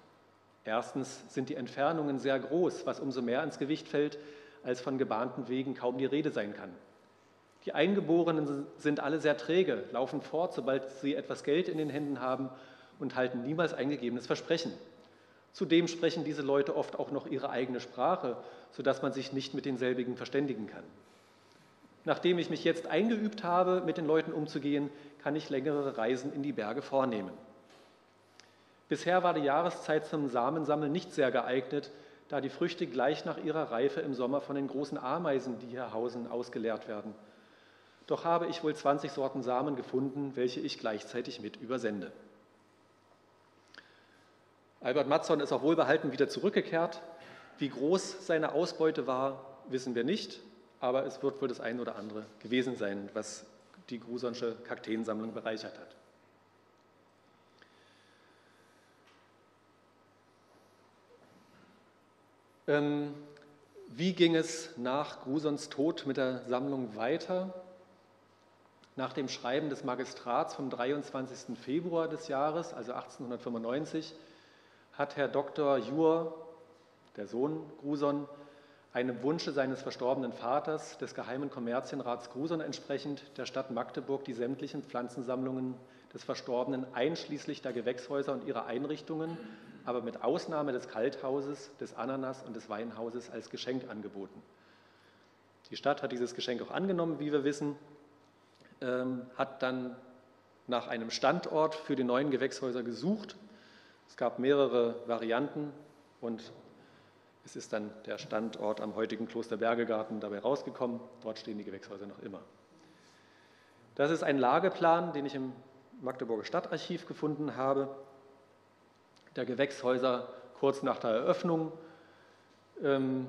Speaker 1: Erstens sind die Entfernungen sehr groß, was umso mehr ins Gewicht fällt, als von gebahnten Wegen kaum die Rede sein kann. Die Eingeborenen sind alle sehr träge, laufen fort, sobald sie etwas Geld in den Händen haben und halten niemals ein gegebenes Versprechen. Zudem sprechen diese Leute oft auch noch ihre eigene Sprache, sodass man sich nicht mit denselbigen verständigen kann. Nachdem ich mich jetzt eingeübt habe, mit den Leuten umzugehen, kann ich längere Reisen in die Berge vornehmen. Bisher war die Jahreszeit zum Samensammeln nicht sehr geeignet, da die Früchte gleich nach ihrer Reife im Sommer von den großen Ameisen, die hier hausen, ausgeleert werden doch habe ich wohl 20 Sorten Samen gefunden, welche ich gleichzeitig mit übersende. Albert Matzon ist auch wohlbehalten wieder zurückgekehrt. Wie groß seine Ausbeute war, wissen wir nicht, aber es wird wohl das ein oder andere gewesen sein, was die Grusonsche Kakteensammlung bereichert hat. Ähm, wie ging es nach Grusons Tod mit der Sammlung weiter? Nach dem Schreiben des Magistrats vom 23. Februar des Jahres, also 1895, hat Herr Dr. Jur, der Sohn Gruson, einem Wunsche seines verstorbenen Vaters, des Geheimen Kommerzienrats Gruson entsprechend, der Stadt Magdeburg die sämtlichen Pflanzensammlungen des Verstorbenen einschließlich der Gewächshäuser und ihrer Einrichtungen, aber mit Ausnahme des Kalthauses, des Ananas und des Weinhauses als Geschenk angeboten. Die Stadt hat dieses Geschenk auch angenommen, wie wir wissen, hat dann nach einem Standort für die neuen Gewächshäuser gesucht. Es gab mehrere Varianten und es ist dann der Standort am heutigen Kloster Bergegarten dabei rausgekommen. Dort stehen die Gewächshäuser noch immer. Das ist ein Lageplan, den ich im Magdeburger Stadtarchiv gefunden habe, der Gewächshäuser kurz nach der Eröffnung, ähm,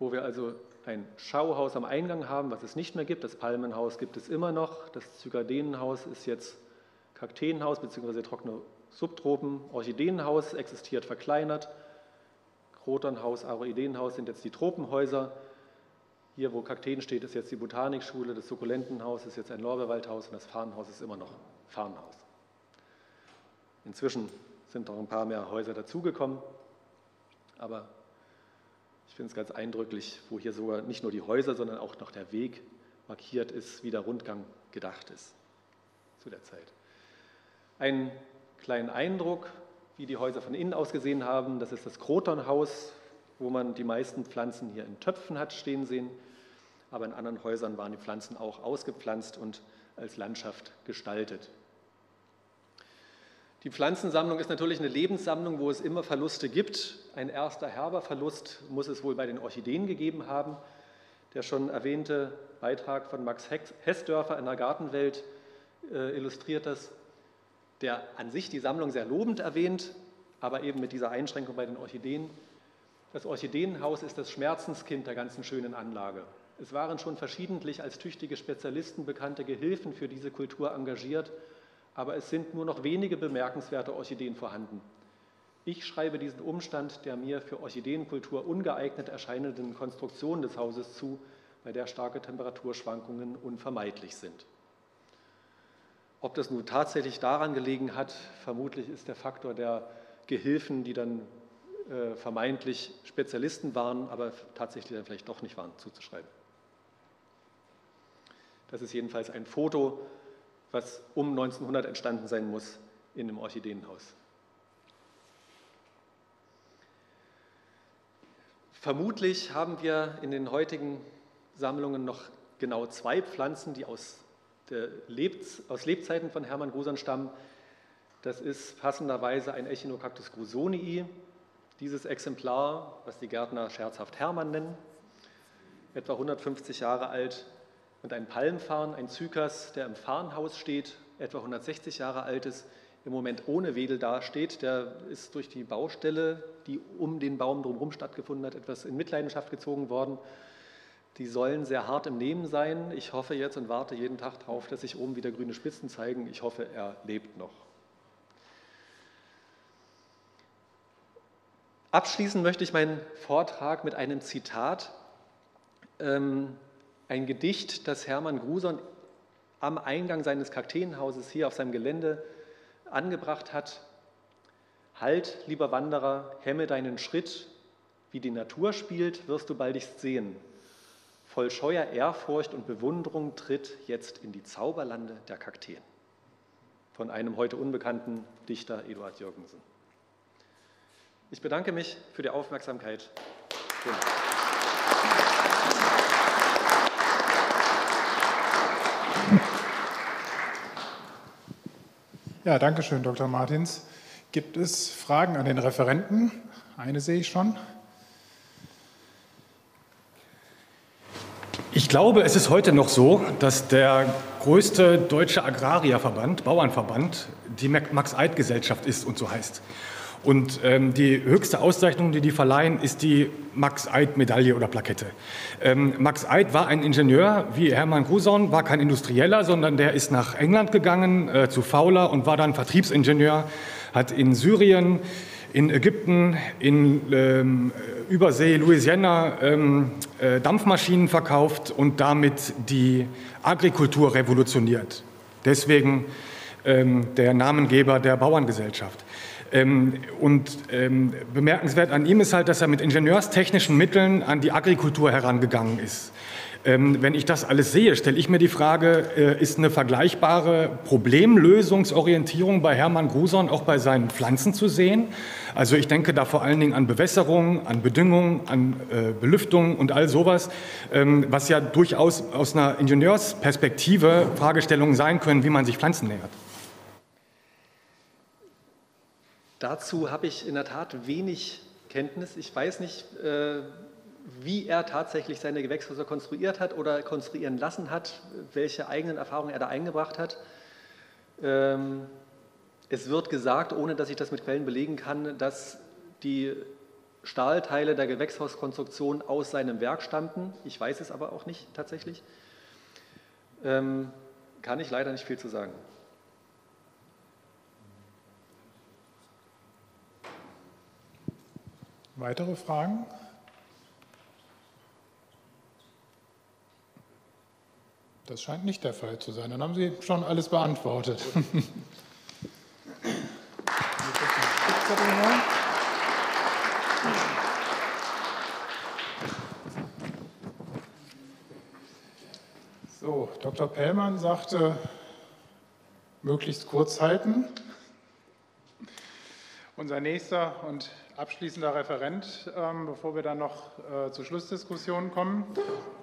Speaker 1: wo wir also ein Schauhaus am Eingang haben, was es nicht mehr gibt. Das Palmenhaus gibt es immer noch. Das Zygadenenhaus ist jetzt Kakteenhaus bzw. trockene Subtropen. Orchideenhaus existiert verkleinert. Kroternhaus, Aroideenhaus sind jetzt die Tropenhäuser. Hier, wo Kakteen steht, ist jetzt die Botanikschule. Das Sukkulentenhaus ist jetzt ein Lorbeerwaldhaus und das Farnhaus ist immer noch Farnhaus. Inzwischen sind noch ein paar mehr Häuser dazugekommen, aber finde es ganz eindrücklich, wo hier sogar nicht nur die Häuser, sondern auch noch der Weg markiert ist, wie der Rundgang gedacht ist zu der Zeit. Einen kleinen Eindruck, wie die Häuser von innen ausgesehen haben, das ist das Krotonhaus, wo man die meisten Pflanzen hier in Töpfen hat stehen sehen, aber in anderen Häusern waren die Pflanzen auch ausgepflanzt und als Landschaft gestaltet. Die Pflanzensammlung ist natürlich eine Lebenssammlung, wo es immer Verluste gibt. Ein erster herber Verlust muss es wohl bei den Orchideen gegeben haben. Der schon erwähnte Beitrag von Max Hessdörfer in der Gartenwelt äh, illustriert das, der an sich die Sammlung sehr lobend erwähnt, aber eben mit dieser Einschränkung bei den Orchideen. Das Orchideenhaus ist das Schmerzenskind der ganzen schönen Anlage. Es waren schon verschiedentlich als tüchtige Spezialisten bekannte Gehilfen für diese Kultur engagiert aber es sind nur noch wenige bemerkenswerte Orchideen vorhanden. Ich schreibe diesen Umstand der mir für Orchideenkultur ungeeignet erscheinenden Konstruktion des Hauses zu, bei der starke Temperaturschwankungen unvermeidlich sind. Ob das nun tatsächlich daran gelegen hat, vermutlich ist der Faktor der Gehilfen, die dann äh, vermeintlich Spezialisten waren, aber tatsächlich dann vielleicht doch nicht waren, zuzuschreiben. Das ist jedenfalls ein Foto was um 1900 entstanden sein muss in dem Orchideenhaus. Vermutlich haben wir in den heutigen Sammlungen noch genau zwei Pflanzen, die aus, Lebz, aus Lebzeiten von Hermann Gruson stammen. Das ist passenderweise ein Echinocactus grusonii. Dieses Exemplar, was die Gärtner scherzhaft Hermann nennen, etwa 150 Jahre alt, und ein Palmfarn, ein Zykas, der im Farnhaus steht, etwa 160 Jahre alt ist, im Moment ohne Wedel dasteht. Der ist durch die Baustelle, die um den Baum drumherum stattgefunden hat, etwas in Mitleidenschaft gezogen worden. Die sollen sehr hart im Nehmen sein. Ich hoffe jetzt und warte jeden Tag darauf, dass sich oben wieder grüne Spitzen zeigen. Ich hoffe, er lebt noch. Abschließen möchte ich meinen Vortrag mit einem Zitat. Ähm, ein Gedicht, das Hermann Gruson am Eingang seines Kakteenhauses hier auf seinem Gelände angebracht hat. Halt, lieber Wanderer, hemme deinen Schritt, wie die Natur spielt, wirst du baldigst sehen. Voll scheuer Ehrfurcht und Bewunderung tritt jetzt in die Zauberlande der Kakteen. Von einem heute unbekannten Dichter Eduard Jürgensen. Ich bedanke mich für die Aufmerksamkeit. Vielen Dank.
Speaker 4: Ja, danke schön, Dr. Martins. Gibt es Fragen an den Referenten? Eine sehe ich schon.
Speaker 3: Ich glaube, es ist heute noch so, dass der größte deutsche Agrarierverband, Bauernverband, die Max-Eid-Gesellschaft ist und so heißt. Und ähm, die höchste Auszeichnung, die die verleihen, ist die Max-Eid-Medaille oder Plakette. Ähm, Max Eid war ein Ingenieur, wie Hermann Gruson, war kein Industrieller, sondern der ist nach England gegangen, äh, zu Fowler und war dann Vertriebsingenieur, hat in Syrien, in Ägypten, in ähm, Übersee, Louisiana ähm, äh, Dampfmaschinen verkauft und damit die Agrikultur revolutioniert. Deswegen ähm, der Namengeber der Bauerngesellschaft. Ähm, und ähm, bemerkenswert an ihm ist halt, dass er mit ingenieurstechnischen Mitteln an die Agrikultur herangegangen ist. Ähm, wenn ich das alles sehe, stelle ich mir die Frage, äh, ist eine vergleichbare Problemlösungsorientierung bei Hermann Gruson auch bei seinen Pflanzen zu sehen? Also ich denke da vor allen Dingen an Bewässerung, an Bedüngung, an äh, Belüftung und all sowas, was ja durchaus aus einer Ingenieursperspektive Fragestellungen sein können, wie man sich Pflanzen nähert.
Speaker 1: Dazu habe ich in der Tat wenig Kenntnis. Ich weiß nicht, äh, wie er tatsächlich seine Gewächshäuser konstruiert hat oder konstruieren lassen hat, welche eigenen Erfahrungen er da eingebracht hat. Ähm, es wird gesagt, ohne dass ich das mit Quellen belegen kann, dass die Stahlteile der Gewächshauskonstruktion aus seinem Werk stammten. Ich weiß es aber auch nicht tatsächlich. Ähm, kann ich leider nicht viel zu sagen.
Speaker 4: Weitere Fragen? Das scheint nicht der Fall zu sein. Dann haben Sie schon alles beantwortet. So, Dr. Pellmann sagte, möglichst kurz halten. Unser nächster und abschließender Referent, ähm, bevor wir dann noch äh, zur Schlussdiskussion kommen.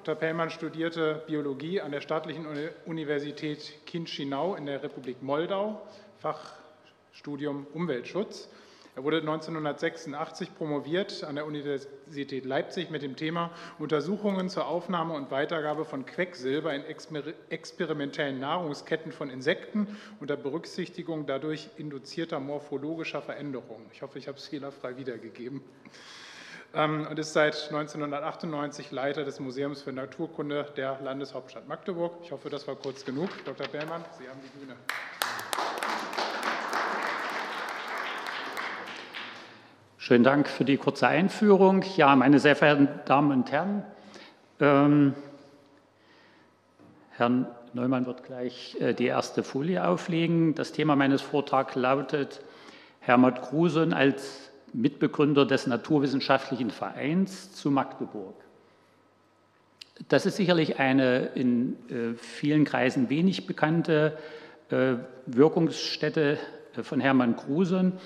Speaker 4: Dr. Pellmann studierte Biologie an der Staatlichen Universität Chisinau in der Republik Moldau, Fachstudium Umweltschutz. Er wurde 1986 promoviert an der Universität Leipzig mit dem Thema Untersuchungen zur Aufnahme und Weitergabe von Quecksilber in experimentellen Nahrungsketten von Insekten unter Berücksichtigung dadurch induzierter morphologischer Veränderungen. Ich hoffe, ich habe es fehlerfrei wiedergegeben. Ähm, und ist seit 1998 Leiter des Museums für Naturkunde der Landeshauptstadt Magdeburg. Ich hoffe, das war kurz genug. Dr. Bellmann, Sie haben die Bühne.
Speaker 10: Schönen Dank für die kurze Einführung. Ja, meine sehr verehrten Damen und Herren, ähm, Herrn Neumann wird gleich äh, die erste Folie auflegen. Das Thema meines Vortrags lautet Hermann Gruson als Mitbegründer des Naturwissenschaftlichen Vereins zu Magdeburg. Das ist sicherlich eine in äh, vielen Kreisen wenig bekannte äh, Wirkungsstätte äh, von Hermann Gruson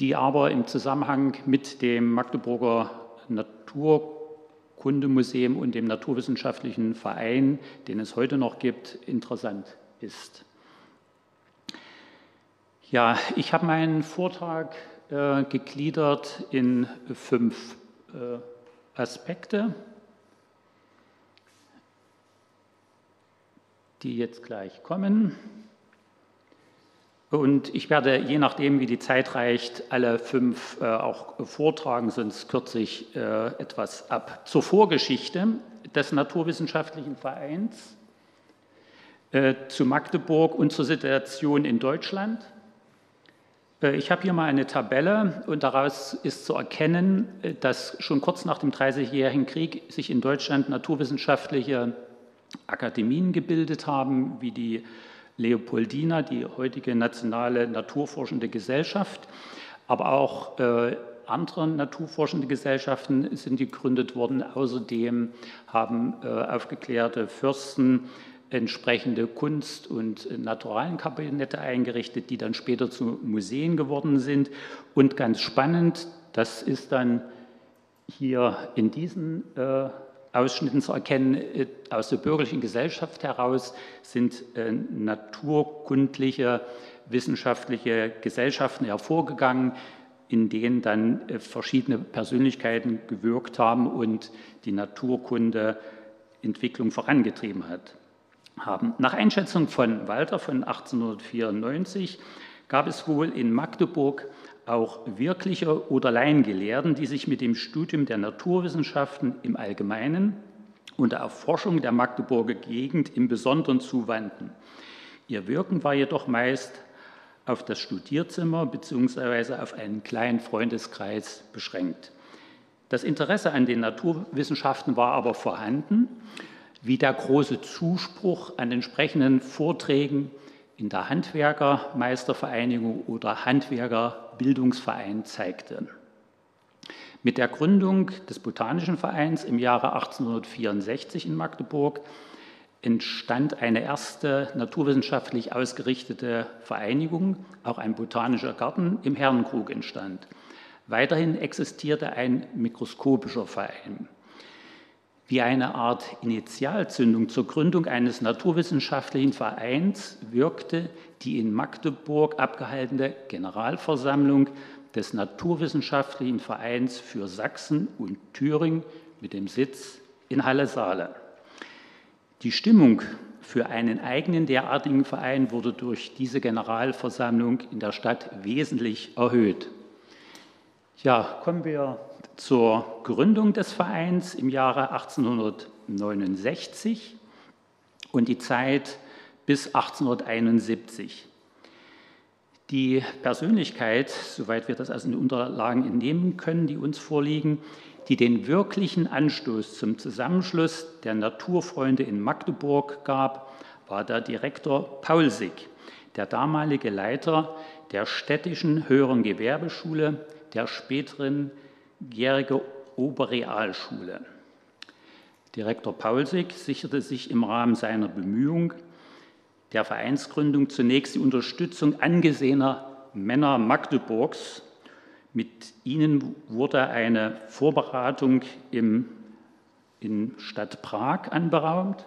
Speaker 10: die aber im Zusammenhang mit dem Magdeburger Naturkundemuseum und dem Naturwissenschaftlichen Verein, den es heute noch gibt, interessant ist. Ja, ich habe meinen Vortrag äh, gegliedert in fünf äh, Aspekte, die jetzt gleich kommen. Und ich werde, je nachdem, wie die Zeit reicht, alle fünf äh, auch vortragen, sonst kürze ich äh, etwas ab. Zur Vorgeschichte des Naturwissenschaftlichen Vereins, äh, zu Magdeburg und zur Situation in Deutschland. Äh, ich habe hier mal eine Tabelle und daraus ist zu erkennen, äh, dass schon kurz nach dem Dreißigjährigen Krieg sich in Deutschland naturwissenschaftliche Akademien gebildet haben, wie die Leopoldina, die heutige nationale naturforschende Gesellschaft, aber auch äh, andere naturforschende Gesellschaften sind gegründet worden. Außerdem haben äh, aufgeklärte Fürsten entsprechende Kunst- und Naturalenkabinette eingerichtet, die dann später zu Museen geworden sind. Und ganz spannend, das ist dann hier in diesen äh, Ausschnitten zu erkennen, äh, aus der bürgerlichen Gesellschaft heraus sind äh, naturkundliche, wissenschaftliche Gesellschaften hervorgegangen, in denen dann äh, verschiedene Persönlichkeiten gewirkt haben und die Naturkunde Entwicklung vorangetrieben hat, haben. Nach Einschätzung von Walter von 1894 gab es wohl in Magdeburg auch wirkliche oder Laiengelehrten, die sich mit dem Studium der Naturwissenschaften im Allgemeinen und der Erforschung der Magdeburger Gegend im Besonderen zuwandten. Ihr Wirken war jedoch meist auf das Studierzimmer bzw. auf einen kleinen Freundeskreis beschränkt. Das Interesse an den Naturwissenschaften war aber vorhanden, wie der große Zuspruch an entsprechenden Vorträgen in der Handwerkermeistervereinigung oder Handwerker Bildungsverein zeigte. Mit der Gründung des Botanischen Vereins im Jahre 1864 in Magdeburg entstand eine erste naturwissenschaftlich ausgerichtete Vereinigung, auch ein botanischer Garten im Herrenkrug entstand. Weiterhin existierte ein mikroskopischer Verein. Wie eine Art Initialzündung zur Gründung eines naturwissenschaftlichen Vereins wirkte die in Magdeburg abgehaltene Generalversammlung des Naturwissenschaftlichen Vereins für Sachsen und Thüringen mit dem Sitz in Halle-Saale. Die Stimmung für einen eigenen derartigen Verein wurde durch diese Generalversammlung in der Stadt wesentlich erhöht. Ja, kommen wir zur Gründung des Vereins im Jahre 1869 und die Zeit bis 1871. Die Persönlichkeit, soweit wir das aus den Unterlagen entnehmen können, die uns vorliegen, die den wirklichen Anstoß zum Zusammenschluss der Naturfreunde in Magdeburg gab, war der Direktor Paulsig, der damalige Leiter der städtischen höheren Gewerbeschule der späteren Gärige Oberrealschule. Direktor Paulsig sicherte sich im Rahmen seiner Bemühung der Vereinsgründung zunächst die Unterstützung angesehener Männer Magdeburgs. Mit ihnen wurde eine Vorberatung im, in Stadt Prag anberaumt.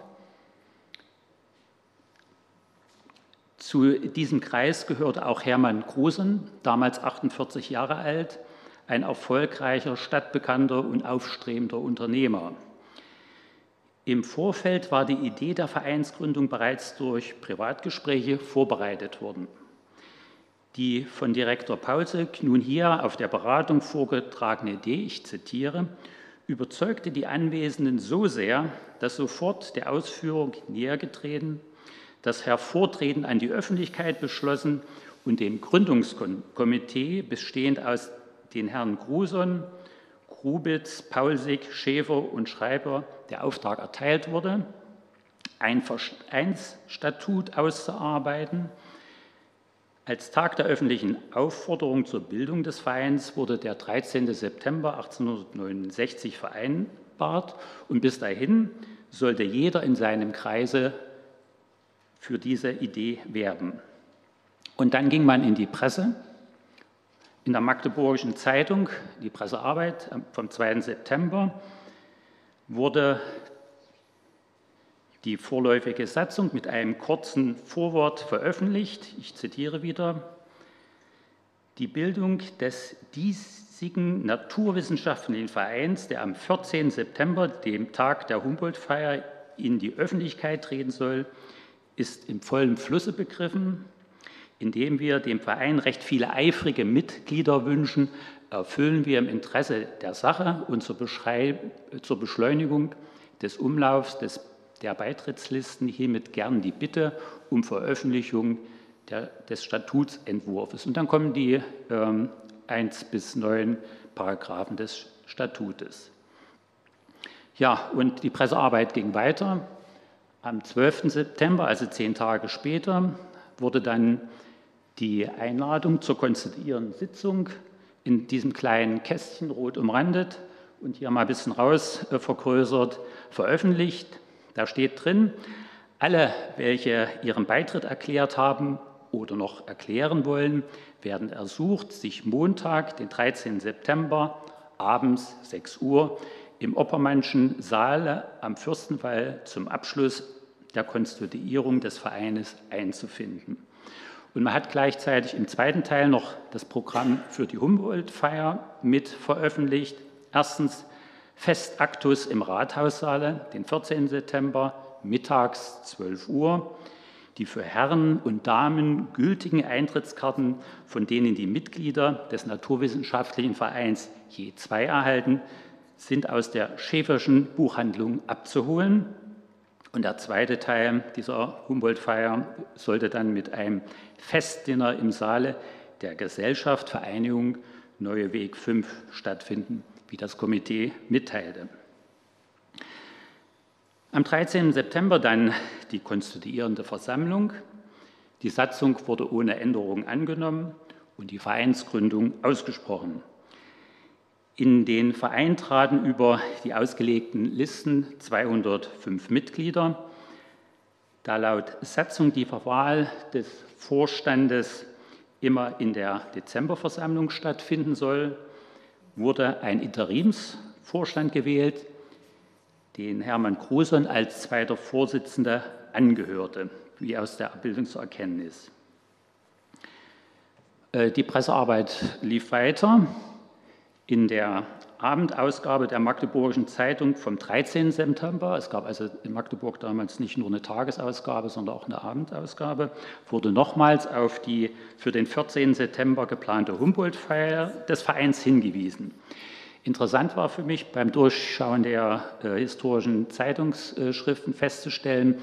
Speaker 10: Zu diesem Kreis gehörte auch Hermann Grusen, damals 48 Jahre alt, ein erfolgreicher, stadtbekannter und aufstrebender Unternehmer. Im Vorfeld war die Idee der Vereinsgründung bereits durch Privatgespräche vorbereitet worden. Die von Direktor Paulsek nun hier auf der Beratung vorgetragene Idee, ich zitiere, überzeugte die Anwesenden so sehr, dass sofort der Ausführung nähergetreten das Hervortreten an die Öffentlichkeit beschlossen und dem Gründungskomitee, bestehend aus den Herren Gruson, Grubitz, Paulsig, Schäfer und Schreiber, der Auftrag erteilt wurde, ein Vereinsstatut auszuarbeiten. Als Tag der öffentlichen Aufforderung zur Bildung des Vereins wurde der 13. September 1869 vereinbart und bis dahin sollte jeder in seinem Kreise für diese Idee werben. Und dann ging man in die Presse, in der Magdeburgischen Zeitung, die Pressearbeit vom 2. September, wurde die vorläufige Satzung mit einem kurzen Vorwort veröffentlicht. Ich zitiere wieder. Die Bildung des diesigen naturwissenschaftlichen Vereins, der am 14. September, dem Tag der Humboldt-Feier, in die Öffentlichkeit treten soll, ist im vollen Flusse begriffen, indem wir dem Verein recht viele eifrige Mitglieder wünschen, erfüllen wir im Interesse der Sache und zur, zur Beschleunigung des Umlaufs des, der Beitrittslisten hiermit gern die Bitte um Veröffentlichung der, des Statutsentwurfs. Und dann kommen die ähm, 1 bis 9 Paragraphen des Statutes. Ja, und die Pressearbeit ging weiter. Am 12. September, also zehn Tage später, wurde dann die Einladung zur konstituierenden Sitzung in diesem kleinen Kästchen rot umrandet und hier mal ein bisschen raus äh, vergrößert veröffentlicht. Da steht drin, alle, welche ihren Beitritt erklärt haben oder noch erklären wollen, werden ersucht, sich Montag, den 13. September, abends 6 Uhr im Oppermannschen Saal am Fürstenwall zum Abschluss der Konstituierung des Vereines einzufinden. Und man hat gleichzeitig im zweiten Teil noch das Programm für die Humboldt-Feier mit veröffentlicht. Erstens Festaktus im Rathaussaale, den 14. September, mittags 12 Uhr. Die für Herren und Damen gültigen Eintrittskarten, von denen die Mitglieder des Naturwissenschaftlichen Vereins je zwei erhalten, sind aus der Schäferschen Buchhandlung abzuholen. Und der zweite Teil dieser Humboldt-Feier sollte dann mit einem Festdinner im Saale der Gesellschaft Vereinigung Neue Weg 5 stattfinden, wie das Komitee mitteilte. Am 13. September dann die konstituierende Versammlung. Die Satzung wurde ohne Änderung angenommen und die Vereinsgründung ausgesprochen. In den Verein traten über die ausgelegten Listen 205 Mitglieder. Da laut Satzung die Verwahl des Vorstandes immer in der Dezemberversammlung stattfinden soll, wurde ein Interimsvorstand gewählt, den Hermann Gruson als zweiter Vorsitzender angehörte, wie aus der Abbildung zu erkennen ist. Äh, die Pressearbeit lief weiter. In der Abendausgabe der Magdeburgischen Zeitung vom 13. September, es gab also in Magdeburg damals nicht nur eine Tagesausgabe, sondern auch eine Abendausgabe, wurde nochmals auf die für den 14. September geplante Humboldt-Feier des Vereins hingewiesen. Interessant war für mich beim Durchschauen der äh, historischen Zeitungsschriften festzustellen,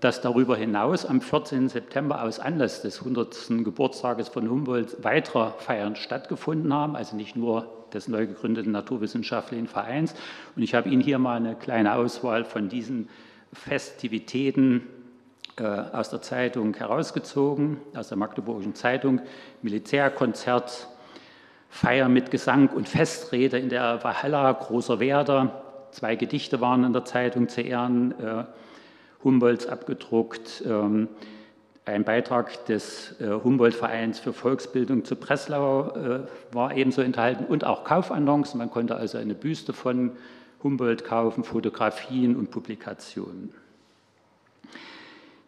Speaker 10: dass darüber hinaus am 14. September aus Anlass des 100. Geburtstages von Humboldt weitere Feiern stattgefunden haben, also nicht nur des neu gegründeten Naturwissenschaftlichen Vereins. Und ich habe Ihnen hier mal eine kleine Auswahl von diesen Festivitäten äh, aus der Zeitung herausgezogen, aus der Magdeburgischen Zeitung. Militärkonzert, Feier mit Gesang und Festrede in der Valhalla, Großer Werder. Zwei Gedichte waren in der Zeitung zu Ehren äh, Humboldts abgedruckt. Ähm, ein Beitrag des äh, Humboldt-Vereins für Volksbildung zu Breslau äh, war ebenso enthalten und auch Kaufannoncen. Man konnte also eine Büste von Humboldt kaufen, Fotografien und Publikationen.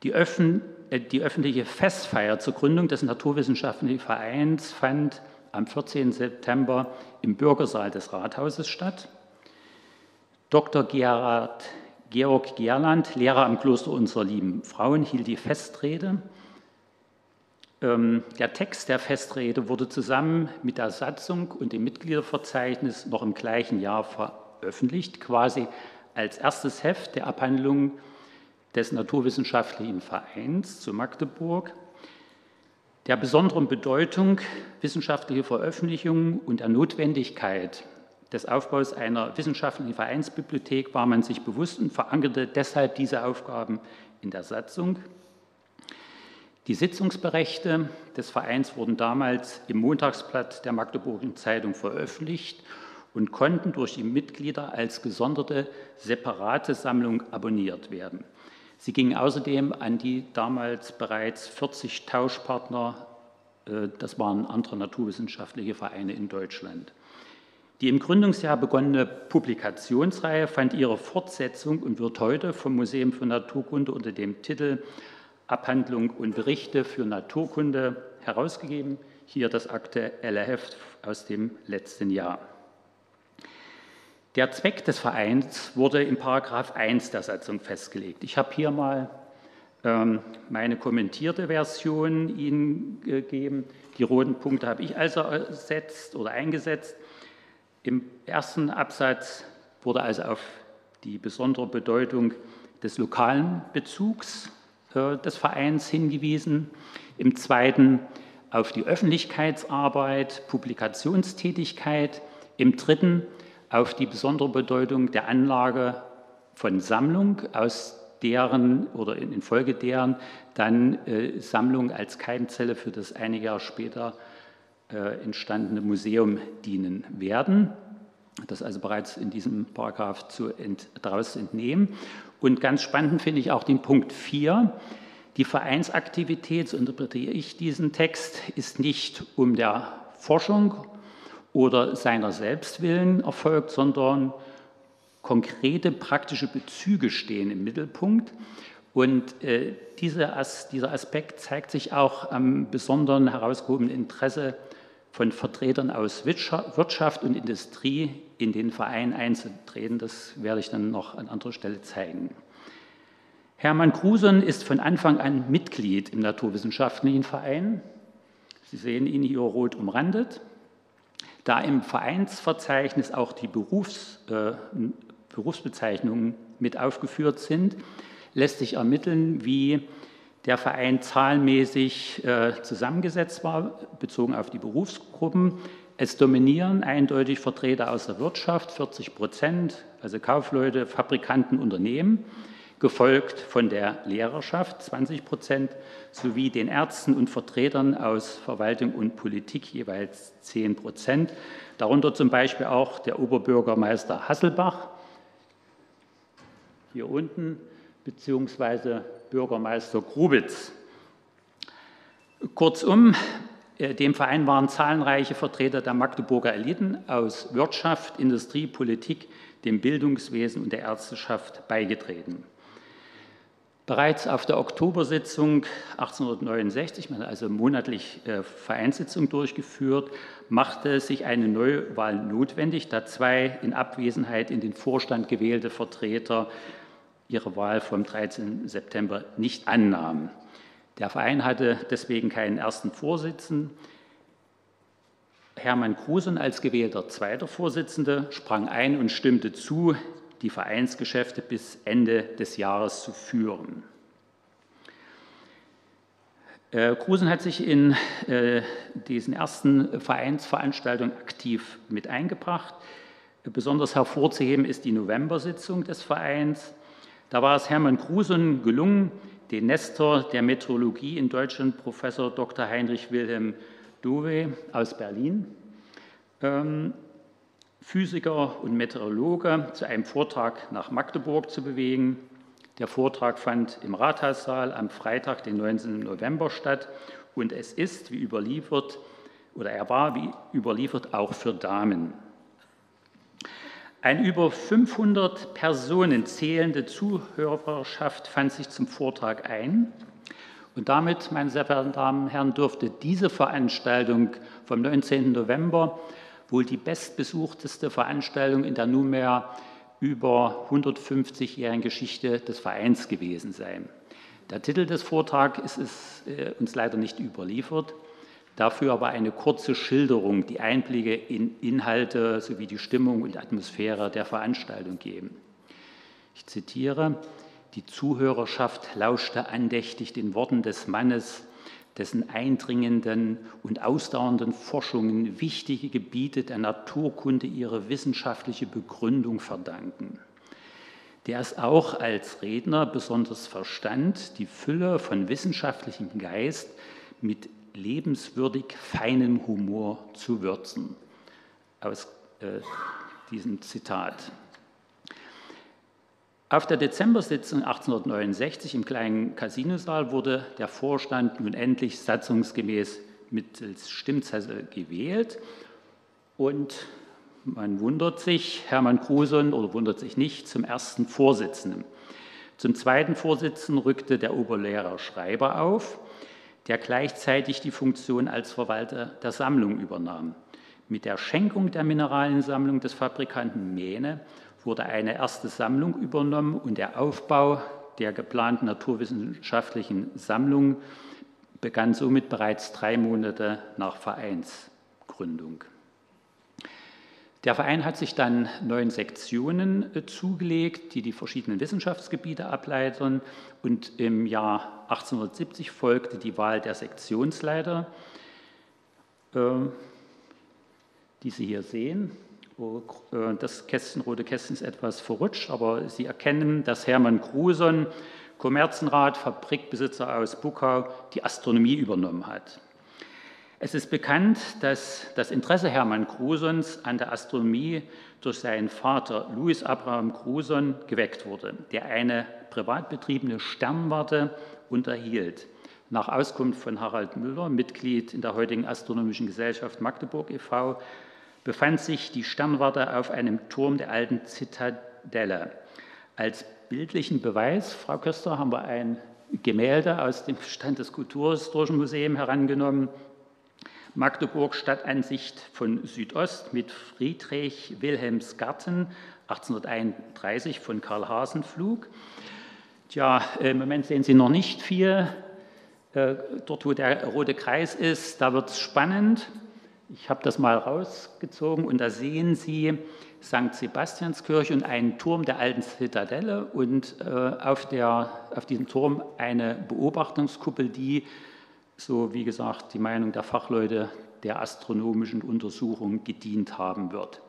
Speaker 10: Die, Öffn äh, die öffentliche Festfeier zur Gründung des Naturwissenschaftlichen Vereins fand am 14. September im Bürgersaal des Rathauses statt. Dr. Gerhard Georg Gerland, Lehrer am Kloster unserer lieben Frauen, hielt die Festrede. Ähm, der Text der Festrede wurde zusammen mit der Satzung und dem Mitgliederverzeichnis noch im gleichen Jahr veröffentlicht, quasi als erstes Heft der Abhandlung des Naturwissenschaftlichen Vereins zu Magdeburg. Der besonderen Bedeutung wissenschaftlicher Veröffentlichungen und der Notwendigkeit des Aufbaus einer wissenschaftlichen Vereinsbibliothek war man sich bewusst und verankerte deshalb diese Aufgaben in der Satzung. Die Sitzungsberechte des Vereins wurden damals im Montagsblatt der Magdeburgischen Zeitung veröffentlicht und konnten durch die Mitglieder als gesonderte separate Sammlung abonniert werden. Sie gingen außerdem an die damals bereits 40 Tauschpartner, äh, das waren andere naturwissenschaftliche Vereine in Deutschland. Die im Gründungsjahr begonnene Publikationsreihe fand ihre Fortsetzung und wird heute vom Museum für Naturkunde unter dem Titel Abhandlung und Berichte für Naturkunde herausgegeben. Hier das aktuelle Heft aus dem letzten Jahr. Der Zweck des Vereins wurde im Paragraph 1 der Satzung festgelegt. Ich habe hier mal ähm, meine kommentierte Version Ihnen gegeben. Die roten Punkte habe ich also ersetzt oder eingesetzt. Im ersten Absatz wurde also auf die besondere Bedeutung des lokalen Bezugs äh, des Vereins hingewiesen. Im zweiten auf die Öffentlichkeitsarbeit, Publikationstätigkeit. Im dritten auf die besondere Bedeutung der Anlage von Sammlung, aus deren oder infolge deren dann äh, Sammlung als Keimzelle für das einige Jahre später entstandene Museum dienen werden. Das also bereits in diesem Paragraph zu ent, daraus entnehmen. Und ganz spannend finde ich auch den Punkt 4. Die Vereinsaktivität, so interpretiere ich diesen Text, ist nicht um der Forschung oder seiner Selbstwillen erfolgt, sondern konkrete praktische Bezüge stehen im Mittelpunkt. Und äh, diese As, dieser Aspekt zeigt sich auch am besonderen herausgehobenen Interesse von Vertretern aus Wirtschaft und Industrie in den Verein einzutreten. Das werde ich dann noch an anderer Stelle zeigen. Hermann Kruson ist von Anfang an Mitglied im Naturwissenschaftlichen Verein. Sie sehen ihn hier rot umrandet. Da im Vereinsverzeichnis auch die Berufs, äh, Berufsbezeichnungen mit aufgeführt sind, lässt sich ermitteln, wie der Verein zahlenmäßig äh, zusammengesetzt war, bezogen auf die Berufsgruppen. Es dominieren eindeutig Vertreter aus der Wirtschaft, 40 Prozent, also Kaufleute, Fabrikanten, Unternehmen. gefolgt von der Lehrerschaft 20 Prozent sowie den Ärzten und Vertretern aus Verwaltung und Politik jeweils 10 Prozent, darunter zum Beispiel auch der Oberbürgermeister Hasselbach hier unten, beziehungsweise Bürgermeister Grubitz. Kurzum, äh, dem Verein waren zahlreiche Vertreter der Magdeburger Eliten aus Wirtschaft, Industrie, Politik, dem Bildungswesen und der Ärzteschaft beigetreten. Bereits auf der Oktobersitzung 1869, man hat also monatlich äh, Vereinssitzung durchgeführt, machte sich eine Neuwahl notwendig, da zwei in Abwesenheit in den Vorstand gewählte Vertreter ihre Wahl vom 13. September nicht annahmen. Der Verein hatte deswegen keinen ersten Vorsitzenden. Hermann Krusen als gewählter zweiter Vorsitzender sprang ein und stimmte zu, die Vereinsgeschäfte bis Ende des Jahres zu führen. Äh, Krusen hat sich in äh, diesen ersten Vereinsveranstaltungen aktiv mit eingebracht. Besonders hervorzuheben ist die November-Sitzung des Vereins. Da war es Hermann Krusen gelungen, den Nestor der Meteorologie in Deutschland, Professor Dr. Heinrich Wilhelm Dove aus Berlin, ähm, Physiker und Meteorologe zu einem Vortrag nach Magdeburg zu bewegen. Der Vortrag fand im Rathaussaal am Freitag, den 19. November statt und es ist, wie überliefert, oder er war wie überliefert auch für Damen. Eine über 500 Personen zählende Zuhörerschaft fand sich zum Vortrag ein. Und damit, meine sehr verehrten Damen und Herren, dürfte diese Veranstaltung vom 19. November wohl die bestbesuchteste Veranstaltung in der nunmehr über 150-jährigen Geschichte des Vereins gewesen sein. Der Titel des Vortrags ist äh, uns leider nicht überliefert. Dafür aber eine kurze Schilderung, die Einblicke in Inhalte sowie die Stimmung und Atmosphäre der Veranstaltung geben. Ich zitiere, die Zuhörerschaft lauschte andächtig den Worten des Mannes, dessen eindringenden und ausdauernden Forschungen wichtige Gebiete der Naturkunde ihre wissenschaftliche Begründung verdanken der es auch als Redner besonders verstand, die Fülle von wissenschaftlichem Geist mit lebenswürdig feinen Humor zu würzen. Aus äh, diesem Zitat. Auf der Dezembersitzung 1869 im kleinen Casinosaal wurde der Vorstand nun endlich satzungsgemäß mittels Stimmzettel gewählt und man wundert sich, Hermann Kruson oder wundert sich nicht, zum ersten Vorsitzenden. Zum zweiten Vorsitzenden rückte der Oberlehrer Schreiber auf der gleichzeitig die Funktion als Verwalter der Sammlung übernahm. Mit der Schenkung der Mineraliensammlung des Fabrikanten Mähne wurde eine erste Sammlung übernommen und der Aufbau der geplanten naturwissenschaftlichen Sammlung begann somit bereits drei Monate nach Vereinsgründung. Der Verein hat sich dann neun Sektionen äh, zugelegt, die die verschiedenen Wissenschaftsgebiete ableiten. Und im Jahr 1870 folgte die Wahl der Sektionsleiter, äh, die Sie hier sehen. Oh, äh, das Kästchen, rote Kästchen ist etwas verrutscht, aber Sie erkennen, dass Hermann Gruson, Kommerzenrat, Fabrikbesitzer aus Buckau, die Astronomie übernommen hat. Es ist bekannt, dass das Interesse Hermann Grusons an der Astronomie durch seinen Vater Louis Abraham Gruson geweckt wurde, der eine privat betriebene Sternwarte unterhielt. Nach Auskunft von Harald Müller, Mitglied in der heutigen Astronomischen Gesellschaft Magdeburg e.V., befand sich die Sternwarte auf einem Turm der alten Zitadelle. Als bildlichen Beweis, Frau Köster, haben wir ein Gemälde aus dem Stand des Kulturhistorischen Museums herangenommen, Magdeburg Stadtansicht von Südost mit Friedrich Wilhelms Garten 1831 von Karl Hasenflug. Tja, im Moment sehen Sie noch nicht viel. Äh, dort, wo der rote Kreis ist, da wird es spannend. Ich habe das mal rausgezogen und da sehen Sie St. Sebastianskirche und einen Turm der alten Zitadelle und äh, auf, der, auf diesem Turm eine Beobachtungskuppel, die so wie gesagt die Meinung der Fachleute der astronomischen Untersuchung gedient haben wird.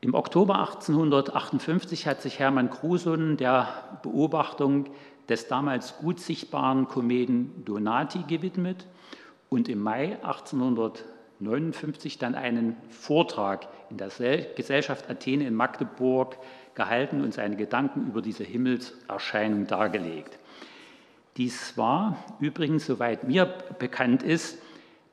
Speaker 10: Im Oktober 1858 hat sich Hermann Cruson der Beobachtung des damals gut sichtbaren Kometen Donati gewidmet und im Mai 1859 dann einen Vortrag in der Gesellschaft Athene in Magdeburg gehalten und seine Gedanken über diese Himmelserscheinung dargelegt. Dies war übrigens, soweit mir bekannt ist,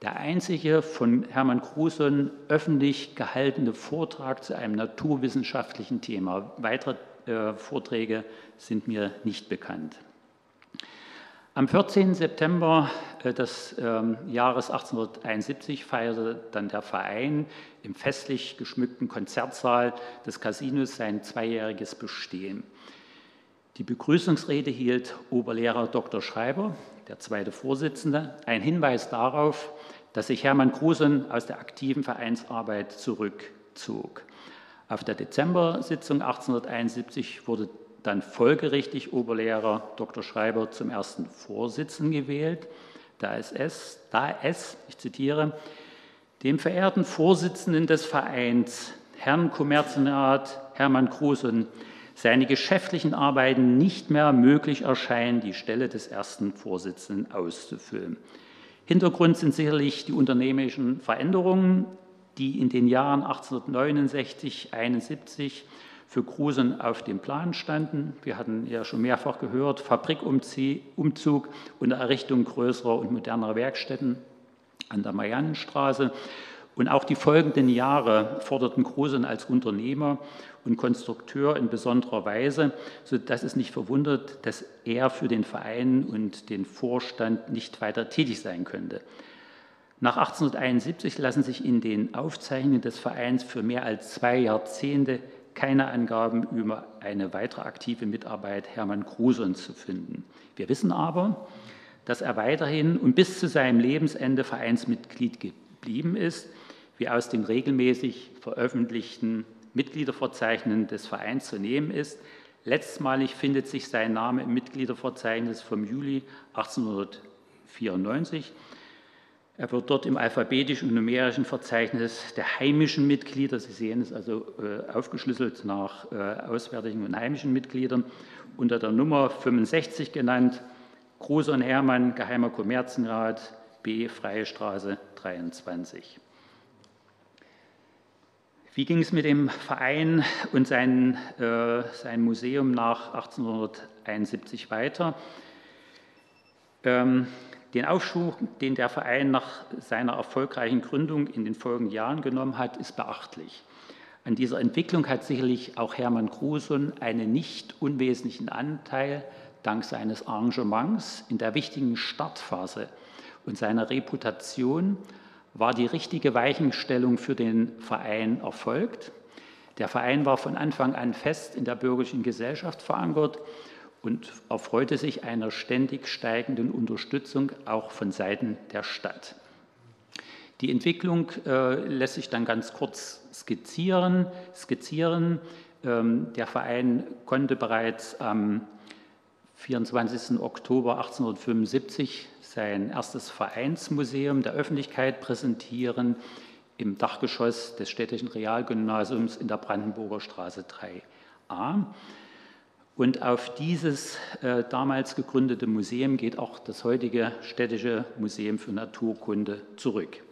Speaker 10: der einzige von Hermann Cruson öffentlich gehaltene Vortrag zu einem naturwissenschaftlichen Thema. Weitere äh, Vorträge sind mir nicht bekannt. Am 14. September äh, des ähm, Jahres 1871 feierte dann der Verein im festlich geschmückten Konzertsaal des Casinos sein zweijähriges Bestehen. Die Begrüßungsrede hielt Oberlehrer Dr. Schreiber, der zweite Vorsitzende, ein Hinweis darauf, dass sich Hermann Grusen aus der aktiven Vereinsarbeit zurückzog. Auf der Dezember-Sitzung 1871 wurde dann folgerichtig Oberlehrer Dr. Schreiber zum ersten Vorsitzenden gewählt, da es, da es, ich zitiere, dem verehrten Vorsitzenden des Vereins, Herrn Kommerzienrat Hermann Grusen, seine geschäftlichen Arbeiten nicht mehr möglich erscheinen, die Stelle des ersten Vorsitzenden auszufüllen. Hintergrund sind sicherlich die unternehmerischen Veränderungen, die in den Jahren 1869, 71 für Grusen auf dem Plan standen. Wir hatten ja schon mehrfach gehört, Fabrikumzug und Errichtung größerer und modernerer Werkstätten an der Mariannenstraße. Und auch die folgenden Jahre forderten Grusen als Unternehmer und Konstrukteur in besonderer Weise, sodass es nicht verwundert, dass er für den Verein und den Vorstand nicht weiter tätig sein könnte. Nach 1871 lassen sich in den Aufzeichnungen des Vereins für mehr als zwei Jahrzehnte keine Angaben über eine weitere aktive Mitarbeit Hermann Krusons zu finden. Wir wissen aber, dass er weiterhin und bis zu seinem Lebensende Vereinsmitglied geblieben ist, wie aus den regelmäßig veröffentlichten Mitgliederverzeichnis des Vereins zu nehmen ist. Letztmalig findet sich sein Name im Mitgliederverzeichnis vom Juli 1894. Er wird dort im alphabetischen und numerischen Verzeichnis der heimischen Mitglieder, Sie sehen es also äh, aufgeschlüsselt nach äh, auswärtigen und heimischen Mitgliedern, unter der Nummer 65 genannt. Gruson Hermann, Geheimer Kommerzienrat, B, Freie Straße 23. Wie ging es mit dem Verein und sein, äh, sein Museum nach 1871 weiter? Ähm, den Aufschwung, den der Verein nach seiner erfolgreichen Gründung in den folgenden Jahren genommen hat, ist beachtlich. An dieser Entwicklung hat sicherlich auch Hermann Gruson einen nicht unwesentlichen Anteil dank seines Engagements in der wichtigen Startphase und seiner Reputation war die richtige Weichenstellung für den Verein erfolgt. Der Verein war von Anfang an fest in der bürgerlichen Gesellschaft verankert und erfreute sich einer ständig steigenden Unterstützung auch von Seiten der Stadt. Die Entwicklung äh, lässt sich dann ganz kurz skizzieren. skizzieren. Ähm, der Verein konnte bereits am 24. Oktober 1875 sein erstes Vereinsmuseum der Öffentlichkeit präsentieren im Dachgeschoss des städtischen Realgymnasiums in der Brandenburger Straße 3a. Und auf dieses äh, damals gegründete Museum geht auch das heutige Städtische Museum für Naturkunde zurück.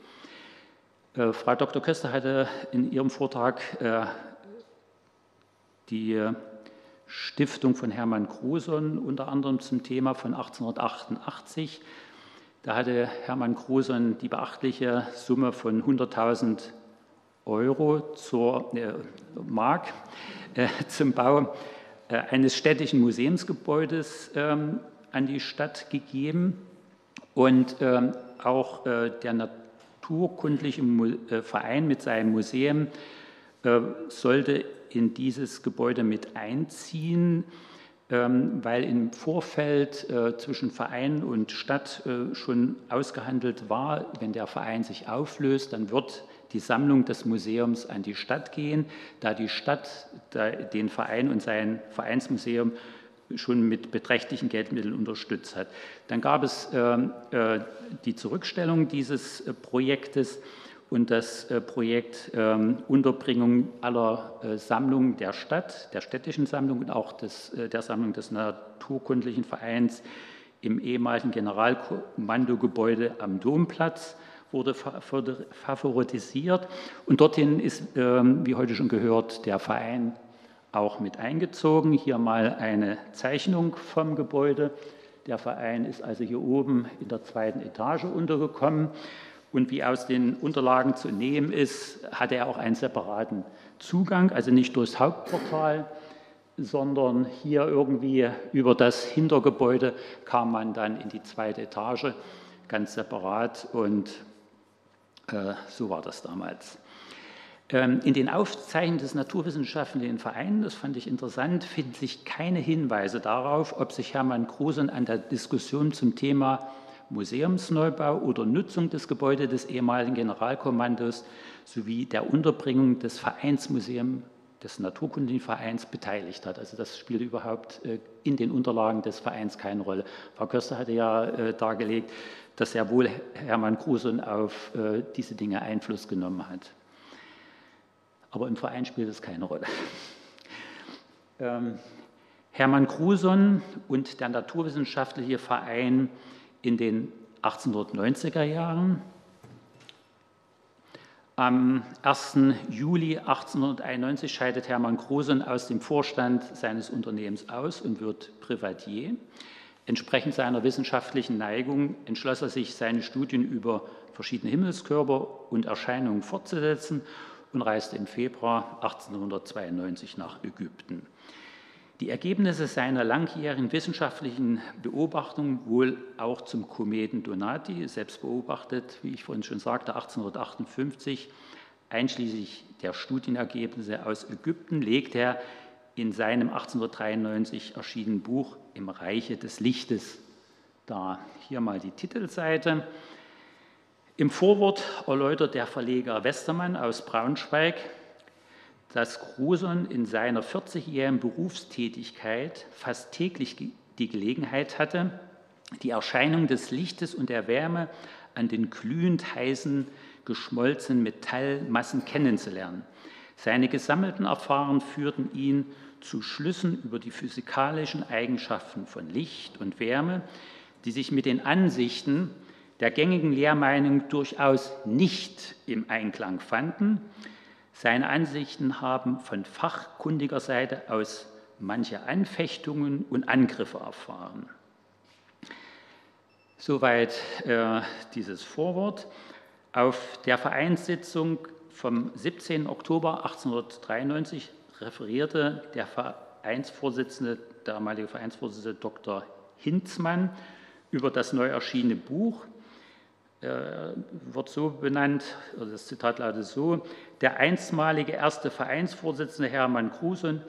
Speaker 10: Äh, Frau Dr. Köster hatte in ihrem Vortrag äh, die Stiftung von Hermann Gruson unter anderem zum Thema von 1888 da hatte Hermann Gruson die beachtliche Summe von 100.000 Euro zur äh, Mark äh, zum Bau äh, eines städtischen Museumsgebäudes ähm, an die Stadt gegeben. Und ähm, auch äh, der naturkundliche äh, Verein mit seinem Museum äh, sollte in dieses Gebäude mit einziehen. Ähm, weil im Vorfeld äh, zwischen Verein und Stadt äh, schon ausgehandelt war, wenn der Verein sich auflöst, dann wird die Sammlung des Museums an die Stadt gehen, da die Stadt den Verein und sein Vereinsmuseum schon mit beträchtlichen Geldmitteln unterstützt hat. Dann gab es ähm, äh, die Zurückstellung dieses Projektes und das äh, Projekt ähm, Unterbringung aller äh, Sammlungen der Stadt, der städtischen Sammlung und auch des, äh, der Sammlung des Naturkundlichen Vereins im ehemaligen Generalkommandogebäude am Domplatz wurde favorisiert. Und dorthin ist, ähm, wie heute schon gehört, der Verein auch mit eingezogen. Hier mal eine Zeichnung vom Gebäude. Der Verein ist also hier oben in der zweiten Etage untergekommen. Und wie aus den Unterlagen zu nehmen ist, hat er auch einen separaten Zugang, also nicht durchs Hauptportal, sondern hier irgendwie über das Hintergebäude kam man dann in die zweite Etage, ganz separat. Und äh, so war das damals. Ähm, in den Aufzeichnungen des Naturwissenschaftlichen Vereins, das fand ich interessant, finden sich keine Hinweise darauf, ob sich Hermann Grusen an der Diskussion zum Thema Museumsneubau oder Nutzung des Gebäudes des ehemaligen Generalkommandos sowie der Unterbringung des Vereinsmuseums des Naturkundenvereins beteiligt hat. Also das spielt überhaupt äh, in den Unterlagen des Vereins keine Rolle. Frau Köster hatte ja äh, dargelegt, dass sehr wohl Hermann Gruson auf äh, diese Dinge Einfluss genommen hat. Aber im Verein spielt es keine Rolle. Ähm, Hermann Gruson und der Naturwissenschaftliche Verein in den 1890er Jahren. Am 1. Juli 1891 scheidet Hermann Gruson aus dem Vorstand seines Unternehmens aus und wird Privatier. Entsprechend seiner wissenschaftlichen Neigung entschloss er sich, seine Studien über verschiedene Himmelskörper und Erscheinungen fortzusetzen und reiste im Februar 1892 nach Ägypten. Die Ergebnisse seiner langjährigen wissenschaftlichen Beobachtung, wohl auch zum Kometen Donati, selbst beobachtet, wie ich vorhin schon sagte, 1858, einschließlich der Studienergebnisse aus Ägypten, legt er in seinem 1893 erschienenen Buch Im Reiche des Lichtes dar. Hier mal die Titelseite. Im Vorwort erläutert der Verleger Westermann aus Braunschweig, dass Gruson in seiner 40-jährigen Berufstätigkeit fast täglich die Gelegenheit hatte, die Erscheinung des Lichtes und der Wärme an den glühend heißen, geschmolzenen Metallmassen kennenzulernen. Seine gesammelten Erfahrungen führten ihn zu Schlüssen über die physikalischen Eigenschaften von Licht und Wärme, die sich mit den Ansichten der gängigen Lehrmeinung durchaus nicht im Einklang fanden, seine Ansichten haben von fachkundiger Seite aus manche Anfechtungen und Angriffe erfahren. Soweit äh, dieses Vorwort. Auf der Vereinssitzung vom 17. Oktober 1893 referierte der Vereinsvorsitzende, damalige Vereinsvorsitzende Dr. Hinzmann über das neu erschienene Buch wird so benannt, das Zitat lautet so, der einstmalige erste Vereinsvorsitzende Hermann Krusen,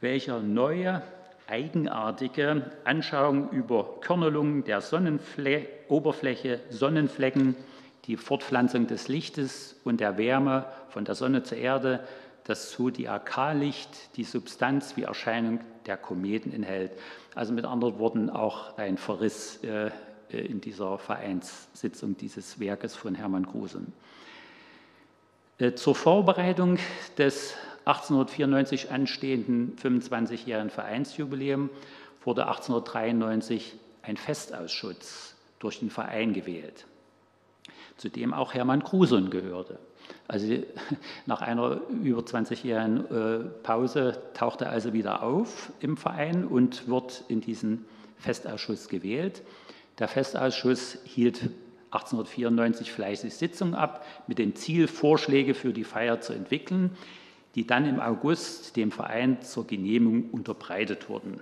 Speaker 10: welcher neue, eigenartige Anschauungen über Körnelungen der Sonnenoberfläche, Sonnenflecken, die Fortpflanzung des Lichtes und der Wärme von der Sonne zur Erde, das Zodiakallicht, die Substanz wie Erscheinung der Kometen enthält. Also mit anderen Worten auch ein Verriss äh, äh, in dieser Vereinssitzung dieses Werkes von Hermann Grusen. Äh, zur Vorbereitung des 1894 anstehenden 25-jährigen Vereinsjubiläum wurde 1893 ein Festausschuss durch den Verein gewählt, zu dem auch Hermann Gruson gehörte. Also nach einer über 20-jährigen äh, Pause taucht er also wieder auf im Verein und wird in diesen Festausschuss gewählt. Der Festausschuss hielt 1894 fleißig Sitzungen ab mit dem Ziel, Vorschläge für die Feier zu entwickeln, die dann im August dem Verein zur Genehmigung unterbreitet wurden.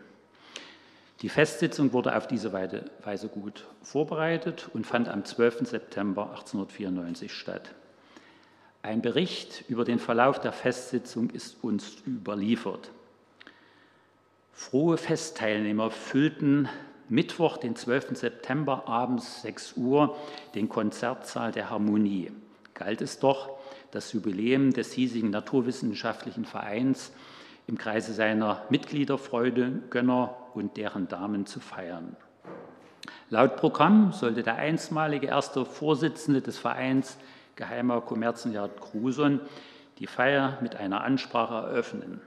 Speaker 10: Die Festsitzung wurde auf diese Weise gut vorbereitet und fand am 12. September 1894 statt. Ein Bericht über den Verlauf der Festsitzung ist uns überliefert. Frohe Festteilnehmer füllten Mittwoch, den 12. September, abends 6 Uhr, den Konzertsaal der Harmonie. Galt es doch, das Jubiläum des hiesigen Naturwissenschaftlichen Vereins im Kreise seiner Mitglieder, Freude, Gönner und deren Damen zu feiern. Laut Programm sollte der einstmalige erste Vorsitzende des Vereins Geheimer Kommerzienrat Gruson die Feier mit einer Ansprache eröffnen.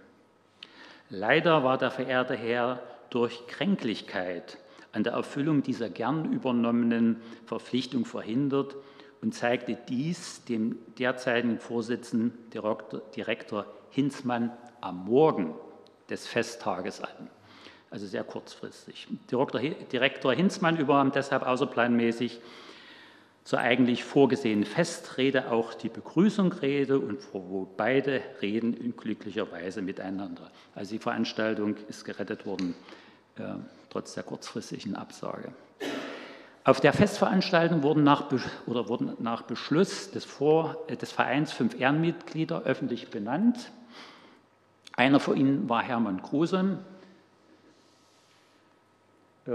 Speaker 10: Leider war der verehrte Herr durch Kränklichkeit an der Erfüllung dieser gern übernommenen Verpflichtung verhindert und zeigte dies dem derzeitigen Vorsitzenden Direktor Hinzmann am Morgen des Festtages an. Also sehr kurzfristig. Direktor Hinzmann übernahm deshalb außerplanmäßig zur eigentlich vorgesehenen Festrede auch die Begrüßungsrede und wo beide reden in glücklicher Weise miteinander. Also die Veranstaltung ist gerettet worden, äh, trotz der kurzfristigen Absage. Auf der Festveranstaltung wurden nach, oder wurden nach Beschluss des, Vor, äh, des Vereins fünf Ehrenmitglieder öffentlich benannt. Einer von ihnen war Hermann Kruse, äh,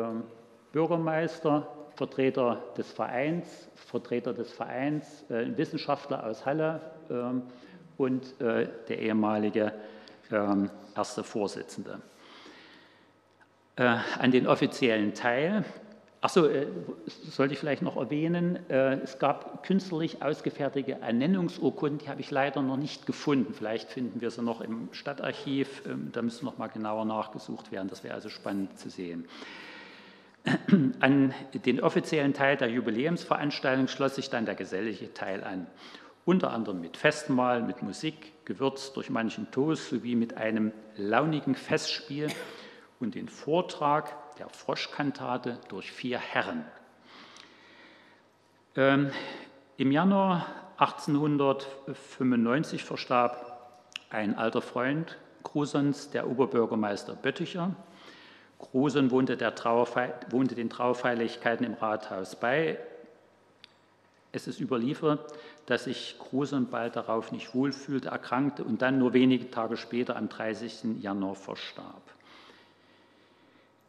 Speaker 10: Bürgermeister, Vertreter des Vereins, Vertreter des Vereins, äh, Wissenschaftler aus Halle ähm, und äh, der ehemalige ähm, erste Vorsitzende. Äh, an den offiziellen Teil Achso, äh, sollte ich vielleicht noch erwähnen, äh, es gab künstlich ausgefertigte Ernennungsurkunden, die habe ich leider noch nicht gefunden. Vielleicht finden wir sie noch im Stadtarchiv, ähm, da müssen noch mal genauer nachgesucht werden. Das wäre also spannend zu sehen. An den offiziellen Teil der Jubiläumsveranstaltung schloss sich dann der gesellige Teil an, unter anderem mit Festmahl, mit Musik, gewürzt durch manchen Toast sowie mit einem launigen Festspiel und den Vortrag der Froschkantate durch vier Herren. Ähm, Im Januar 1895 verstarb ein alter Freund Grusons, der Oberbürgermeister Bötticher. Gruson wohnte, wohnte den Trauerfeierlichkeiten im Rathaus bei. Es ist überliefert, dass sich Gruson bald darauf nicht wohlfühlte, erkrankte und dann nur wenige Tage später am 30. Januar verstarb.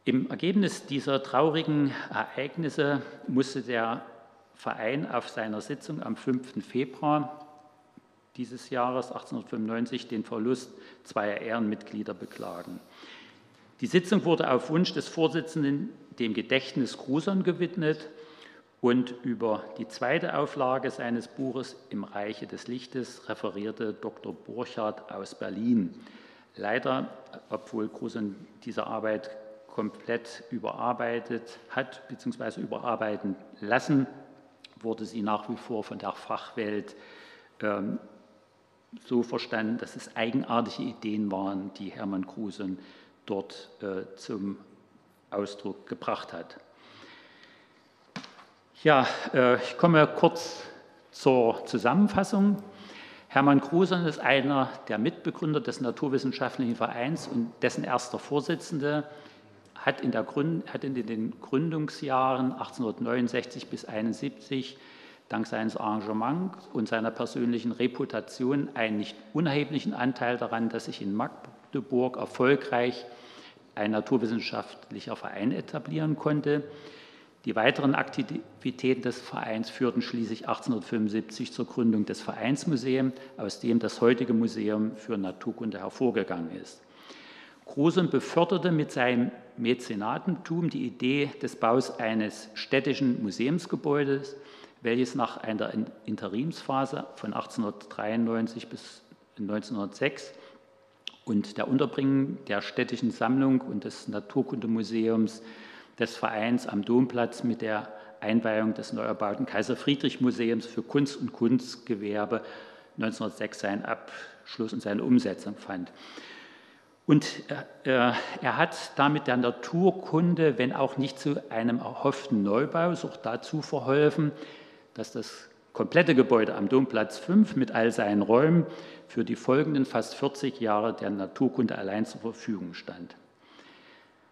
Speaker 10: Im Ergebnis dieser traurigen Ereignisse musste der Verein auf seiner Sitzung am 5. Februar dieses Jahres 1895 den Verlust zweier Ehrenmitglieder beklagen. Die Sitzung wurde auf Wunsch des Vorsitzenden dem Gedächtnis Gruson gewidmet und über die zweite Auflage seines Buches Im Reiche des Lichtes referierte Dr. Burchardt aus Berlin. Leider, obwohl Gruson diese Arbeit komplett überarbeitet hat bzw. überarbeiten lassen, wurde sie nach wie vor von der Fachwelt ähm, so verstanden, dass es eigenartige Ideen waren, die Hermann Gruson dort äh, zum Ausdruck gebracht hat. Ja, äh, ich komme kurz zur Zusammenfassung. Hermann Gruson ist einer der Mitbegründer des Naturwissenschaftlichen Vereins und dessen erster Vorsitzender hat in, Gründ, hat in den Gründungsjahren 1869 bis 1871 dank seines Engagements und seiner persönlichen Reputation einen nicht unerheblichen Anteil daran, dass sich in Magdeburg erfolgreich ein naturwissenschaftlicher Verein etablieren konnte. Die weiteren Aktivitäten des Vereins führten schließlich 1875 zur Gründung des Vereinsmuseums, aus dem das heutige Museum für Naturkunde hervorgegangen ist. Gruson beförderte mit seinem Mäzenatentum die Idee des Baus eines städtischen Museumsgebäudes, welches nach einer Interimsphase von 1893 bis 1906 und der Unterbringung der städtischen Sammlung und des Naturkundemuseums des Vereins am Domplatz mit der Einweihung des neu erbauten Kaiser-Friedrich-Museums für Kunst und Kunstgewerbe 1906 seinen Abschluss und seine Umsetzung fand. Und äh, er hat damit der Naturkunde, wenn auch nicht zu einem erhofften Neubau, auch dazu verholfen, dass das komplette Gebäude am Domplatz 5 mit all seinen Räumen für die folgenden fast 40 Jahre der Naturkunde allein zur Verfügung stand.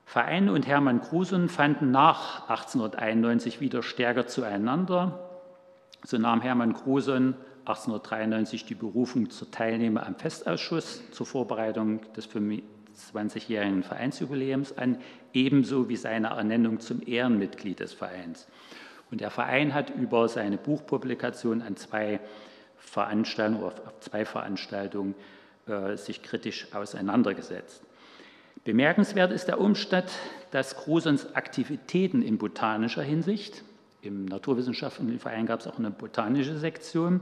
Speaker 10: Verein und Hermann Gruson fanden nach 1891 wieder stärker zueinander. So nahm Hermann Gruson 1893 die Berufung zur Teilnahme am Festausschuss zur Vorbereitung des 25-jährigen Vereinsjubiläums an, ebenso wie seine Ernennung zum Ehrenmitglied des Vereins. Und der Verein hat über seine Buchpublikation an zwei Veranstaltungen auf zwei Veranstaltungen äh, sich kritisch auseinandergesetzt. Bemerkenswert ist der Umstand, dass Grusons Aktivitäten in botanischer Hinsicht Im Naturwissenschaftlichen Verein gab es auch eine botanische Sektion.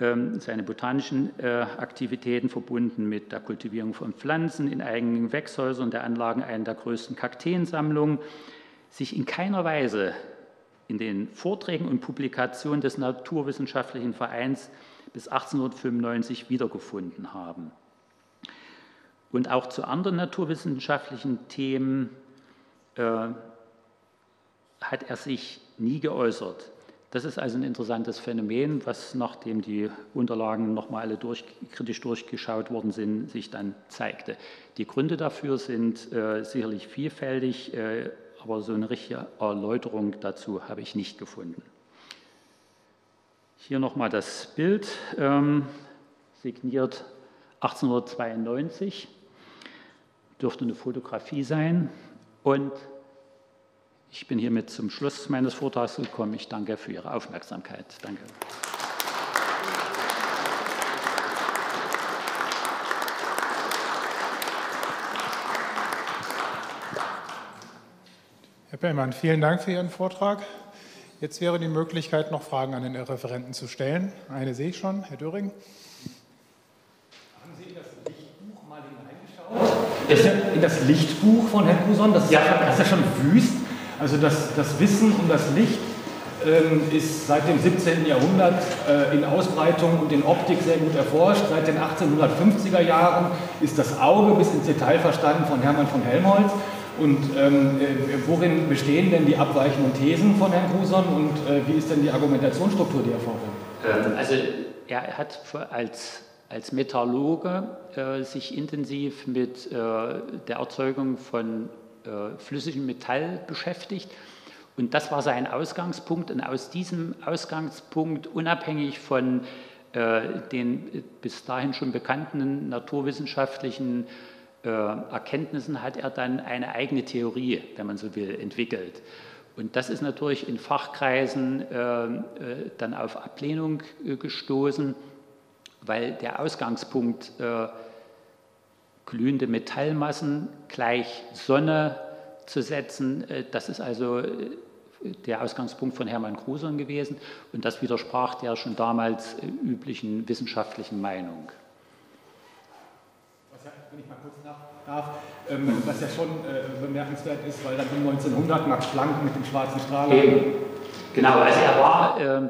Speaker 10: Ähm, seine botanischen äh, Aktivitäten verbunden mit der Kultivierung von Pflanzen in eigenen Gewächshäusern, der Anlagen einer der größten Kakteensammlungen, sich in keiner Weise in den Vorträgen und Publikationen des Naturwissenschaftlichen Vereins bis 1895 wiedergefunden haben. Und auch zu anderen naturwissenschaftlichen Themen äh, hat er sich nie geäußert. Das ist also ein interessantes Phänomen, was nachdem die Unterlagen nochmal alle durch, kritisch durchgeschaut worden sind, sich dann zeigte. Die Gründe dafür sind äh, sicherlich vielfältig, äh, aber so eine richtige Erläuterung dazu habe ich nicht gefunden. Hier nochmal das Bild, ähm, signiert 1892, dürfte eine Fotografie sein und ich bin hiermit zum Schluss meines Vortrags gekommen. Ich danke für Ihre Aufmerksamkeit. Danke.
Speaker 4: Herr Pellmann, vielen Dank für Ihren Vortrag. Jetzt wäre die Möglichkeit, noch Fragen an den Referenten zu stellen. Eine sehe ich schon, Herr Döring.
Speaker 3: Haben Sie in das Lichtbuch mal hineingeschaut? In das Lichtbuch von Herrn Huson, das, ja. das ist ja schon wüst. Also das, das Wissen um das Licht ähm, ist seit dem 17. Jahrhundert äh, in Ausbreitung und in Optik sehr gut erforscht. Seit den 1850er Jahren ist das Auge bis ins Detail verstanden von Hermann von Helmholtz. Und ähm, äh, worin bestehen denn die abweichenden Thesen von Herrn Gruson und äh, wie ist denn die Argumentationsstruktur, die er vornimmt?
Speaker 10: Ähm, also er hat als, als Metallurge äh, sich intensiv mit äh, der Erzeugung von äh, flüssigem Metall beschäftigt. Und das war sein Ausgangspunkt. Und aus diesem Ausgangspunkt, unabhängig von äh, den bis dahin schon bekannten naturwissenschaftlichen äh, Erkenntnissen, hat er dann eine eigene Theorie, wenn man so will, entwickelt. Und das ist natürlich in Fachkreisen äh, äh dann auf Ablehnung äh, gestoßen, weil der Ausgangspunkt glühende Metallmassen gleich Sonne zu setzen. Äh, das ist also äh, der Ausgangspunkt von Hermann Gruson gewesen und das widersprach der schon damals äh, üblichen wissenschaftlichen Meinung.
Speaker 3: Was ja, wenn ich mal kurz nach darf, ähm, was ja schon äh, bemerkenswert ist, weil dann 1900 Max Planck mit dem schwarzen Strahler.
Speaker 10: Genau, also er war. Äh,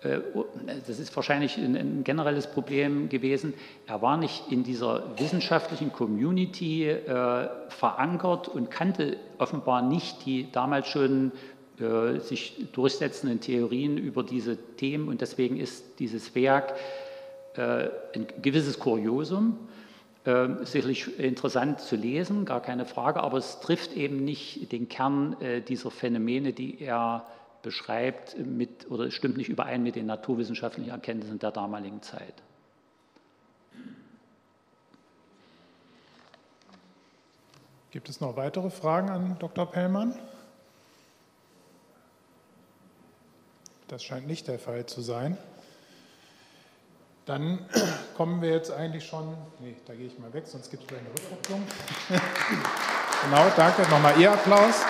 Speaker 10: das ist wahrscheinlich ein, generelles Problem gewesen, er war nicht in dieser wissenschaftlichen Community äh, verankert und kannte offenbar nicht die damals schon äh, sich durchsetzenden Theorien über diese Themen und deswegen ist dieses Werk äh, ein gewisses Kuriosum. Äh, sicherlich interessant zu lesen, gar keine Frage, aber es trifft eben nicht den Kern äh, dieser Phänomene, die er beschreibt mit, oder stimmt nicht überein mit den naturwissenschaftlichen Erkenntnissen der damaligen Zeit.
Speaker 4: Gibt es noch weitere Fragen an Dr. Pellmann? Das scheint nicht der Fall zu sein. Dann kommen wir jetzt eigentlich schon, nee, da gehe ich mal weg, sonst gibt es gleich eine Rückkopplung. genau, danke, nochmal Ihr Applaus.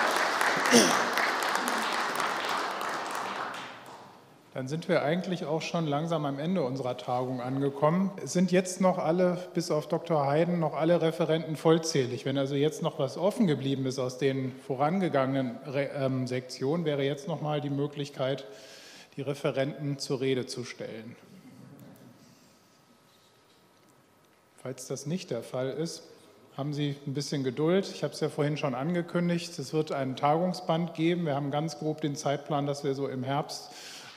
Speaker 4: Dann sind wir eigentlich auch schon langsam am Ende unserer Tagung angekommen. Es sind jetzt noch alle, bis auf Dr. Heiden, noch alle Referenten vollzählig. Wenn also jetzt noch was offen geblieben ist aus den vorangegangenen ähm, Sektionen, wäre jetzt noch mal die Möglichkeit, die Referenten zur Rede zu stellen. Falls das nicht der Fall ist, haben Sie ein bisschen Geduld. Ich habe es ja vorhin schon angekündigt. Es wird einen Tagungsband geben. Wir haben ganz grob den Zeitplan, dass wir so im Herbst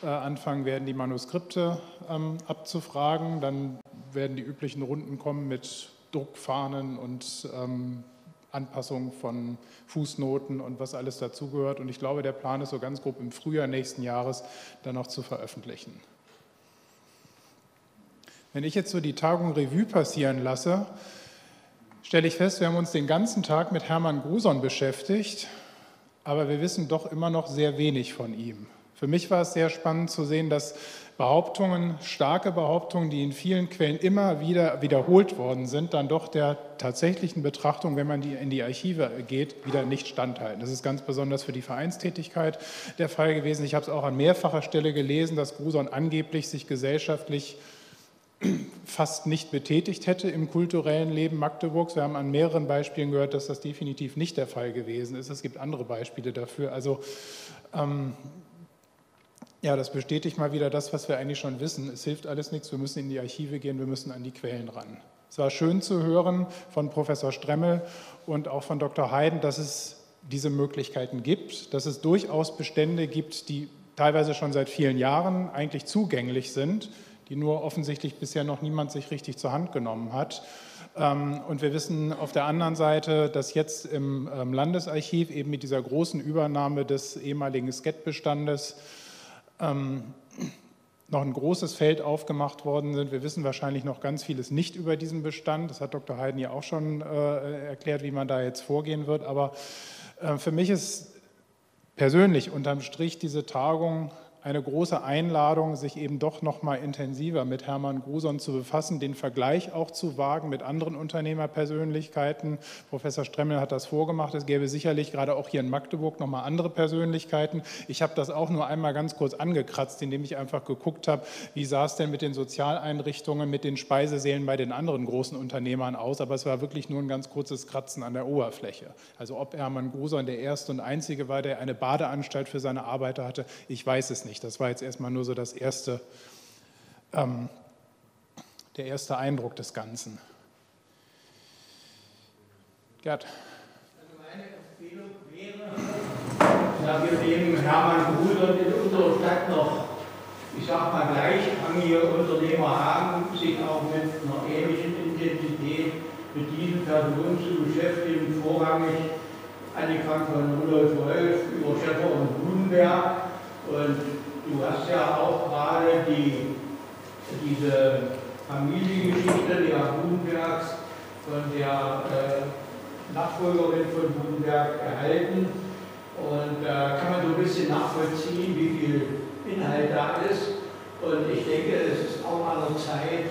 Speaker 4: anfangen werden, die Manuskripte ähm, abzufragen. Dann werden die üblichen Runden kommen mit Druckfahnen und ähm, Anpassung von Fußnoten und was alles dazugehört. Und ich glaube, der Plan ist so ganz grob im Frühjahr nächsten Jahres dann noch zu veröffentlichen. Wenn ich jetzt so die Tagung Revue passieren lasse, stelle ich fest, wir haben uns den ganzen Tag mit Hermann Gruson beschäftigt, aber wir wissen doch immer noch sehr wenig von ihm. Für mich war es sehr spannend zu sehen, dass Behauptungen, starke Behauptungen, die in vielen Quellen immer wieder wiederholt worden sind, dann doch der tatsächlichen Betrachtung, wenn man in die Archive geht, wieder nicht standhalten. Das ist ganz besonders für die Vereinstätigkeit der Fall gewesen. Ich habe es auch an mehrfacher Stelle gelesen, dass Gruson angeblich sich gesellschaftlich fast nicht betätigt hätte im kulturellen Leben Magdeburgs. Wir haben an mehreren Beispielen gehört, dass das definitiv nicht der Fall gewesen ist. Es gibt andere Beispiele dafür. Also ähm, ja, das bestätigt mal wieder das, was wir eigentlich schon wissen. Es hilft alles nichts, wir müssen in die Archive gehen, wir müssen an die Quellen ran. Es war schön zu hören von Professor Stremmel und auch von Dr. Heiden, dass es diese Möglichkeiten gibt, dass es durchaus Bestände gibt, die teilweise schon seit vielen Jahren eigentlich zugänglich sind, die nur offensichtlich bisher noch niemand sich richtig zur Hand genommen hat. Ähm, und wir wissen auf der anderen Seite, dass jetzt im ähm, Landesarchiv eben mit dieser großen Übernahme des ehemaligen SCET-Bestandes ähm, noch ein großes Feld aufgemacht worden sind. Wir wissen wahrscheinlich noch ganz vieles nicht über diesen Bestand. Das hat Dr. Heiden ja auch schon äh, erklärt, wie man da jetzt vorgehen wird. Aber äh, für mich ist persönlich unterm Strich diese Tagung eine große Einladung, sich eben doch noch mal intensiver mit Hermann Gruson zu befassen, den Vergleich auch zu wagen mit anderen Unternehmerpersönlichkeiten. Professor Stremmel hat das vorgemacht. Es gäbe sicherlich gerade auch hier in Magdeburg noch mal andere Persönlichkeiten. Ich habe das auch nur einmal ganz kurz angekratzt, indem ich einfach geguckt habe, wie sah es denn mit den Sozialeinrichtungen, mit den Speisesälen bei den anderen großen Unternehmern aus. Aber es war wirklich nur ein ganz kurzes Kratzen an der Oberfläche. Also ob Hermann Gruson der erste und einzige war, der eine Badeanstalt für seine Arbeiter hatte, ich weiß es nicht nicht. Das war jetzt erstmal nur so das erste, ähm, der erste Eindruck des Ganzen. Gerd.
Speaker 11: Also meine Empfehlung wäre, da wir dem Hermann Bruder in unserer Stadt noch, ich sag mal, gleichrangige Unternehmer haben, sich auch mit einer ähnlichen Intensität mit diesen Personen zu beschäftigen, vorrangig angefangen von Rudolf Wolf über Schäfer und Gutenberg und Du hast ja auch gerade die, diese Familiengeschichte der Gutenbergs von der äh, Nachfolgerin von Gutenberg erhalten. Und da äh, kann man so ein bisschen nachvollziehen, wie viel Inhalt da ist. Und ich denke, es ist auch an der Zeit,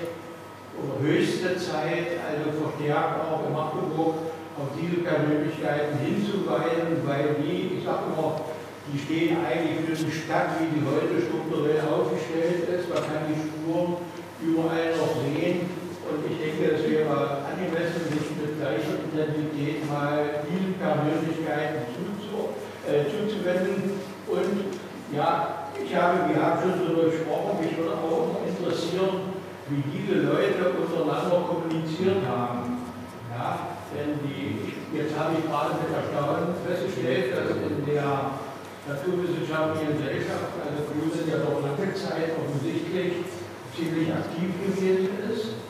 Speaker 11: oder höchste Zeit, also verstärkt auch in Magdeburg auf diese Persönlichkeiten hinzuweisen, weil die, ich sage immer, die stehen eigentlich für die Stadt, wie die heute strukturell aufgestellt ist. Man kann die Spuren überall noch sehen. Und ich denke, es wäre angemessen, sich mit gleicher Intensität mal diesen Persönlichkeiten zuzu, äh, zuzuwenden. Und ja, ich habe, wir haben schon darüber gesprochen, mich würde auch interessieren, wie diese Leute untereinander kommuniziert haben. Ja, denn die, jetzt habe ich gerade mit Erstaunen festgestellt, dass in der Naturwissenschaftliche Gesellschaft, also Grüße, ja doch lange Zeit offensichtlich ziemlich aktiv gewesen ist.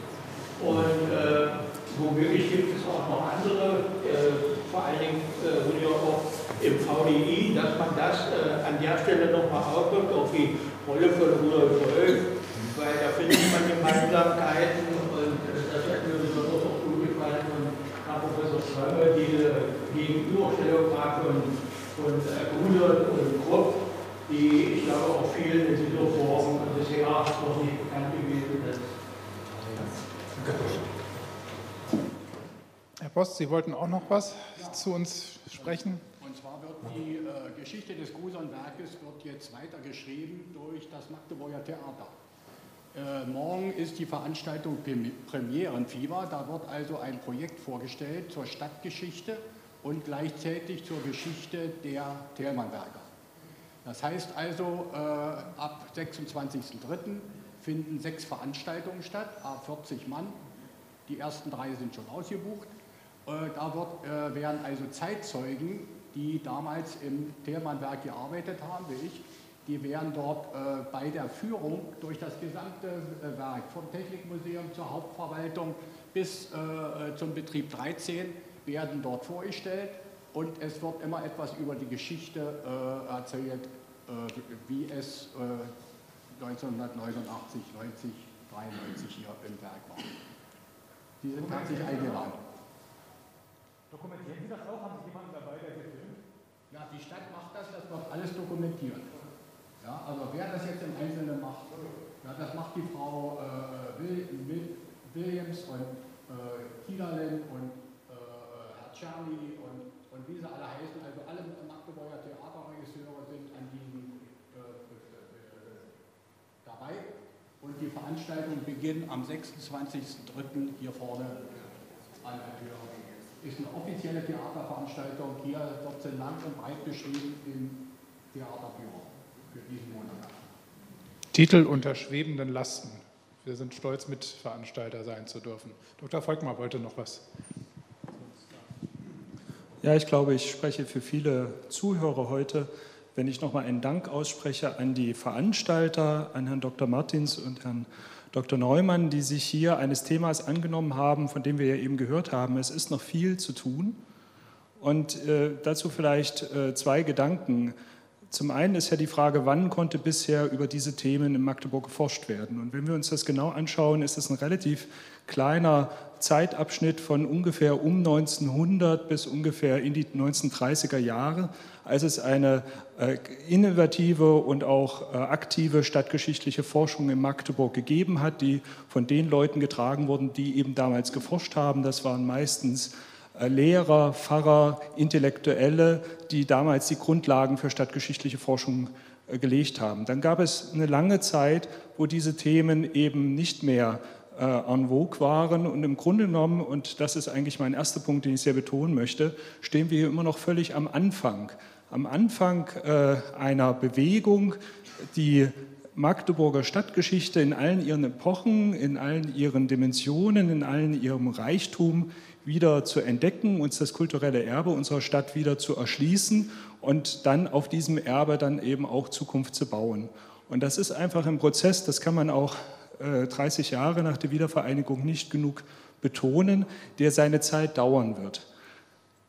Speaker 11: Und äh, womöglich gibt es auch noch andere, äh, vor allen Dingen äh, auch im VDI, dass man das äh, an der Stelle nochmal aufdrückt, auch die Rolle von Rudolf Wolf, weil da findet man Gemeinsamkeiten und äh, das hat mir besonders auch gut gefallen von Herrn Professor Strömer, diese Gegenüberstellung von und Grudert und Krupp, die ich glaube auch vielen in dieser Form bisher noch nicht bekannt gewesen ist.
Speaker 4: Herr Post, Sie wollten auch noch was ja. zu uns sprechen?
Speaker 11: Und zwar wird die äh, Geschichte des Gruson-Werkes jetzt weitergeschrieben durch das Magdeburger Theater. Äh, morgen ist die Veranstaltung Premierenfieber. Da wird also ein Projekt vorgestellt zur Stadtgeschichte und gleichzeitig zur Geschichte der Thelmannwerker. Das heißt also, äh, ab 26.03. finden sechs Veranstaltungen statt, a 40 Mann. Die ersten drei sind schon ausgebucht. Äh, da wird, äh, werden also Zeitzeugen, die damals im Thelmannwerk gearbeitet haben, wie ich, die werden dort äh, bei der Führung durch das gesamte äh, Werk, vom Technikmuseum zur Hauptverwaltung bis äh, zum Betrieb 13, werden dort vorgestellt und es wird immer etwas über die Geschichte äh, erzählt, äh, wie es äh, 1989, 90, 93 hier im Werk war. Sie sind herzlich eingeladen.
Speaker 3: Dokumentieren Sie das auch? Haben Sie jemanden dabei, der gefilmt?
Speaker 11: Ja, die Stadt macht das, das wird alles dokumentiert.
Speaker 6: Ja, also wer das jetzt im Einzelnen macht, ja, das macht die Frau äh, Will, Will, Williams und äh, Kielerlin und Czerny und, und wie sie alle heißen, also alle Magdeburger Theaterregisseure sind an diesem äh, äh, dabei. Und die Veranstaltung beginnt am 26.03. hier vorne an der Tür. Ist eine offizielle Theaterveranstaltung, hier dort sind lang und breit beschrieben im Theaterbüro für diesen Monat.
Speaker 4: Titel unter schwebenden Lasten. Wir sind stolz, Mitveranstalter sein zu dürfen. Dr. Volkmar wollte noch was.
Speaker 12: Ja, ich glaube, ich spreche für viele Zuhörer heute, wenn ich nochmal einen Dank ausspreche an die Veranstalter, an Herrn Dr. Martins und Herrn Dr. Neumann, die sich hier eines Themas angenommen haben, von dem wir ja eben gehört haben. Es ist noch viel zu tun. Und äh, dazu vielleicht äh, zwei Gedanken. Zum einen ist ja die Frage, wann konnte bisher über diese Themen in Magdeburg geforscht werden? Und wenn wir uns das genau anschauen, ist es ein relativ kleiner Zeitabschnitt von ungefähr um 1900 bis ungefähr in die 1930er Jahre, als es eine äh, innovative und auch äh, aktive stadtgeschichtliche Forschung in Magdeburg gegeben hat, die von den Leuten getragen wurden, die eben damals geforscht haben. Das waren meistens äh, Lehrer, Pfarrer, Intellektuelle, die damals die Grundlagen für stadtgeschichtliche Forschung gelegt haben. Dann gab es eine lange Zeit, wo diese Themen eben nicht mehr en vogue waren und im Grunde genommen, und das ist eigentlich mein erster Punkt, den ich sehr betonen möchte, stehen wir hier immer noch völlig am Anfang. Am Anfang einer Bewegung, die Magdeburger Stadtgeschichte in allen ihren Epochen, in allen ihren Dimensionen, in allen ihrem Reichtum wieder zu entdecken, uns das kulturelle Erbe unserer Stadt wieder zu erschließen und dann auf diesem Erbe dann eben auch Zukunft zu bauen. Und das ist einfach ein Prozess, das kann man auch äh, 30 Jahre nach der Wiedervereinigung nicht genug betonen, der seine Zeit dauern wird.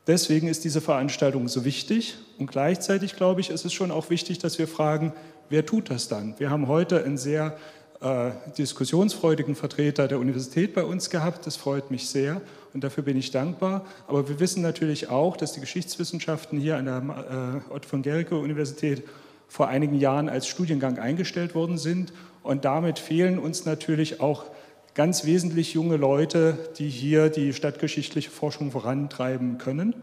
Speaker 12: Deswegen ist diese Veranstaltung so wichtig und gleichzeitig glaube ich, ist es schon auch wichtig, dass wir fragen, wer tut das dann? Wir haben heute einen sehr äh, diskussionsfreudigen Vertreter der Universität bei uns gehabt, das freut mich sehr und dafür bin ich dankbar. Aber wir wissen natürlich auch, dass die Geschichtswissenschaften hier an der äh, Otto von Gericke Universität vor einigen Jahren als Studiengang eingestellt worden sind. Und damit fehlen uns natürlich auch ganz wesentlich junge Leute, die hier die stadtgeschichtliche Forschung vorantreiben können.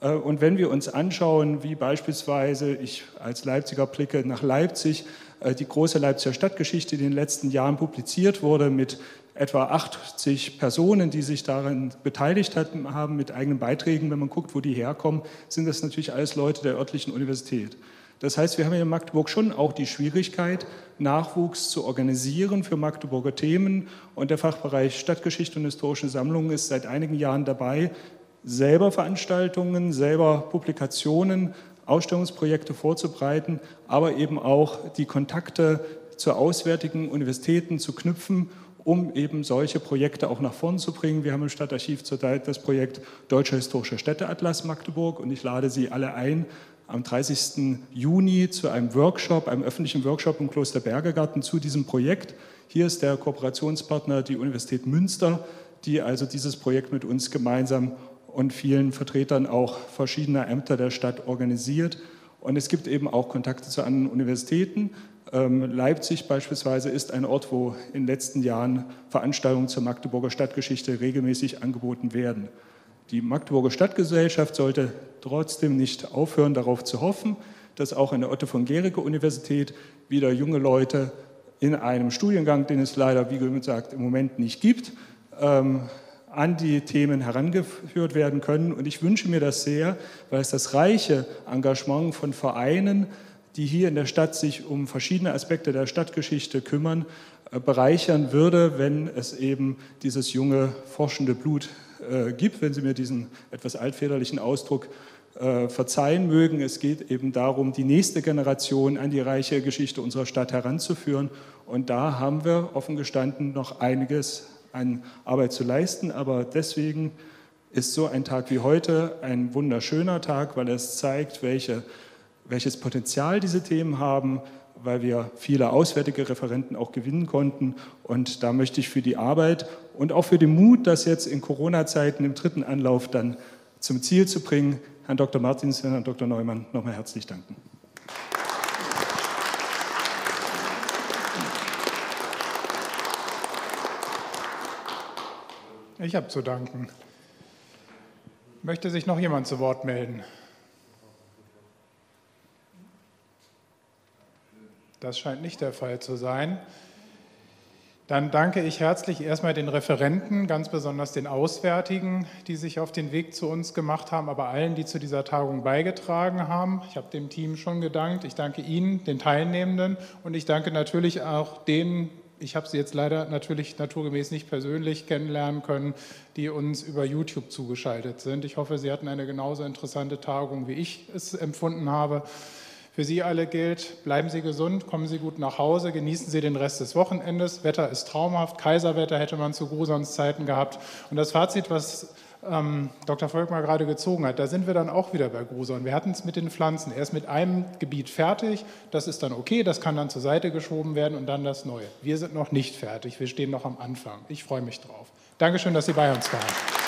Speaker 12: Äh, und wenn wir uns anschauen, wie beispielsweise ich als Leipziger blicke nach Leipzig, äh, die große Leipziger Stadtgeschichte, die in den letzten Jahren publiziert wurde mit etwa 80 Personen, die sich daran beteiligt haben mit eigenen Beiträgen. Wenn man guckt, wo die herkommen, sind das natürlich alles Leute der örtlichen Universität. Das heißt, wir haben in Magdeburg schon auch die Schwierigkeit, Nachwuchs zu organisieren für Magdeburger Themen. Und der Fachbereich Stadtgeschichte und historische Sammlungen ist seit einigen Jahren dabei, selber Veranstaltungen, selber Publikationen, Ausstellungsprojekte vorzubereiten, aber eben auch die Kontakte zu auswärtigen Universitäten zu knüpfen um eben solche Projekte auch nach vorn zu bringen. Wir haben im Stadtarchiv zurzeit das Projekt Deutscher Historischer Städteatlas Magdeburg und ich lade Sie alle ein, am 30. Juni zu einem Workshop, einem öffentlichen Workshop im Kloster Bergergarten zu diesem Projekt. Hier ist der Kooperationspartner die Universität Münster, die also dieses Projekt mit uns gemeinsam und vielen Vertretern auch verschiedener Ämter der Stadt organisiert. Und es gibt eben auch Kontakte zu anderen Universitäten. Ähm, Leipzig beispielsweise ist ein Ort, wo in den letzten Jahren Veranstaltungen zur Magdeburger Stadtgeschichte regelmäßig angeboten werden. Die Magdeburger Stadtgesellschaft sollte trotzdem nicht aufhören, darauf zu hoffen, dass auch an der Otto von Gericke Universität wieder junge Leute in einem Studiengang, den es leider, wie gesagt, im Moment nicht gibt, ähm, an die Themen herangeführt werden können. Und ich wünsche mir das sehr, weil es das reiche Engagement von Vereinen, die hier in der Stadt sich um verschiedene Aspekte der Stadtgeschichte kümmern, äh, bereichern würde, wenn es eben dieses junge, forschende Blut äh, gibt, wenn Sie mir diesen etwas altväterlichen Ausdruck äh, verzeihen mögen. Es geht eben darum, die nächste Generation an die reiche Geschichte unserer Stadt heranzuführen. Und da haben wir offen gestanden noch einiges an Arbeit zu leisten. Aber deswegen ist so ein Tag wie heute ein wunderschöner Tag, weil es zeigt, welche welches Potenzial diese Themen haben, weil wir viele auswärtige Referenten auch gewinnen konnten. Und da möchte ich für die Arbeit und auch für den Mut, das jetzt in Corona-Zeiten im dritten Anlauf dann zum Ziel zu bringen, Herrn Dr. Martins und Herrn Dr. Neumann nochmal herzlich danken.
Speaker 4: Ich habe zu danken. Möchte sich noch jemand zu Wort melden? Das scheint nicht der Fall zu sein. Dann danke ich herzlich erstmal den Referenten, ganz besonders den Auswärtigen, die sich auf den Weg zu uns gemacht haben, aber allen, die zu dieser Tagung beigetragen haben. Ich habe dem Team schon gedankt. Ich danke Ihnen, den Teilnehmenden und ich danke natürlich auch denen, ich habe sie jetzt leider natürlich naturgemäß nicht persönlich kennenlernen können, die uns über YouTube zugeschaltet sind. Ich hoffe, Sie hatten eine genauso interessante Tagung, wie ich es empfunden habe. Für Sie alle gilt, bleiben Sie gesund, kommen Sie gut nach Hause, genießen Sie den Rest des Wochenendes. Wetter ist traumhaft, Kaiserwetter hätte man zu Grusons Zeiten gehabt. Und das Fazit, was ähm, Dr. Volkmar gerade gezogen hat, da sind wir dann auch wieder bei Gruson. Wir hatten es mit den Pflanzen. Er ist mit einem Gebiet fertig, das ist dann okay, das kann dann zur Seite geschoben werden und dann das Neue. Wir sind noch nicht fertig, wir stehen noch am Anfang. Ich freue mich drauf. Dankeschön, dass Sie bei uns waren.